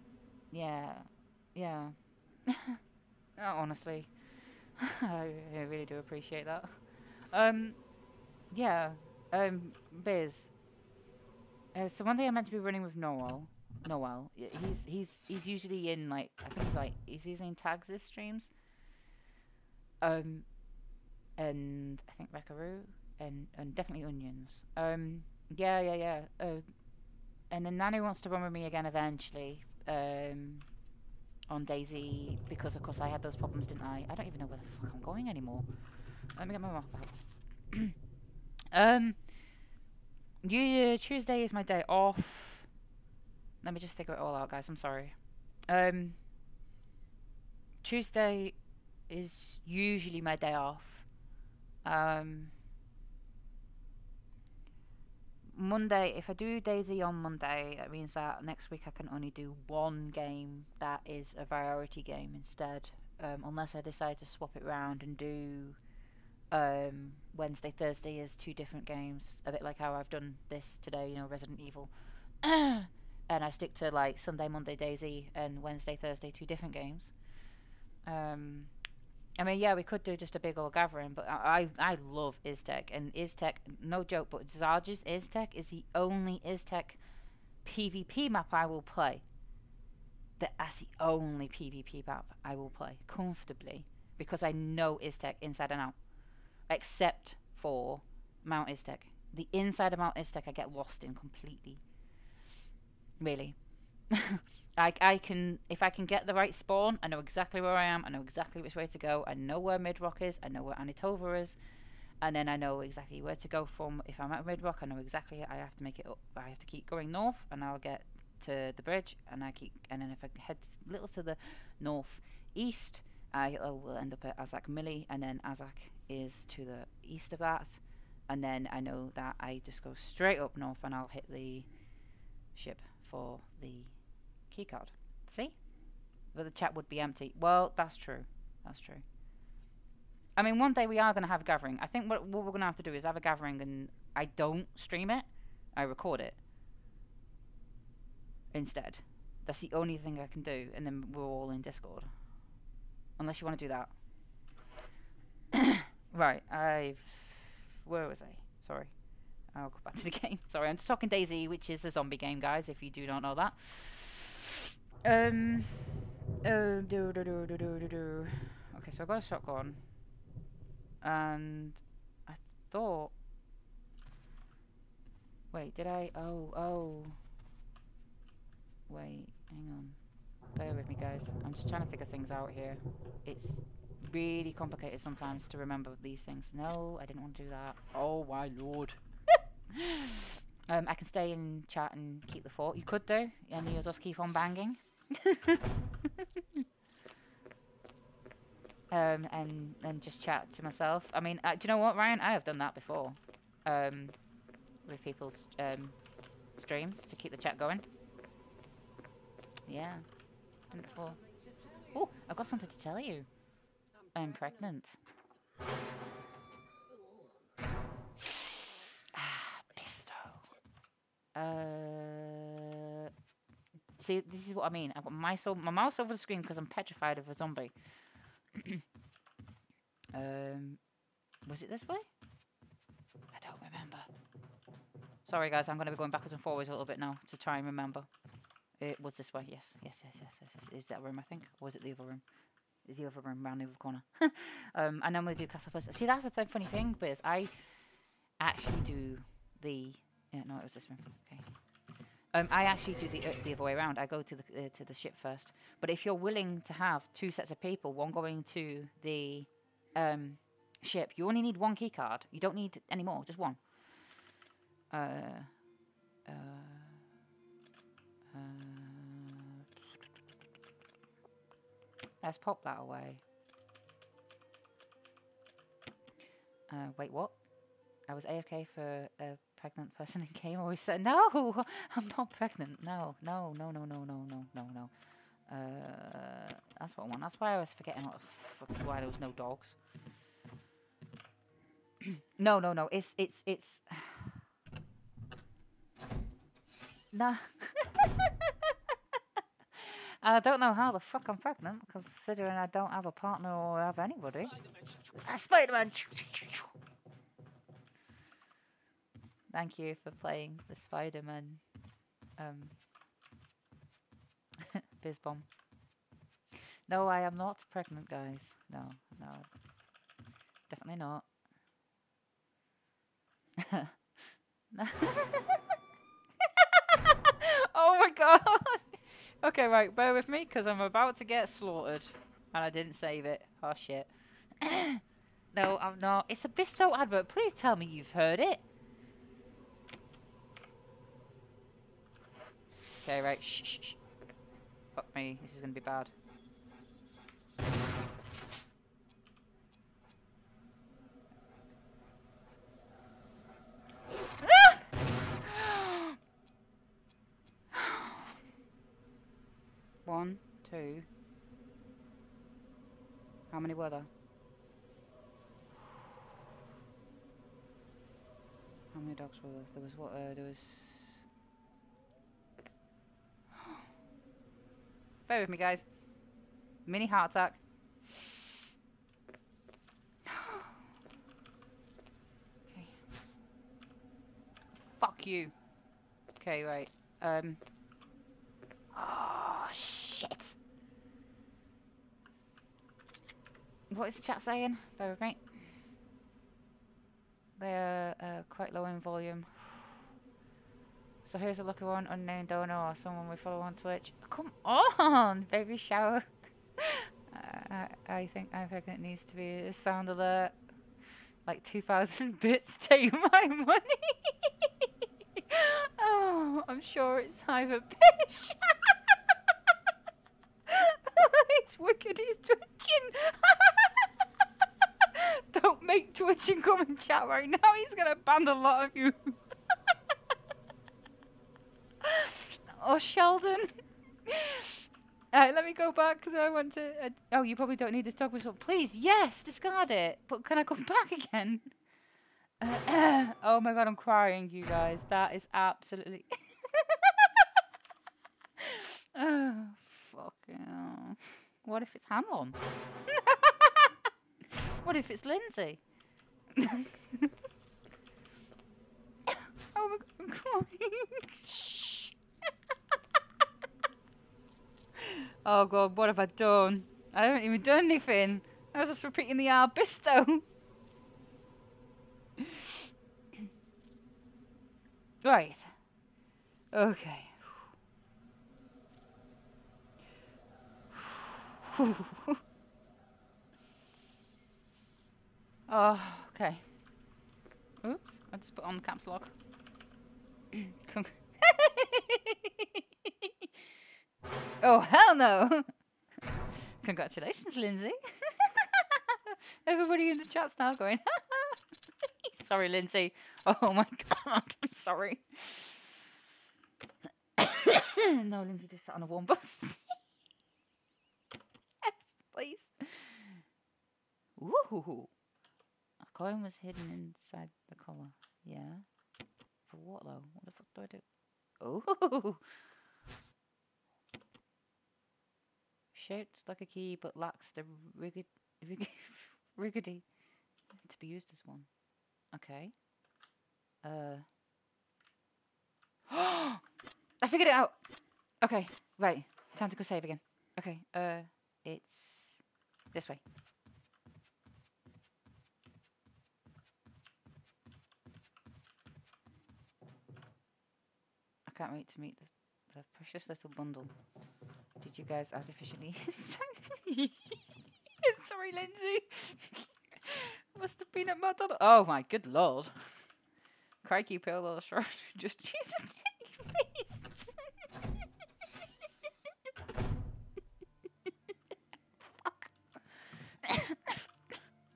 yeah, yeah. Oh, honestly, I really do appreciate that. Um, yeah. Um, Biz. Uh, so one day I'm meant to be running with Noel. Noel. He's he's he's usually in like I think he's like he's using in Tags' streams. Um, and I think Reckaroo and and definitely Onions. Um, yeah yeah yeah. Uh, and then Nanu wants to run with me again eventually. Um, on DayZ because of course I had those problems, didn't I? I don't even know where the fuck I'm going anymore. Let me get my map out. um yeah, Tuesday is my day off. Let me just figure it all out, guys. I'm sorry. Um Tuesday is usually my day off. Um Monday, if I do DayZ on Monday, that means that next week I can only do one game that is a variety game instead. Um, unless I decide to swap it around and do um, Wednesday, Thursday is two different games, a bit like how I've done this today, you know, Resident Evil. and I stick to like Sunday, Monday, DayZ, and Wednesday, Thursday, two different games. Um, I mean, yeah, we could do just a big old gathering, but I I, love Iztec and Iztec. No joke, but Zarge's Iztec is the only Iztec PvP map I will play. That that's the only PvP map I will play comfortably because I know Iztec inside and out, except for Mount Iztec. The inside of Mount Iztec I get lost in completely. Really. I, I can if I can get the right spawn, I know exactly where I am, I know exactly which way to go, I know where Midrock is, I know where Anitova is, and then I know exactly where to go from if I'm at Midrock, I know exactly I have to make it up I have to keep going north and I'll get to the bridge and I keep and then if I head a little to the north east I oh, will end up at Azak Millie and then Azak is to the east of that and then I know that I just go straight up north and I'll hit the ship for the keycard. See? But the chat would be empty. Well, that's true. That's true. I mean, one day we are going to have a gathering. I think what, what we're going to have to do is have a gathering and I don't stream it. I record it. Instead. That's the only thing I can do. And then we're all in Discord. Unless you want to do that. Right. I've... Where was I? Sorry. I'll go back to the game. Sorry, I'm just talking DayZ, which is a zombie game, guys, if you do not know that. Um... Uh, do, do, do, do, do, do. Okay, so I got a shotgun. And... I thought... Wait, did I... Oh, oh... Wait, hang on. Bear with me, guys. I'm just trying to figure things out here. It's really complicated sometimes to remember these things. No, I didn't want to do that. Oh my lord. um, I can stay in chat and keep the fort. You could do, and you'll just keep on banging. um, and and just chat to myself. I mean, uh, do you know what, Ryan? I have done that before. Um, with people's um, streams to keep the chat going. Yeah. Oh, I've got something to tell you. I'm pregnant. Ah, Bisto. Uh, see, this is what I mean. I've got my, so my mouse over the screen because I'm petrified of a zombie. um, was it this way? I don't remember. Sorry, guys. I'm going to be going backwards and forwards a little bit now to try and remember. It was this way. Yes, yes, yes, yes, yes. yes. Is that room? I think. Or was it the other room? The other room round the other corner. um, I normally do castle first. See, that's the th funny thing, Biz. I actually do the. Yeah, no, it was this room. Okay. Um, I actually do the uh, the other way around. I go to the uh, to the ship first. But if you're willing to have two sets of people, one going to the um, ship, you only need one key card. You don't need any more, just one. Uh, uh, uh, let's pop that away. Uh, wait, what? I was AFK for a pregnant person in game. Always said, no, I'm not pregnant. No, no, no, no, no, no, no, no, no. Uh, that's what I want. That's why I was forgetting what fuck, why there was no dogs. no, no, no. It's it's it's. nah. I don't know how the fuck I'm pregnant, considering I don't have a partner or have anybody. Ah, Spider-Man! Thank you for playing the Spider-Man um, Bizbomb. No, I am not pregnant, guys. No, no. Definitely not. oh my god! Okay, right, bear with me, because I'm about to get slaughtered. And I didn't save it. Oh, shit. no, I'm not. It's a Bisto advert. Please tell me you've heard it. Okay, right. Shh, shh, shh. Fuck me. This is going to be bad. Two. How many were there? How many dogs were there? There was what? Uh, there was. Bear with me, guys. Mini heart attack. okay. Fuck you. Okay, right. Um. Oh shit. What is the chat saying? Bear with me. They're uh, quite low in volume. So here's a lucky one, unknown donor or someone we follow on Twitch. Come on, baby shower. I, think I think it needs to be a sound alert. Like 2,000 bits, take my money. oh, I'm sure it's either bitch. it's wicked, he's twitching. Don't make twitching come in chat right now, he's gonna ban a lot of you. oh, Sheldon. Alright, let me go back because I want to. Uh, oh, you probably don't need this dog whistle. Please, yes, discard it. But can I come back again? Uh, oh my god, I'm crying, you guys. That is absolutely. oh, fucking. What if it's Hanlon? What if it's Lindsay? oh my god, I'm crying. Oh god, what have I done? I haven't even done anything. I was just repeating the Arbisto. right. Okay. oh, okay. Oops, I just put on the caps lock. Oh, hell no! Congratulations, Lindsay. Everybody in the chat's now going, sorry, Lindsay. Oh my god, I'm sorry. no, Lindsay just sat on a warm bus. yes, please. Ooh. Coin was hidden inside the collar. Yeah. For what though? What the fuck do I do? Oh. Shaped like a key but lacks the rigid, rigid, rigidity to be used as one. Okay. Uh. I figured it out. Okay, right. Time to go save again. Okay. Uh, it's this way. Can't wait to meet the, the precious little bundle. Did you guys artificially? Sorry, Lindsay. Must have been at McDonald's. Oh my good lord. Crikey, pale little Short. Just to your face.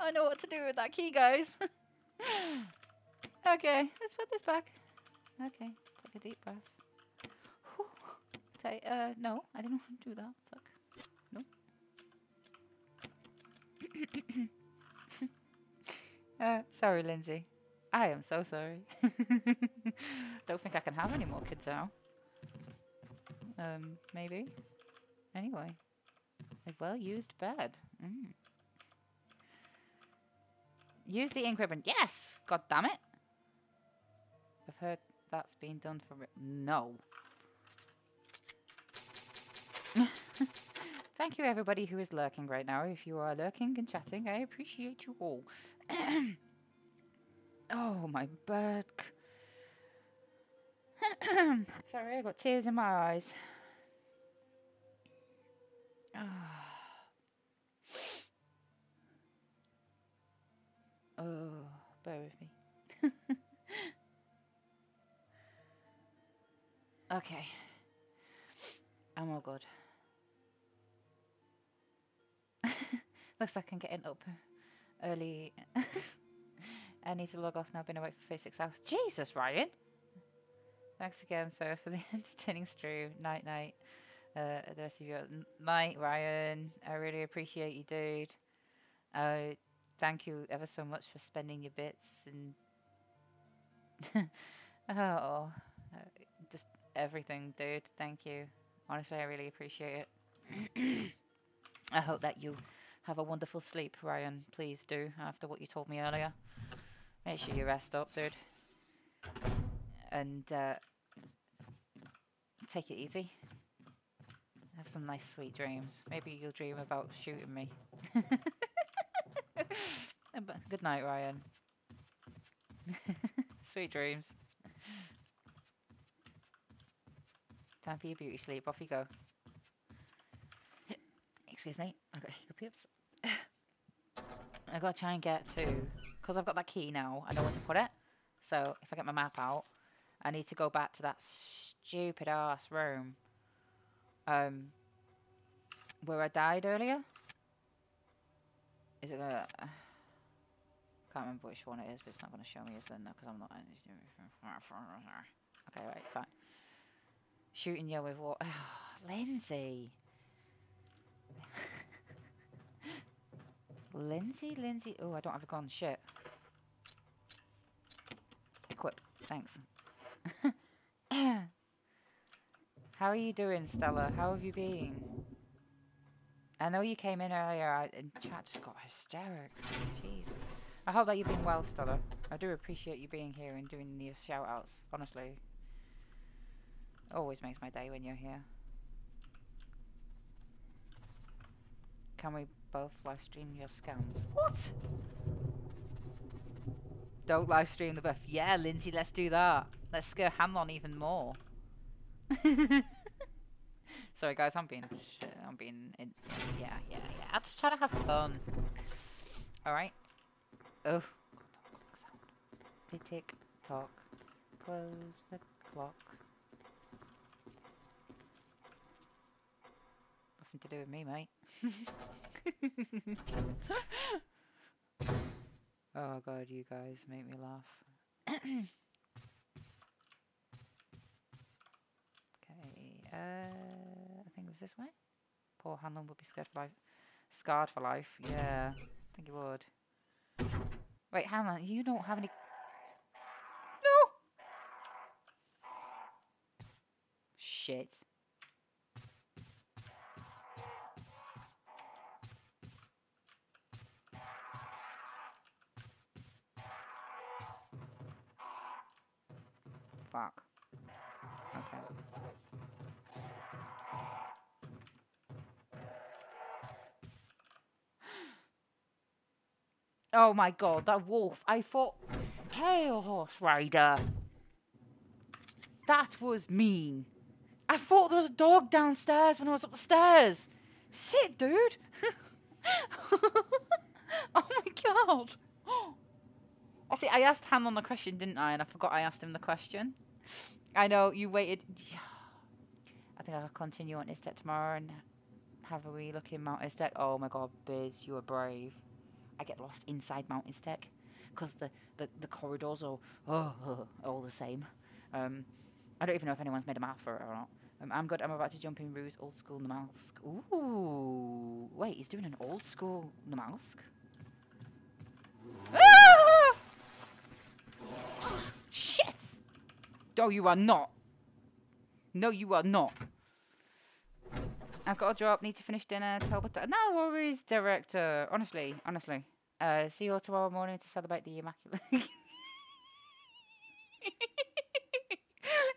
I know what to do with that key, guys. okay, let's put this back. Okay, take a deep breath. Uh, no, I didn't want to do that. Fuck. No. uh, sorry, Lindsay. I am so sorry. Don't think I can have any more kids now. Um, maybe. Anyway. A well-used bed. Mm. Use the ink ribbon. Yes! God damn it! That's been done for... No. Thank you everybody who is lurking right now. If you are lurking and chatting, I appreciate you all. oh, my back. Sorry, I got tears in my eyes. Ah. oh, bear with me. okay. I'm all good. Looks like I'm getting up early. I need to log off now. I've Been awake for 36 hours. Jesus, Ryan. Thanks again, sir, for the entertaining stream. Night, night. Uh, the rest of you. Night, Ryan. I really appreciate you, dude. Uh, thank you ever so much for spending your bits and oh, uh, everything, dude. Thank you. Honestly, I really appreciate it. I hope that you have a wonderful sleep, Ryan. Please do, after what you told me earlier. Make sure you rest up, dude. and uh, take it easy. Have some nice sweet dreams. Maybe you'll dream about shooting me. Good night, Ryan. sweet dreams. Time for your beauty sleep. Off you go. Excuse me. I got hiccups. I gotta try and get to, because I've got that key now. I know where to put it. So if I get my map out, I need to go back to that stupid ass room. Um, where I died earlier. Is it gonna? Can't remember which one it is, but it's not gonna show me, is it? No, because I'm not. Okay, right, fine. Shooting you with what? Ah, Lindsay. Lindsay, Lindsay. Oh, I don't have a gun. Shit. Equip. Thanks. How are you doing, Stella? How have you been? I know you came in earlier and chat just got hysteric. Jesus. I hope that you've been well, Stella. I do appreciate you being here and doing the shout outs, honestly. Always makes my day when you're here. Can we both live stream your scans? What? Don't live stream the buff. Yeah, Lindsay, let's do that. Let's go hand on even more. Sorry, guys, I'm being, I'm being, in, yeah, yeah, yeah. I'm just trying to have fun. All right. Oh, tick tick tock. Close the clock. Nothing to do with me, mate. oh god, you guys make me laugh. okay, uh, I think it was this way. Poor Hanlon would be scared for life. Scarred for life, yeah. I think he would. Wait, Hanlon, you don't have any. No! Shit. Fuck. Okay. Oh my god, that wolf. I thought. Pale Horse Rider. That was mean. I thought there was a dog downstairs when I was up the stairs. Sit, dude. oh my god. I see. I asked Hanlon the question, didn't I? And I forgot I asked him the question. I know you waited. I think I'll continue on Istek tomorrow and have a wee look in Mount Istek. Oh my god, Biz, you are brave. I get lost inside Mount Tech because the, the, the corridors are oh, all the same. Um, I don't even know if anyone's made a map for it or not. Um, I'm good. I'm about to jump in Rue's old school Namalsk. Ooh, wait, he's doing an old school Namalsk. Ah! Shit! No, you are not. No, you are not. I've got a drop. Need to finish dinner. Tell but no worries, director. Honestly, honestly. Uh, see you all tomorrow morning to celebrate the immaculate.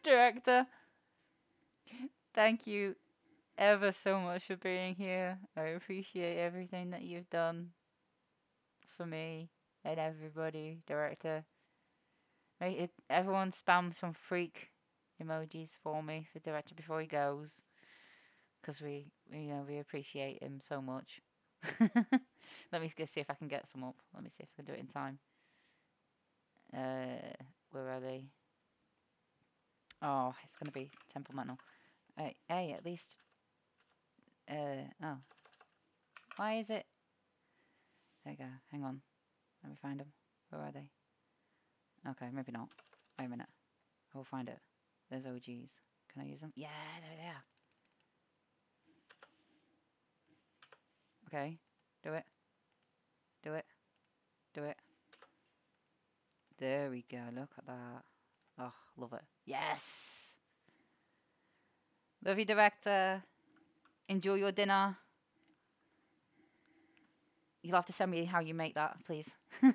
director. Thank you ever so much for being here. I appreciate everything that you've done for me and everybody, director. Make it, everyone spam some freak emojis for me for director before he goes, because we, we, you know, we appreciate him so much. Let me see if I can get some up. Let me see if I can do it in time. Uh, where are they? Oh, it's gonna be temperamental. Hey, hey, at least. Uh, oh. Why is it? There you go. Hang on. Let me find them. Where are they? Okay, maybe not. Wait a minute. I will find it. There's OGs. Can I use them? Yeah, there they are. Okay. Do it. Do it. Do it. There we go. Look at that. Oh, love it. Yes! Love you, director. Enjoy your dinner. You'll have to send me how you make that, please.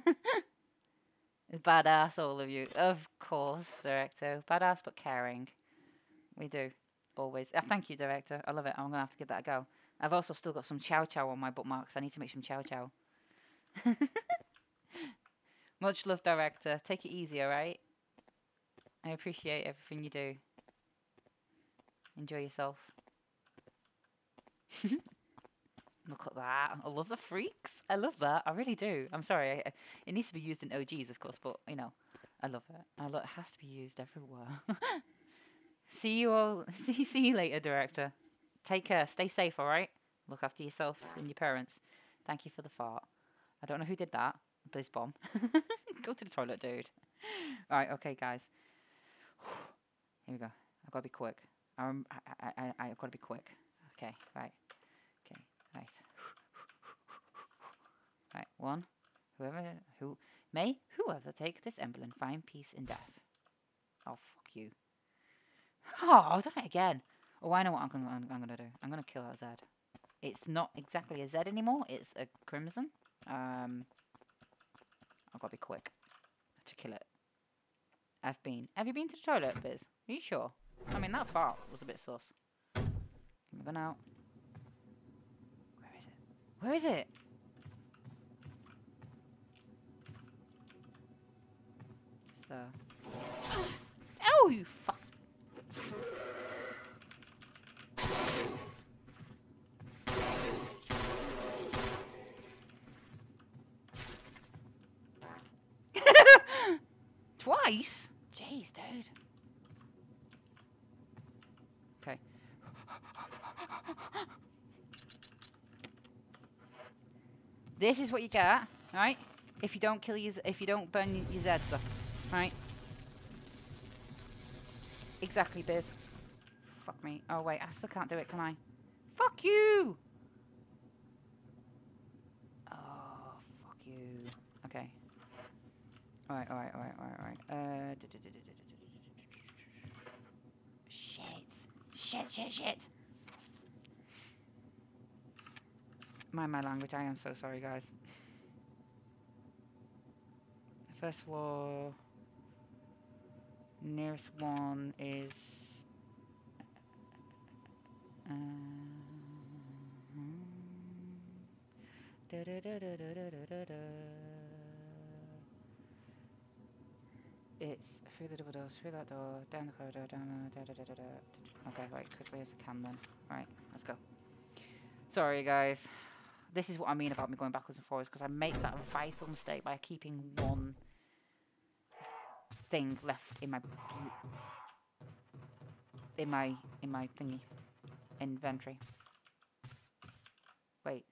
Badass, all of you. Of course, director. Badass but caring. We do. Always. Uh, thank you, director. I love it. I'm going to have to give that a go. I've also still got some chow chow on my bookmarks. I need to make some chow chow. Much love, director. Take it easy, alright? I appreciate everything you do. Enjoy yourself. Look at that. I love the freaks. I love that. I really do. I'm sorry. I, it needs to be used in OGs, of course, but, you know, I love it. I lo- it has to be used everywhere. see you all. See, see you later, director. Take care. Stay safe, all right? Look after yourself and your parents. Thank you for the fart. I don't know who did that. Blizz bomb. Go to the toilet, dude. All right, okay, guys. Here we go. I've got to be quick. I'm, I, I, I, I've got to be quick. Okay, right. Okay, right. Right, one. Whoever, who, may whoever take this emblem find peace in death. Oh, fuck you. Oh, I've done it again. Oh, I know what I'm going I'm, I'm gonna do. I'm gonna kill that Z. It's not exactly a Z anymore. It's a crimson. Um, I've got to be quick to kill it. I've been. Have you been to the toilet, Biz? Are you sure? I mean, that fart was a bit sus. We're going out. Where is it? Where is it? It's there. Oh, you fuck. Twice? Jeez, dude. Okay. This is what you get, right? If you don't kill your, if you don't burn your Zeds up, right? Exactly, Biz. Fuck me. Oh wait, I still can't do it, can I? Fuck you! Oh, fuck you. Okay. Alright, alright, alright, alright, alright. Uh, Shit. Shit, shit, shit. Mind my language, I am so sorry, guys. First floor. Nearest one is. Uh, da- da- da- da- da- da- da- da- da. It's through the double doors, through that door, down the corridor, down the da da da da da. Okay, right, quickly as I can then. Right, let's go. Sorry, guys. This is what I mean about me going backwards and forwards because I make that vital mistake by keeping one thing left in my in my in my thingy inventory. Wait.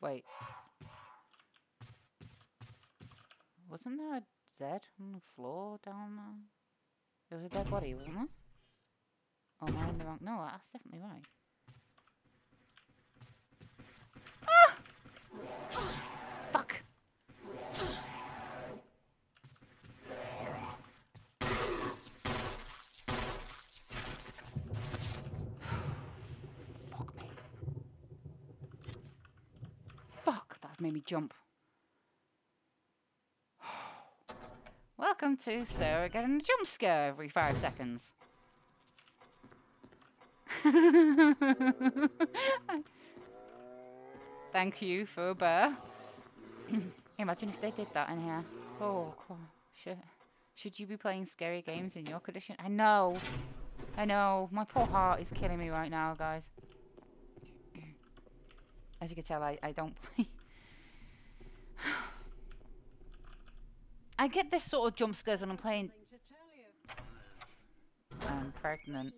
Wait. Wasn't there a Z on the floor down there? There was a dead body, wasn't there? Oh, am I in the wrong? No, that's definitely right. Ah! Fuck me. Fuck, that made me jump. Welcome to Sarah getting a jump scare every five seconds. Thank you for a bear. Imagine if they did that in here. Oh, shit. Should you be playing scary games in your condition? I know. I know. My poor heart is killing me right now, guys. As you can tell, I, I don't play. I get this sort of jump scares when I'm playing. Thing to tell you. I'm pregnant.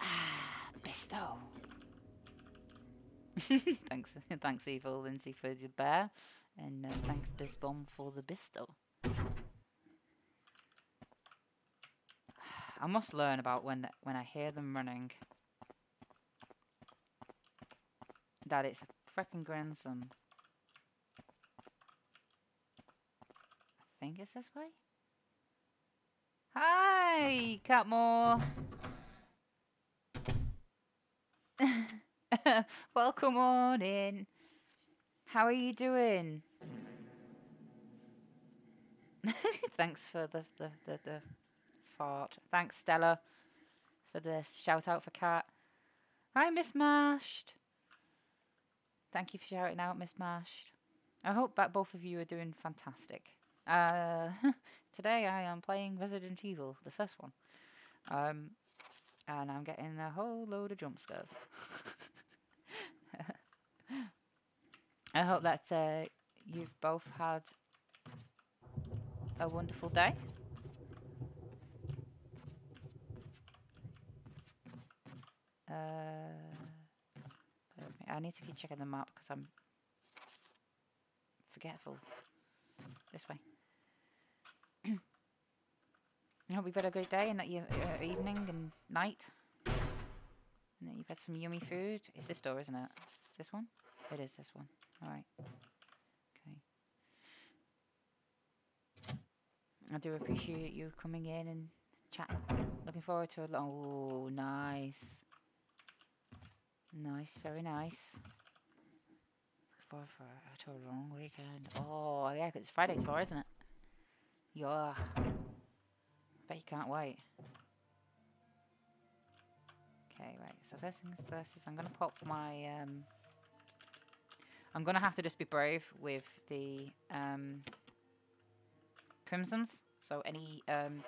Bestow. thanks, thanks, Evil Lindsay, for the bear, and uh, thanks, Bisbomb, for the bestow. I must learn about when when I hear them running that it's a freaking grandson. Think it's this way. Hi, Catmore. Welcome on in. How are you doing? Thanks for the, the, the, the fart. Thanks, Stella, for the shout out for Cat. Hi, Miss Mashed. Thank you for shouting out, Miss Mashed. I hope that both of you are doing fantastic. Uh, today I am playing Resident Evil, the first one. Um, and I'm getting a whole load of jump scares. I hope that uh, you've both had a wonderful day. Uh. I need to keep checking the map because I'm forgetful. This way. I hope you've had a great day and that you uh, evening and night. And that you've had some yummy food. It's this door, isn't it? it? Is this one? It is this one. Alright. Okay. I do appreciate you coming in and chatting. Looking forward to a long... Oh, nice. Nice, very nice. Looking forward for, to a long weekend. Oh, yeah, it's Friday tomorrow, isn't it? Yeah. Bet you can't wait. Okay, right. So first things first is I'm gonna pop my um I'm gonna have to just be brave with the um crimsons. So any um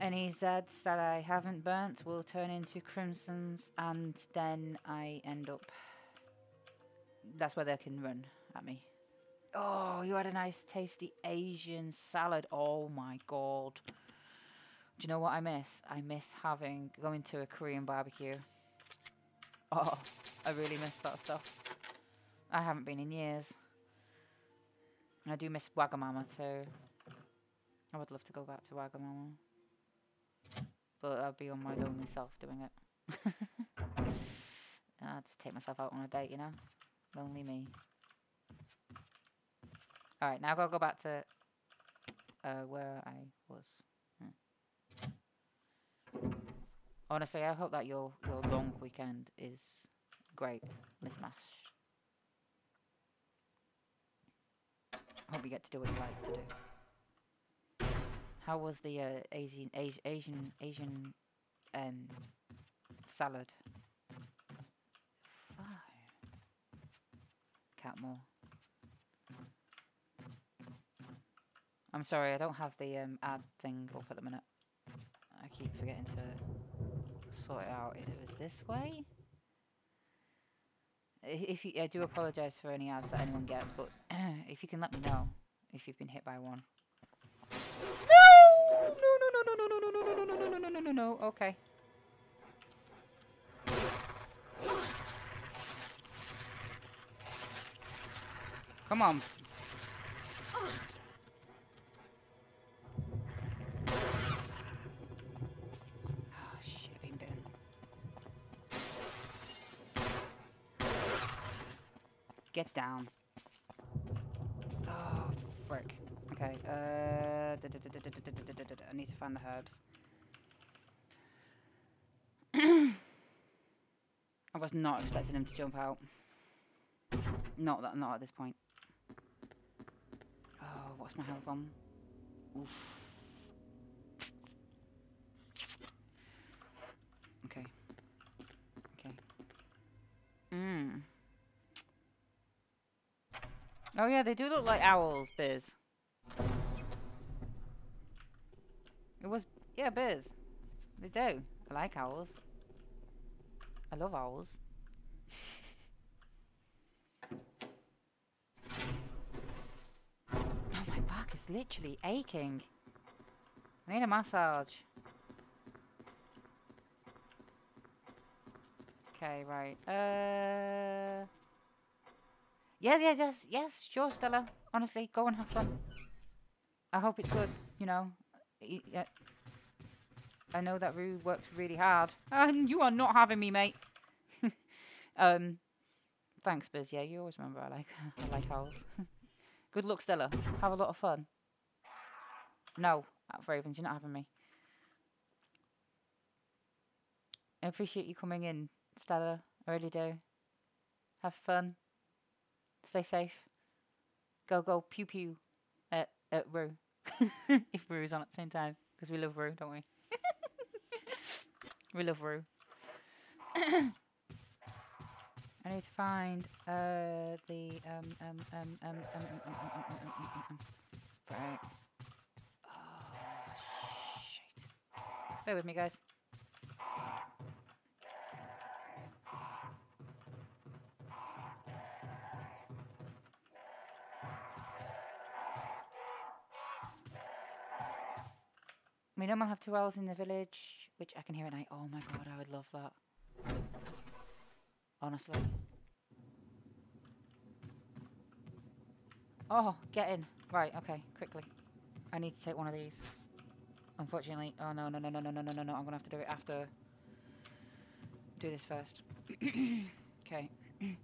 any Zeds that I haven't burnt will turn into crimsons and then I end up that's where they can run at me. Oh, you had a nice tasty Asian salad. Oh my god. Do you know what I miss? I miss having going to a Korean barbecue. Oh, I really miss that stuff. I haven't been in years. I do miss Wagamama too. I would love to go back to Wagamama. But I'd be on my lonely self doing it. I'd just take myself out on a date, you know? Lonely me. Alright, now I've got to go back to uh, where I was. Hmm. Honestly, I hope that your, your long weekend is great, Miss Mash. Hope you get to do what you like to do. How was the uh, Asian Asian Asian um, salad? Fine. Catmore. I'm sorry, I don't have the um, ad thing up at the minute. I keep forgetting to sort it out. If it was this way? If you, I do apologise for any ads that anyone gets, but if you can let me know if you've been hit by one. No! No, no, no, no, no, no, no, no, no, no, no, no, no, no, no, okay. Come on. down. Oh, frick. Okay, I need to find the herbs. I was not expecting him to jump out. Not that, not at this point. Oh, what's my health on? Oof. Okay. Okay. Mmm. Oh yeah, they do look like owls, Biz. It was, yeah, Biz. They do. I like owls. I love owls. oh, my back is literally aching. I need a massage. Okay, right. Uh. Yes, yes, yes, yes. Sure, Stella. Honestly, go and have fun. I hope it's good. You know. I know that Rue works really hard, and you are not having me, mate. um. Thanks, Biz. Yeah, you always remember I like I like owls. good luck, Stella. Have a lot of fun. No, Ravens, you're not having me. I appreciate you coming in, Stella. I really do. Have fun. Stay safe. Go, go, pew pew at, at Rue. if Rue's on at the same time. Because we love Rue, don't we? we love Rue. I need to find uh, the um um um um um um um um um um um um um right. Oh shit. Bear with me, guys. We normally have two owls in the village, which I can hear at night. Oh my god, I would love that. Honestly. Oh, get in. Right, okay, quickly. I need to take one of these. Unfortunately. Oh no, no, no, no, no, no, no, no, no. I'm gonna have to do it after. Do this first. okay.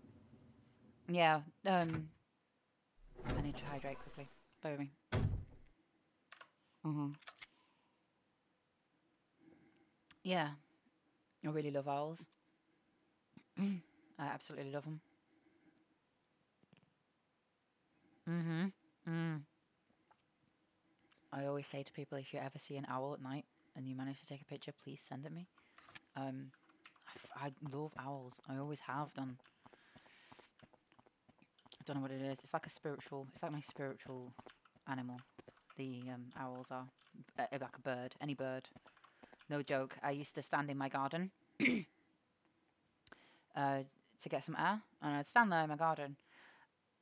yeah, um. I need to hydrate quickly. Bear with me. Mm-hmm. Yeah. I really love owls. I absolutely love them. Mm-hmm. Mm. I always say to people, if you ever see an owl at night and you manage to take a picture, please send it me. Um, I love owls. I always have done. I don't know what it is. It's like a spiritual. It's like my spiritual animal. The um, owls are uh, like a bird. Any bird. No joke. I used to stand in my garden uh, to get some air, and I'd stand there in my garden.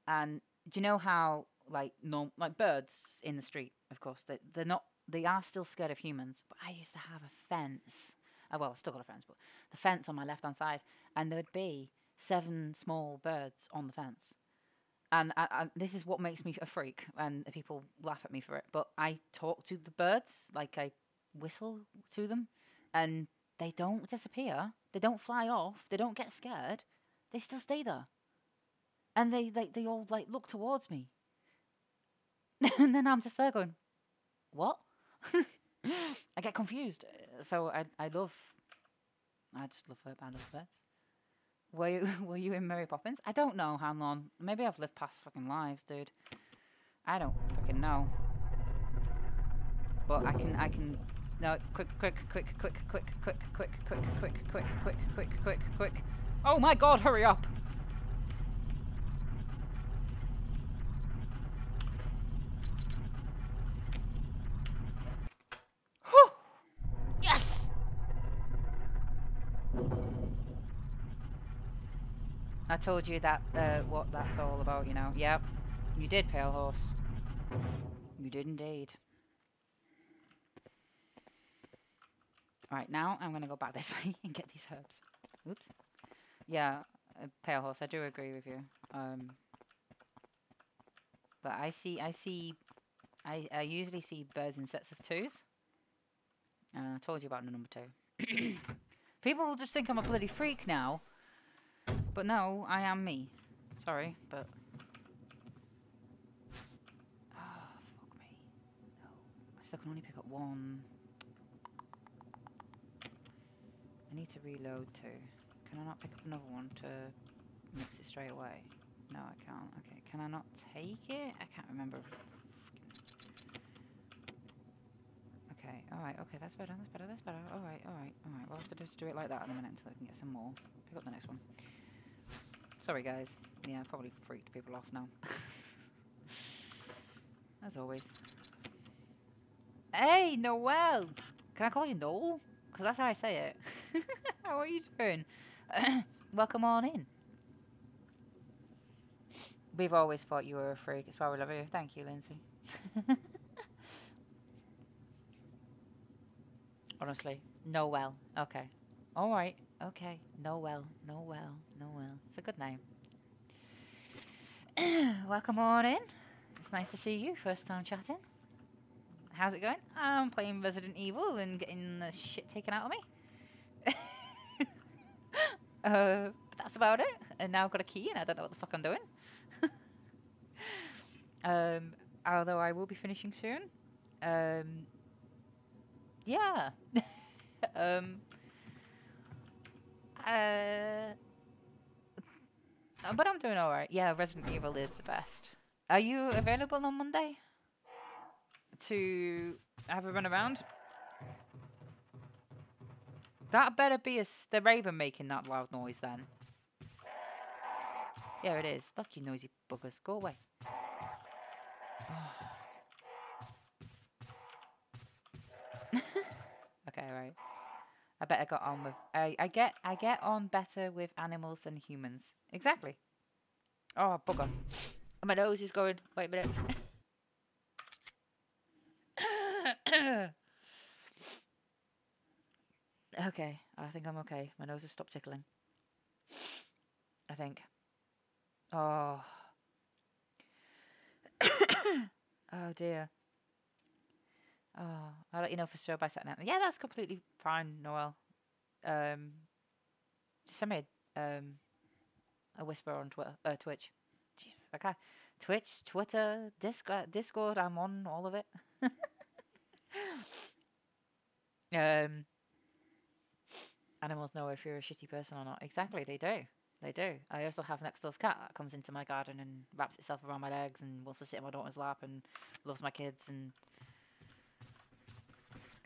And do you know how like norm like birds in the street? Of course, they they're not. They are still scared of humans. But I used to have a fence. Uh, well, I still got a fence, but the fence on my left hand side, and there would be seven small birds on the fence. And I, I, this is what makes me a freak, and people laugh at me for it. But I talk to the birds, like I whistle to them, and they don't disappear. They don't fly off. They don't get scared. They still stay there. And they they, they all like look towards me. and then I'm just there going, What? I get confused. So I I love I just love I love birds. Were you were you in Mary Poppins? I don't know how long. Maybe I've lived past fucking lives, dude. I don't fucking know. But I can I can no quick quick quick quick quick quick quick quick quick quick quick quick quick quick Oh my god, hurry up. Yes! I told you that uh, what that's all about, you know. Yep, you did, Pale Horse. You did indeed. Right now, I'm gonna go back this way and get these herbs. Oops. Yeah, uh, Pale Horse, I do agree with you. Um, but I see, I see, I I usually see birds in sets of twos. Uh, I told you about number two. People will just think I'm a bloody freak now. But no, I am me. Sorry, but. Ah, fuck me. No. I still can only pick up one. I need to reload too. Can I not pick up another one to mix it straight away? No, I can't. Okay, can I not take it? I can't remember. Okay, alright, okay, that's better, that's better, that's better. Alright, alright, alright. We'll have to just do it like that in a minute until I can get some more. Pick up the next one. Sorry, guys. Yeah, I've probably freaked people off now. As always. Hey, Noel! Can I call you Noel? Because that's how I say it. how are you doing? Welcome on in. We've always thought you were a freak. It's why we love you. Thank you, Lindsay. Honestly, Noel. Okay. All right. Okay. Noel. Noel. Noel. It's a good name. Welcome on in. It's nice to see you. First time chatting. How's it going? I'm playing Resident Evil and getting the shit taken out of me. uh, that's about it. And now I've got a key and I don't know what the fuck I'm doing. um, although I will be finishing soon. Um, yeah. um, Uh, but I'm doing alright. Yeah, Resident Evil is the best. Are you available on Monday? To have a run around? That better be a the raven making that loud noise then. Yeah, it is. You noisy buggers. Go away. okay, right. I bet I got on with I, I get I get on better with animals than humans. Exactly. Oh bugger. My nose is going. Wait a minute. okay, I think I'm okay. My nose has stopped tickling. I think. Oh. oh dear. Oh, I'll let you know for sure by setting out. Yeah, that's completely fine, Noel. Um, just send me a, um, a whisper on Twitter, uh, Twitch. Jeez, okay. Twitch, Twitter, Discord, Discord. I'm on all of it. um, animals know if you're a shitty person or not. Exactly, they do. They do. I also have next door's cat that comes into my garden and wraps itself around my legs and wants to sit in my daughter's lap and loves my kids and.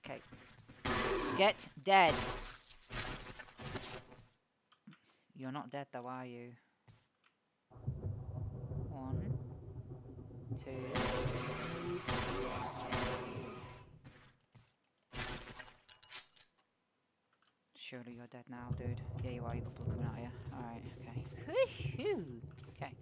Okay. Get dead. You're not dead though, are you? One, two. Surely you're dead now, dude. Yeah, you are. You got blood coming out of you. Alright, okay. Whew, Okay.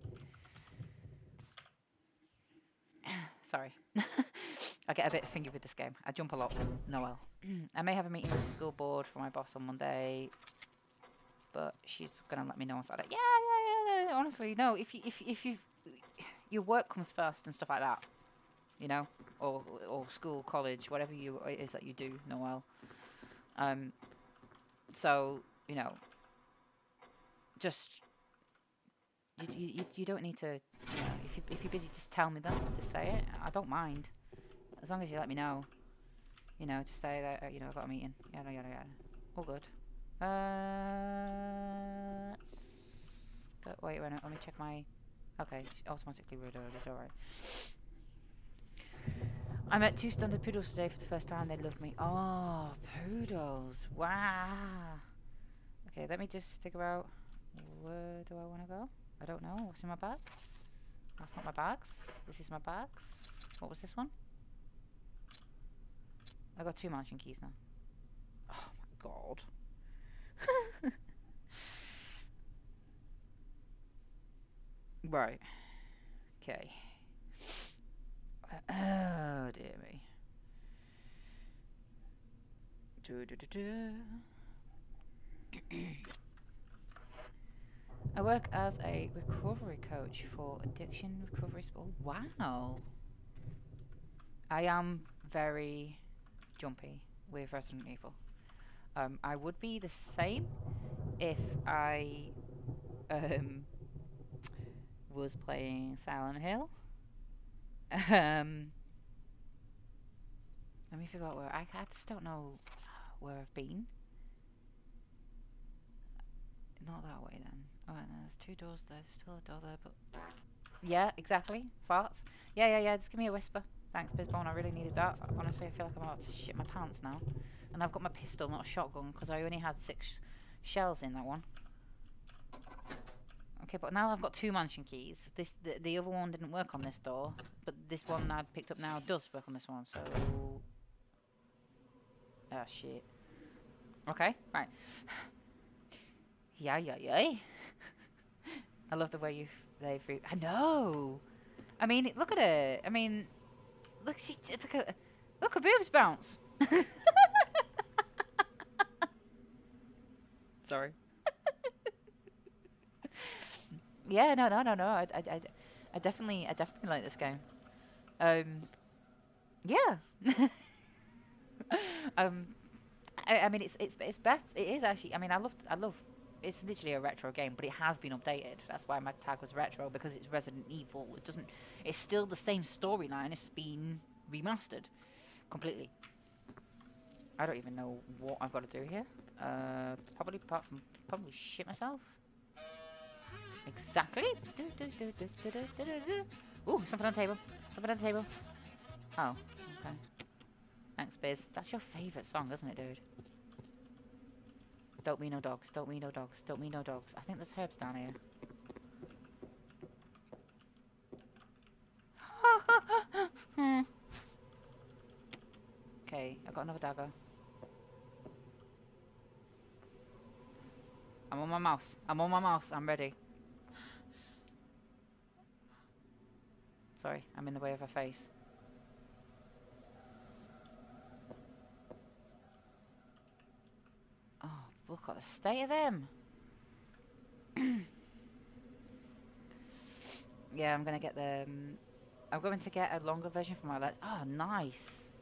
Sorry. I get a bit fingy with this game. I jump a lot Noel. I may have a meeting with the school board for my boss on Monday, but she's gonna let me know on Saturday. Yeah, yeah, yeah. yeah, Honestly, no. If you, if if you, your work comes first and stuff like that, you know, or or school, college, whatever you it is that you do, Noel. Um. So you know, just you you you, don't need to. You know, if you if you're busy, just tell me that. Just say it. I don't mind, as long as you let me know. You know, just say that uh, you know I've got a meeting. Yada yada yada. All good. Uh, let's go, wait, wait, no, let me check my. Okay, automatically reloaded. All right. I met two standard poodles today for the first time. They loved me. Oh, poodles! Wow. Okay, let me just figure out where do I want to go. I don't know. What's in my bags? That's not my bags. This is my bags. What was this one? I got two mansion keys now. Oh my god. right. Okay. Oh dear me. I work as a recovery coach for addiction recovery. sp- Oh, wow. I am very jumpy with Resident Evil. Um, I would be the same if I um, was playing Silent Hill. Um, let me figure out where I, I just don't know where I've been. Not that way then. Then there's two doors there. Still a door there, but yeah, exactly. Farts. Yeah, yeah, yeah. Just give me a whisper. Thanks, Bizbone. I really needed that. Honestly, I feel like I'm about to shit my pants now. And I've got my pistol, not a shotgun, because I only had six shells in that one. Okay, but now I've got two mansion keys. This the, the other one didn't work on this door, but this one I picked up now does work on this one. So, ah shit. Okay, right. Yeah, yeah, yeah. I love the way you they've. I know. I mean, look at her. I mean, look she look at look her boobs bounce. Sorry. Yeah, no, no, no, no. I, I, I, I definitely, I definitely like this game. Um, yeah. um, I, I mean, it's it's it's best. It is actually. I mean, I love I love. It's literally a retro game, but it has been updated. That's why my tag was retro because it's Resident Evil. It doesn't. It's still the same storyline. It's been remastered completely. I don't even know what I've got to do here. Uh, probably apart from probably shit myself. Exactly. Ooh, something on the table. Something on the table. Oh, okay. Thanks, Biz. That's your favourite song, isn't it, dude? Don't mean no dogs. Don't mean no dogs. Don't mean no dogs. I think there's herbs down here. Okay, I got another dagger. I'm on my mouse. I'm on my mouse. I'm ready. Sorry, I'm in the way of her face. Oh, look at the state of him. yeah, I'm gonna get the. Um, I'm going to get a longer version for my legs. Oh, nice.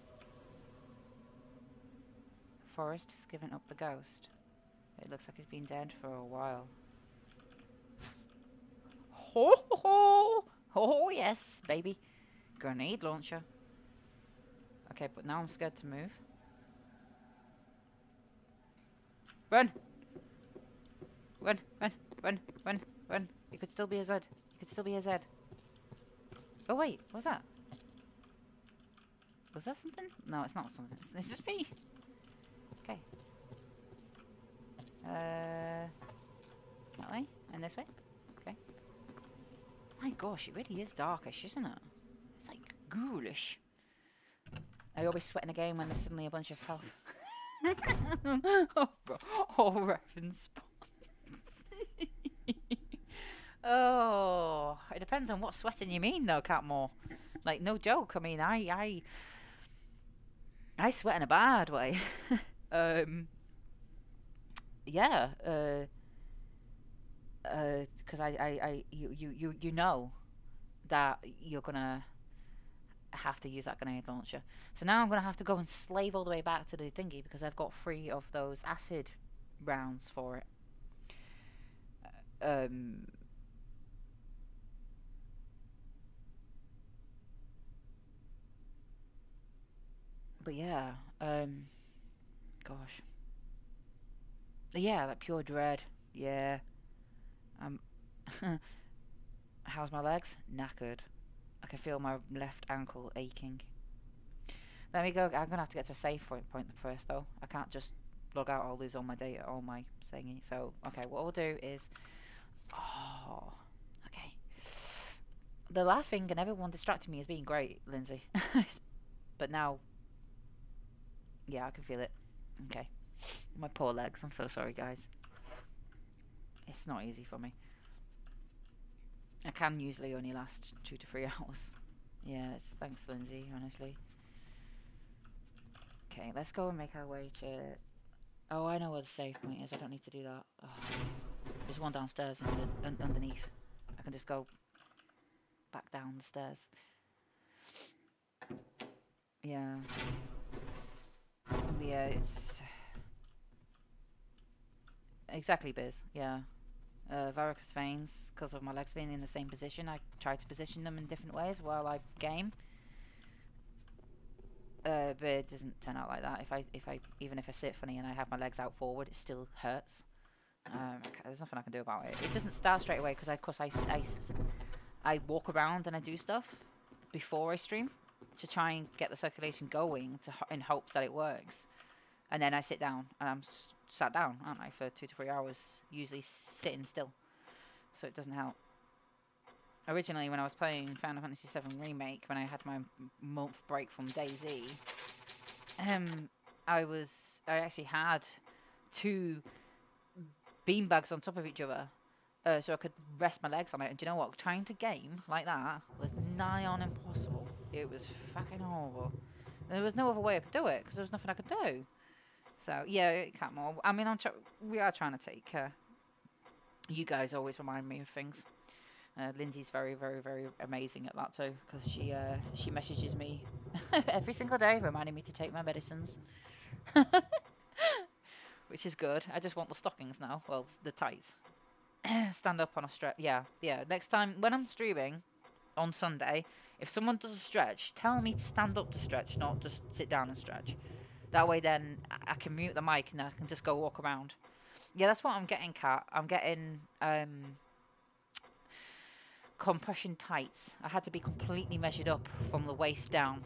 Forest has given up the ghost. It looks like he's been dead for a while. Ho ho! Oh yes, baby. Grenade launcher. Okay, but now I'm scared to move. Run! Run, run, run, run, run. It could still be a Z. It could still be a Z. Oh wait, what's that? Was that something? No, it's not something. It's, it's just me. Okay. Uh, that way and this way. My gosh, it really is darkish, isn't it? It's like ghoulish. I always sweat in a game when there's suddenly a bunch of health. oh, oh, reference oh, it depends on what sweating you mean, though, Catmore. Like, no joke. I mean, I, I, I sweat in a bad way. um, yeah, uh, because I, I, I, you, you, you, you know that you're gonna have to use that grenade launcher. So now I'm gonna have to go and slave all the way back to the thingy because I've got three of those acid rounds for it. Um. But yeah, um, gosh. Yeah, that pure dread. Yeah. Um, how's my legs? Knackered. I can feel my left ankle aching. Let me go. I'm gonna have to get to a safe point first, though. I can't just log out. I'll lose all my data, all my thingy. So, okay, what we'll do is, oh, okay. The laughing and everyone distracting me has been great, Lindsay. but now, yeah, I can feel it. Okay, my poor legs. I'm so sorry, guys. It's not easy for me. I can usually only last two to three hours. Yes, thanks, Lindsay, honestly. Okay, let's go and make our way to... Oh, I know where the save point is. I don't need to do that. Oh, there's one downstairs under, un underneath. I can just go back down the stairs. Yeah. Yeah, it's... Exactly, Biz. Yeah uh, varicose veins because of my legs being in the same position. I try to position them in different ways while I game. Uh, but it doesn't turn out like that. If I, if I, even if I sit funny and I have my legs out forward, it still hurts. Um, there's nothing I can do about it. It doesn't start straight away because, of course, I, I, I walk around and I do stuff before I stream to try and get the circulation going to in hopes that it works. And then I sit down and I'm sat down, aren't I, for two to three hours, usually sitting still. So it doesn't help. Originally, when I was playing Final Fantasy VII Remake, when I had my month break from DayZ, um, I was I actually had two beanbags on top of each other, uh, so I could rest my legs on it. And do you know what? Trying to game like that was nigh on impossible. It was fucking horrible. There was no other way I could do it because there was nothing I could do. So yeah, Catmore. I mean, I'm we are trying to take. Uh, you guys always remind me of things. Uh, Lindsay's very, very, very amazing at that too, because she uh, she messages me every single day, reminding me to take my medicines, which is good. I just want the stockings now. Well, the tights. Stand up on a stretch. Yeah, yeah. Next time when I'm streaming on Sunday, if someone does a stretch, tell me to stand up to stretch, not just sit down and stretch. That way, then I- can mute the mic and I can just go walk around. Yeah, that's what I'm getting, Cat. I'm getting um, compression tights. I had to be completely measured up from the waist down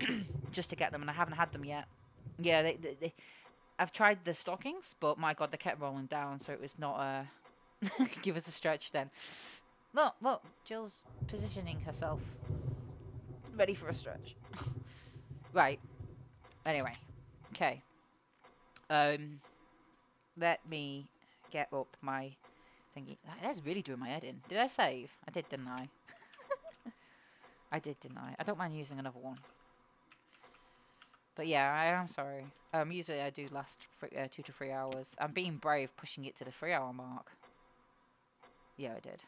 just to get them, and I haven't had them yet. Yeah, they, they, they, I've tried the stockings, but my god, they kept rolling down, so it was not a give us a stretch then. Look, look, Jill's positioning herself, ready for a stretch. right. Anyway, okay. Um, let me get up my thingy. That's really doing my head in. Did I save? I did, didn't I? I did, didn't I? I don't mind using another one. But yeah, I am sorry. Um, usually I do last uh, two to three hours. I'm being brave, pushing it to the three hour mark. Yeah, I did.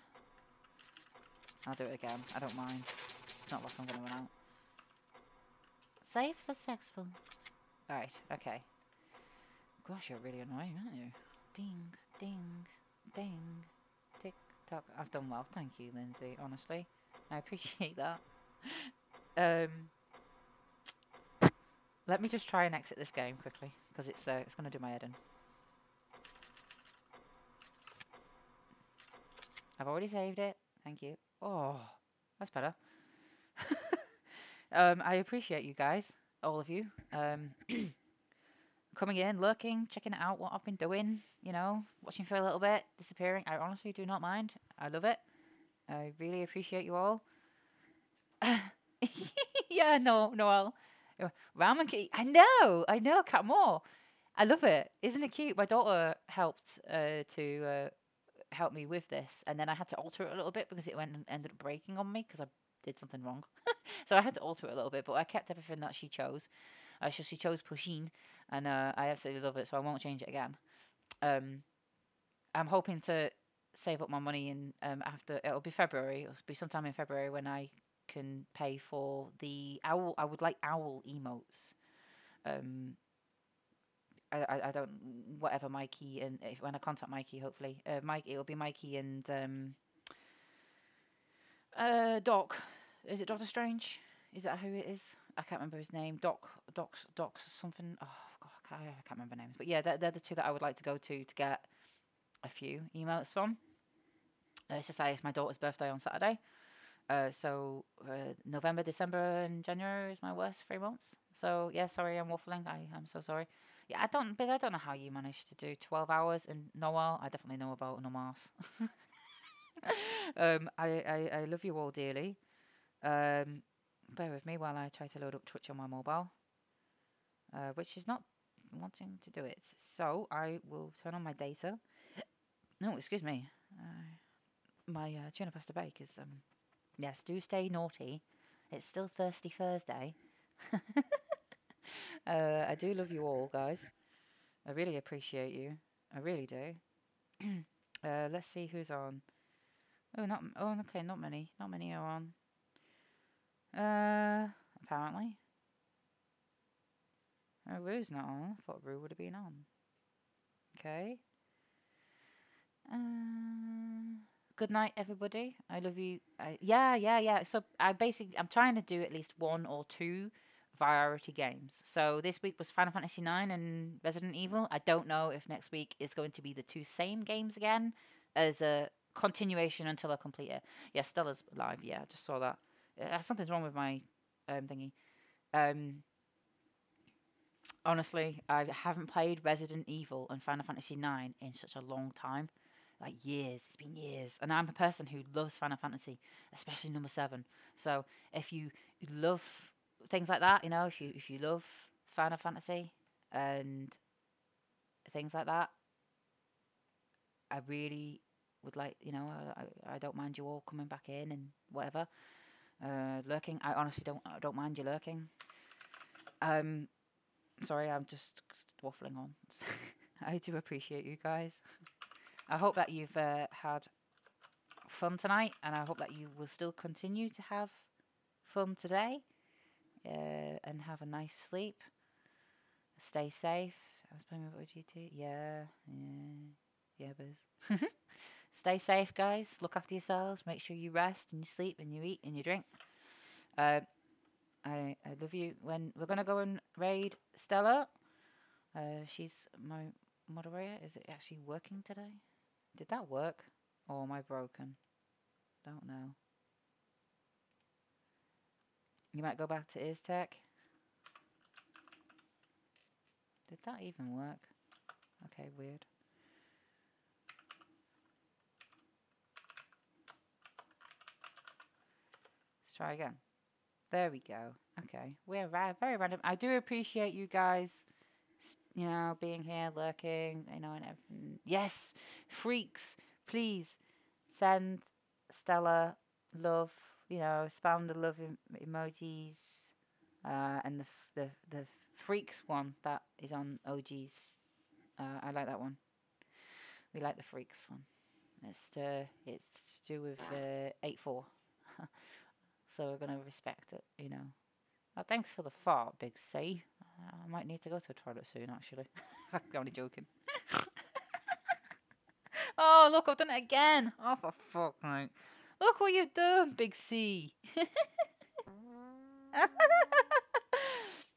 I'll do it again. I don't mind. It's not like I'm gonna run out. Save successful. Right, okay. Gosh, you're really annoying, aren't you? Ding, ding, ding, tick tock. I've done well, thank you, Lindsay. Honestly, I appreciate that. um, let me just try and exit this game quickly because it's uh, it's gonna do my head in. I've already saved it. Thank you. Oh, that's better. um, I appreciate you guys, all of you. Um, coming in, lurking, checking out what I've been doing, you know, watching for a little bit, disappearing. I honestly do not mind. I love it. I really appreciate you all. yeah, no, Noel. Ramen. I know, I know, Cat Moore. I love it. Isn't it cute? My daughter helped uh, to uh, help me with this, and then I had to alter it a little bit because it went and ended up breaking on me because I did something wrong. so I had to alter it a little bit, but I kept everything that she chose. Uh, so she chose Pusheen, and uh, I absolutely love it, so I won't change it again. Um, I'm hoping to save up my money and um, after it'll be February. It'll be sometime in February when I can pay for the owl. I would like owl emotes. Um, I, I, I don't whatever Mikey and if, when I contact Mikey, hopefully, uh, Mike it'll be Mikey and um, uh, Doc. Is it Doctor Strange? Is that who it is? I can't remember his name. Doc, Doc, Doc, something. Oh God, I can't, I can't remember names. But yeah, they're, they're the two that I would like to go to to get a few emotes from. Uh, it's just like it's my daughter's birthday on Saturday. Uh, so uh, November, December, and January is my worst three months. So yeah, sorry, I'm waffling. I am so sorry. Yeah, I don't, but I don't know how you managed to do twelve hours in Noel. I definitely know about Nomas. um, I, I I love you all dearly. Um, bear with me while I try to load up Twitch on my mobile, uh, which is not wanting to do it. So I will turn on my data. No, excuse me. Uh, my uh, tuna pasta bake is um yes do stay naughty. It's still thirsty thursday. Uh, i do love you all guys. I really appreciate you. I really do. Uh, let's see who's on. Oh not oh okay not many. Not many are on uh apparently oh rue's not on i thought rue would have been on okay uh, good night, everybody. I love you. Yeah, yeah, yeah. So I basically, I'm trying to do at least one or two variety games. So this week was Final Fantasy IX and Resident Evil. I don't know if next week is going to be the two same games again as a continuation until I complete it. Yeah, Stella's live. Yeah, I just saw that. Uh, something's wrong with my um, thingy. Um, honestly, I haven't played Resident Evil and Final Fantasy IX in such a long time like years. It's been years, and I'm a person who loves Final Fantasy, especially number seven. So if you love things like that, you know, if you if you love Final Fantasy and things like that, I really would like, you know, I I, I don't mind you all coming back in and whatever. Uh, lurking, I honestly don't I don't mind you lurking. Um, sorry, I'm just, waffling on. I do appreciate you guys. I hope that you've uh, had fun tonight, and I hope that you will still continue to have fun today, uh, and have a nice sleep. Stay safe. I was playing with OGT. Yeah, yeah, yeah, Biz. Stay safe, guys. Look after yourselves. Make sure you rest and you sleep and you eat and you drink. Uh, I I love you. When we're gonna go and raid Stella, Uh, she's my moderator. Is it actually working today? Did that work? Or am I broken? Don't know. You might go back to Iztech. Did that even work? Okay, weird. Try again. There we go. Okay, we're ra very random. I do appreciate you guys, you know, being here, lurking, you know, and everything. Yes, freaks, please send Stella love. You know, spam the love em- emojis, uh, and the f- the the freaks one that is on OG's. Uh, I like that one. We like the freaks one. It's to it's to do with uh, eight four. so we're gonna respect it, you know. Uh, thanks for the fart, Big C. Uh, I might need to go to a toilet soon, actually. I'm only joking. oh, look, I've done it again. Oh, for fuck's sake. Look what you've done, Big C.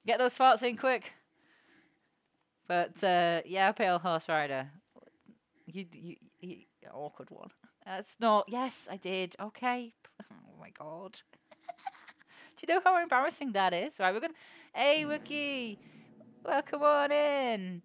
Get those farts in quick. But, uh, yeah, Pale Horse Rider. You, you, you awkward one. Uh, not. Yes, I did. Okay. Oh my god. Do you know how embarrassing that is? Right, we're gonna. Hey, Wiki, welcome on in.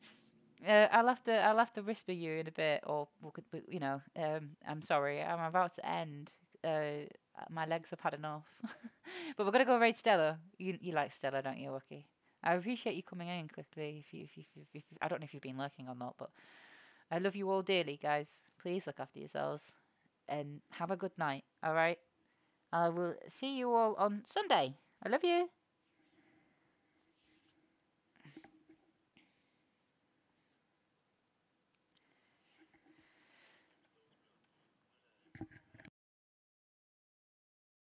Uh, I'll have to. I'll have to whisper you in a bit, or we could. You know, um, I'm sorry. I'm about to end. Uh, my legs have had enough. but we're gonna go raid Stella. You you like Stella, don't you, Wiki? I appreciate you coming in quickly. If you, if you, if you, if you, I don't know if you've been lurking or not, but I love you all dearly, guys. Please look after yourselves and have a good night. All right. I will see you all on Sunday. I love you.